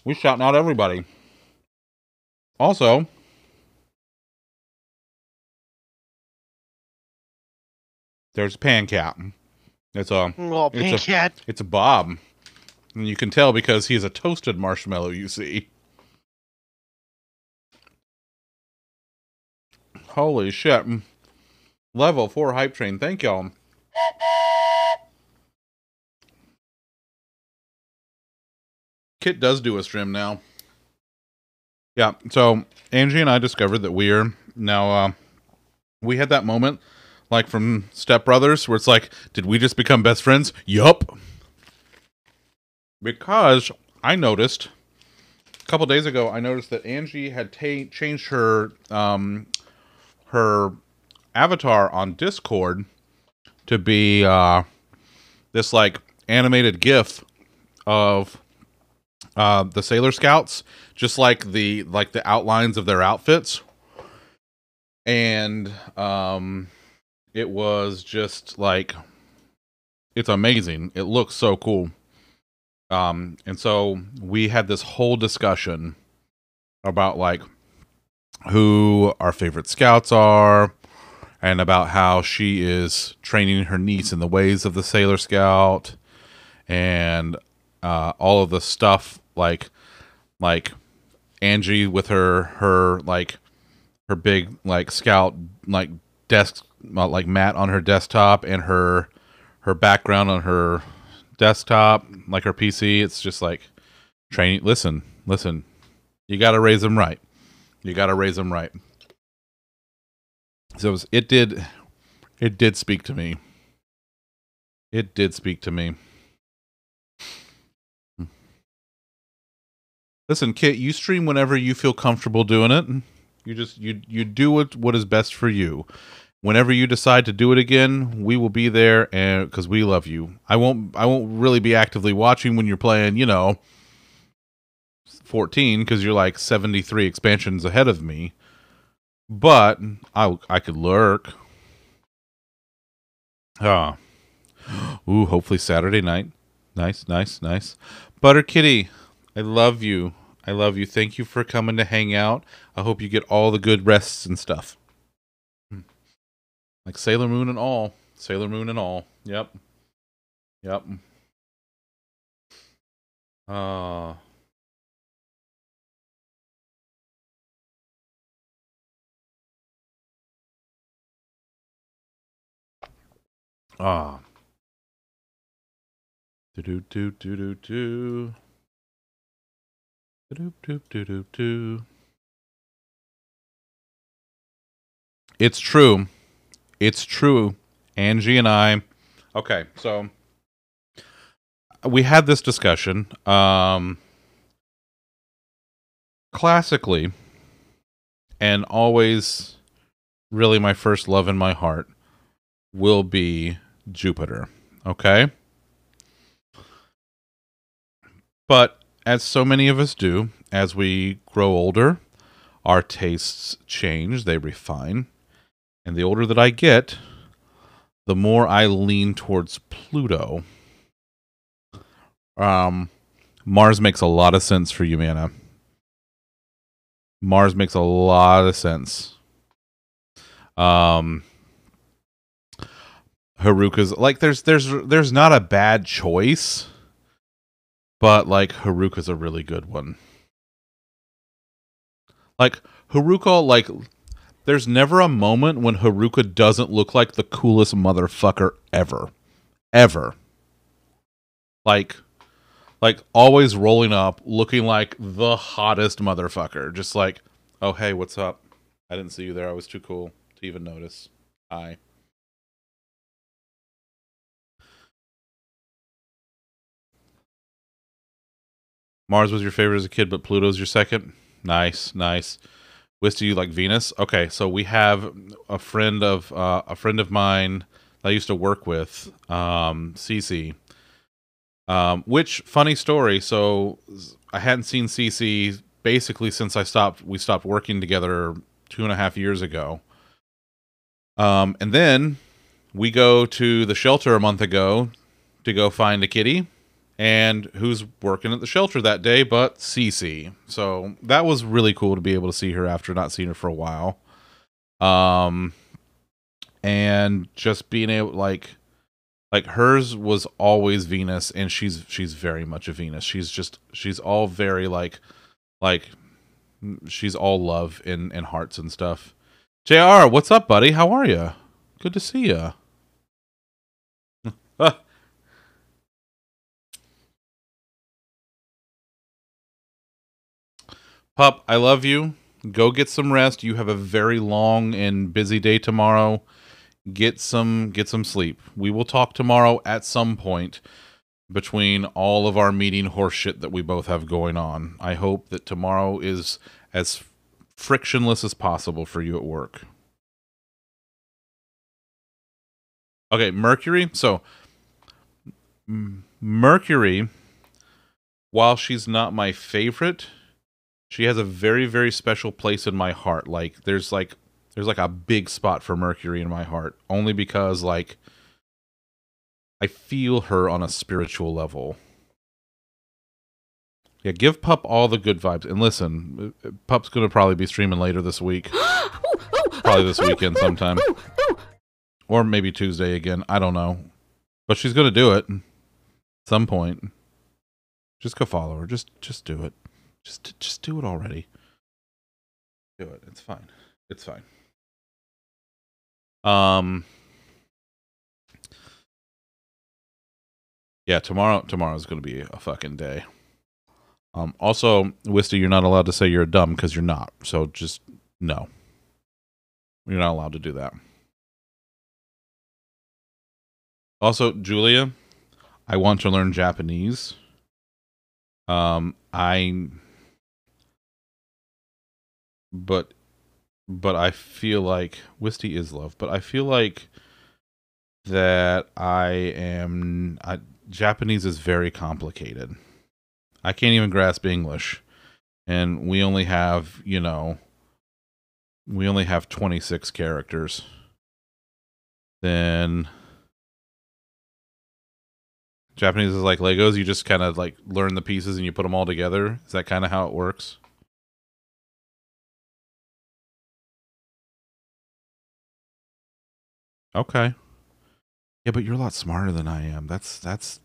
We shouting out everybody. Also, there's Pan Cat. It's a It's Pink a- Cat. it's a Bob. And you can tell because he's a toasted marshmallow, you see. Holy shit. Level 4 hype train. Thank y'all. Kit does do a stream now. Yeah, so Angie and I discovered that we're now uh we had that moment like from Step Brothers, where it's like, did we just become best friends? Yup. Because I noticed a couple days ago, I noticed that Angie had changed her um, her avatar on Discord to be uh, this like animated GIF of uh, the Sailor Scouts, just like the like the outlines of their outfits, and um, it was just like it's amazing. It looks so cool. Um, and so we had this whole discussion about like who our favorite scouts are and about how she is training her niece in the ways of the Sailor Scout and uh, all of the stuff like like Angie with her her like her big like scout like desk Uh, like mat on her desktop and her her background on her desktop like her PC it's just like training listen listen you got to raise them right. You got to raise them right. So it, was, it did it did speak to me. It did speak to me. Listen, Kit, you stream whenever you feel comfortable doing it. You just you you do what what is best for you. Whenever you decide to do it again, we will be there and cuz we love you. I won't I won't really be actively watching when you're playing, you know, 14 cuz you're like 73 expansions ahead of me. But I I could lurk. Ah. Ooh, hopefully Saturday night. Nice, nice, nice. Butter Kitty, I love you. I love you. Thank you for coming to hang out. I hope you get all the good rests and stuff. Like Sailor Moon and all. Sailor Moon and all. Yep. Yep. Uh Ah. Do do do do do do. Do do do do do. It's true. It's true. Angie and I. Okay, so we had this discussion. Um, classically, and always, really, my first love in my heart will be Jupiter. Okay. But as so many of us do, as we grow older, our tastes change, they refine. And the older that I get, the more I lean towards Pluto. Um, Mars makes a lot of sense for you, Mana. Mars makes a lot of sense. Um, Haruka's like there's there's there's not a bad choice, but like Haruka's a really good one. Like Haruka, like there's never a moment when Haruka doesn't look like the coolest motherfucker ever, ever. Like, like always rolling up, looking like the hottest motherfucker. Just like, oh hey, what's up? I didn't see you there. I was too cool to even notice. Hi. Mars was your favorite as a kid, but Pluto's your second. Nice, nice. Which do you like Venus? Okay, so we have a friend of uh, a friend of mine that I used to work with, um, Cece. Um, which funny story? So I hadn't seen Cece basically since I stopped. We stopped working together two and a half years ago. Um, and then we go to the shelter a month ago to go find a kitty and who's working at the shelter that day but Cece. So that was really cool to be able to see her after not seeing her for a while. Um and just being able like like hers was always Venus and she's she's very much a Venus. She's just she's all very like like she's all love and and hearts and stuff. JR, what's up, buddy? How are you? Good to see you. Pup, I love you. Go get some rest. You have a very long and busy day tomorrow. get some get some sleep. We will talk tomorrow at some point between all of our meeting horseshit that we both have going on. I hope that tomorrow is as frictionless as possible for you at work. Okay, Mercury. So Mercury while she's not my favorite, she has a very very special place in my heart. Like there's like there's like a big spot for Mercury in my heart only because like I feel her on a spiritual level. Yeah, give Pup all the good vibes. And listen, Pup's going to probably be streaming later this week. probably this weekend sometime. Or maybe Tuesday again. I don't know. But she's going to do it at some point. Just go follow her. Just just do it. Just just do it already. Do it. It's fine. It's fine. Um Yeah, tomorrow tomorrow's going to be a fucking day. Um also, Wisty, you're not allowed to say you're a dumb cuz you're not. So just no. You're not allowed to do that. Also, Julia, I want to learn Japanese. Um I but but I feel like Wisty is love, but I feel like that I am I, Japanese is very complicated. I can't even grasp English, and we only have you know we only have twenty six characters. Then Japanese is like Legos. You just kind of like learn the pieces and you put them all together. Is that kind of how it works? Okay. Yeah, but you're a lot smarter than I am. That's that's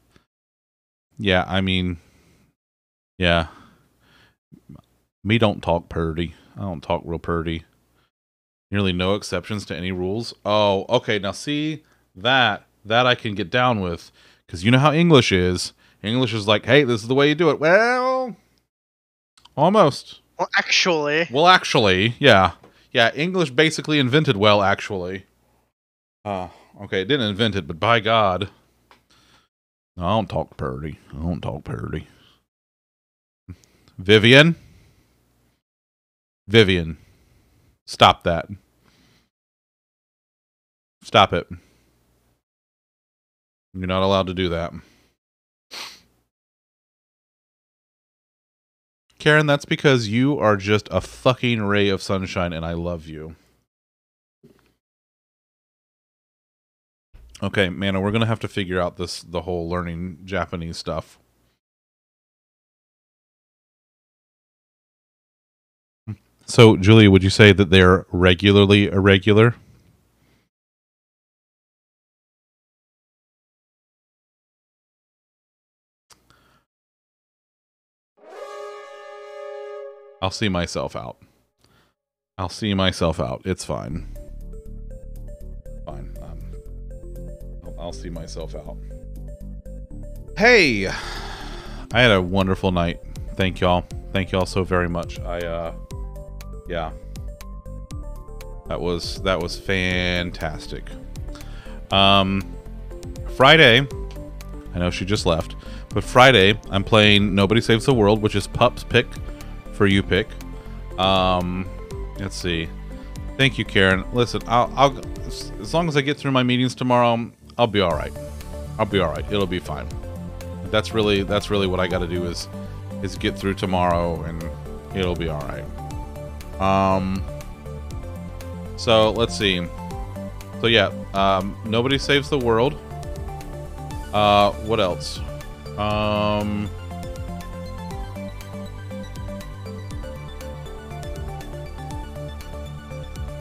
Yeah, I mean yeah. Me don't talk purdy. I don't talk real purdy. Nearly no exceptions to any rules. Oh, okay. Now see that that I can get down with cuz you know how English is. English is like, "Hey, this is the way you do it." Well, almost. Well, actually, Well, actually, yeah. Yeah, English basically invented well actually. Uh, okay, didn't invent it, but by God. No, I don't talk parody. I don't talk parody. Vivian? Vivian. Stop that. Stop it. You're not allowed to do that. Karen, that's because you are just a fucking ray of sunshine and I love you. Okay, Mana, we're gonna have to figure out this the whole learning Japanese stuff. So, Julia, would you say that they're regularly irregular? I'll see myself out. I'll see myself out. It's fine. Fine. I'll, see myself out. Hey, I had a wonderful night. Thank y'all. Thank y'all so very much. I uh, yeah, that was that was fantastic. Um, Friday, I know she just left, but Friday I'm playing Nobody Saves the World, which is Pup's pick for you pick. Um, let's see. Thank you, Karen. Listen, I'll, I'll as long as I get through my meetings tomorrow, I'll be all right. I'll be all right. It'll be fine. That's really that's really what I got to do is is get through tomorrow, and it'll be all right. Um. So let's see. So yeah, um, nobody saves the world. Uh, what else? Um.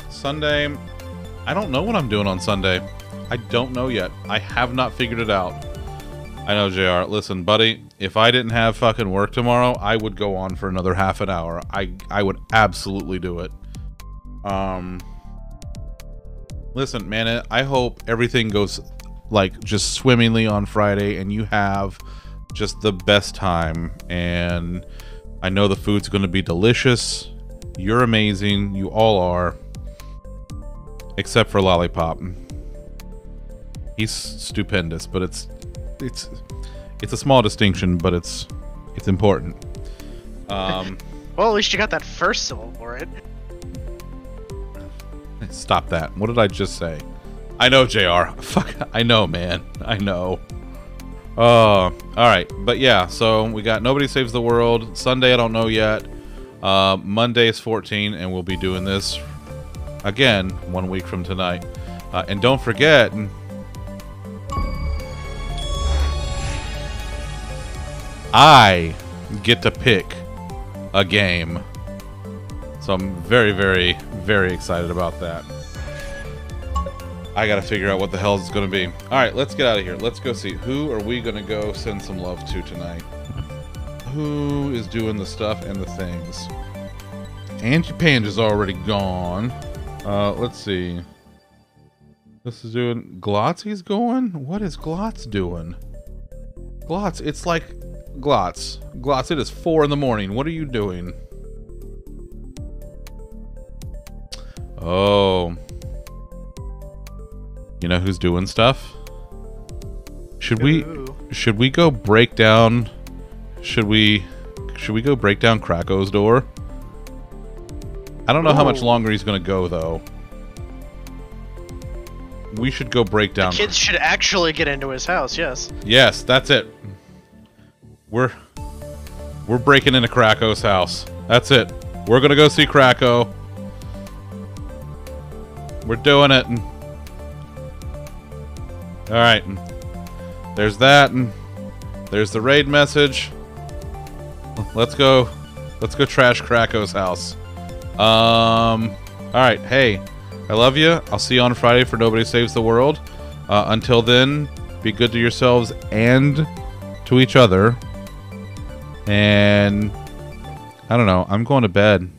Sunday. I don't know what I'm doing on Sunday. I don't know yet. I have not figured it out. I know, JR. Listen, buddy, if I didn't have fucking work tomorrow, I would go on for another half an hour. I I would absolutely do it. Um Listen, man, I hope everything goes like just swimmingly on Friday and you have just the best time and I know the food's going to be delicious. You're amazing. You all are except for Lollipop. He's stupendous, but it's it's it's a small distinction, but it's it's important. Um, Well, at least you got that first syllable for it. stop that. What did I just say? I know, Jr. Fuck, I know, man. I know. Uh, all right, but yeah. So we got nobody saves the world. Sunday, I don't know yet. Uh, Monday is 14, and we'll be doing this again one week from tonight. Uh, and don't forget. I get to pick a game. So I'm very, very, very excited about that. I gotta figure out what the hell it's gonna be. Alright, let's get out of here. Let's go see. Who are we gonna go send some love to tonight? Who is doing the stuff and the things? Angie Panda's already gone. Uh, let's see. This is doing. Glotzy's going? What is Glotz doing? Glotz, it's like. Glotz. Glotz, it is 4 in the morning. What are you doing? Oh. You know who's doing stuff? Should we should we go break down should we should we go break down Krakow's door? I don't know how much oh. longer he's going to go though. We should go break down Kids should actually get into his house. Yes. Yes, that's it. We're we're breaking into Krakow's house. That's it. We're gonna go see Krakow. We're doing it. All right. There's that, and there's the raid message. Let's go. Let's go trash Krakow's house. Um. All right. Hey, I love you. I'll see you on Friday for Nobody Saves the World. Uh, until then, be good to yourselves and to each other. And I don't know. I'm going to bed.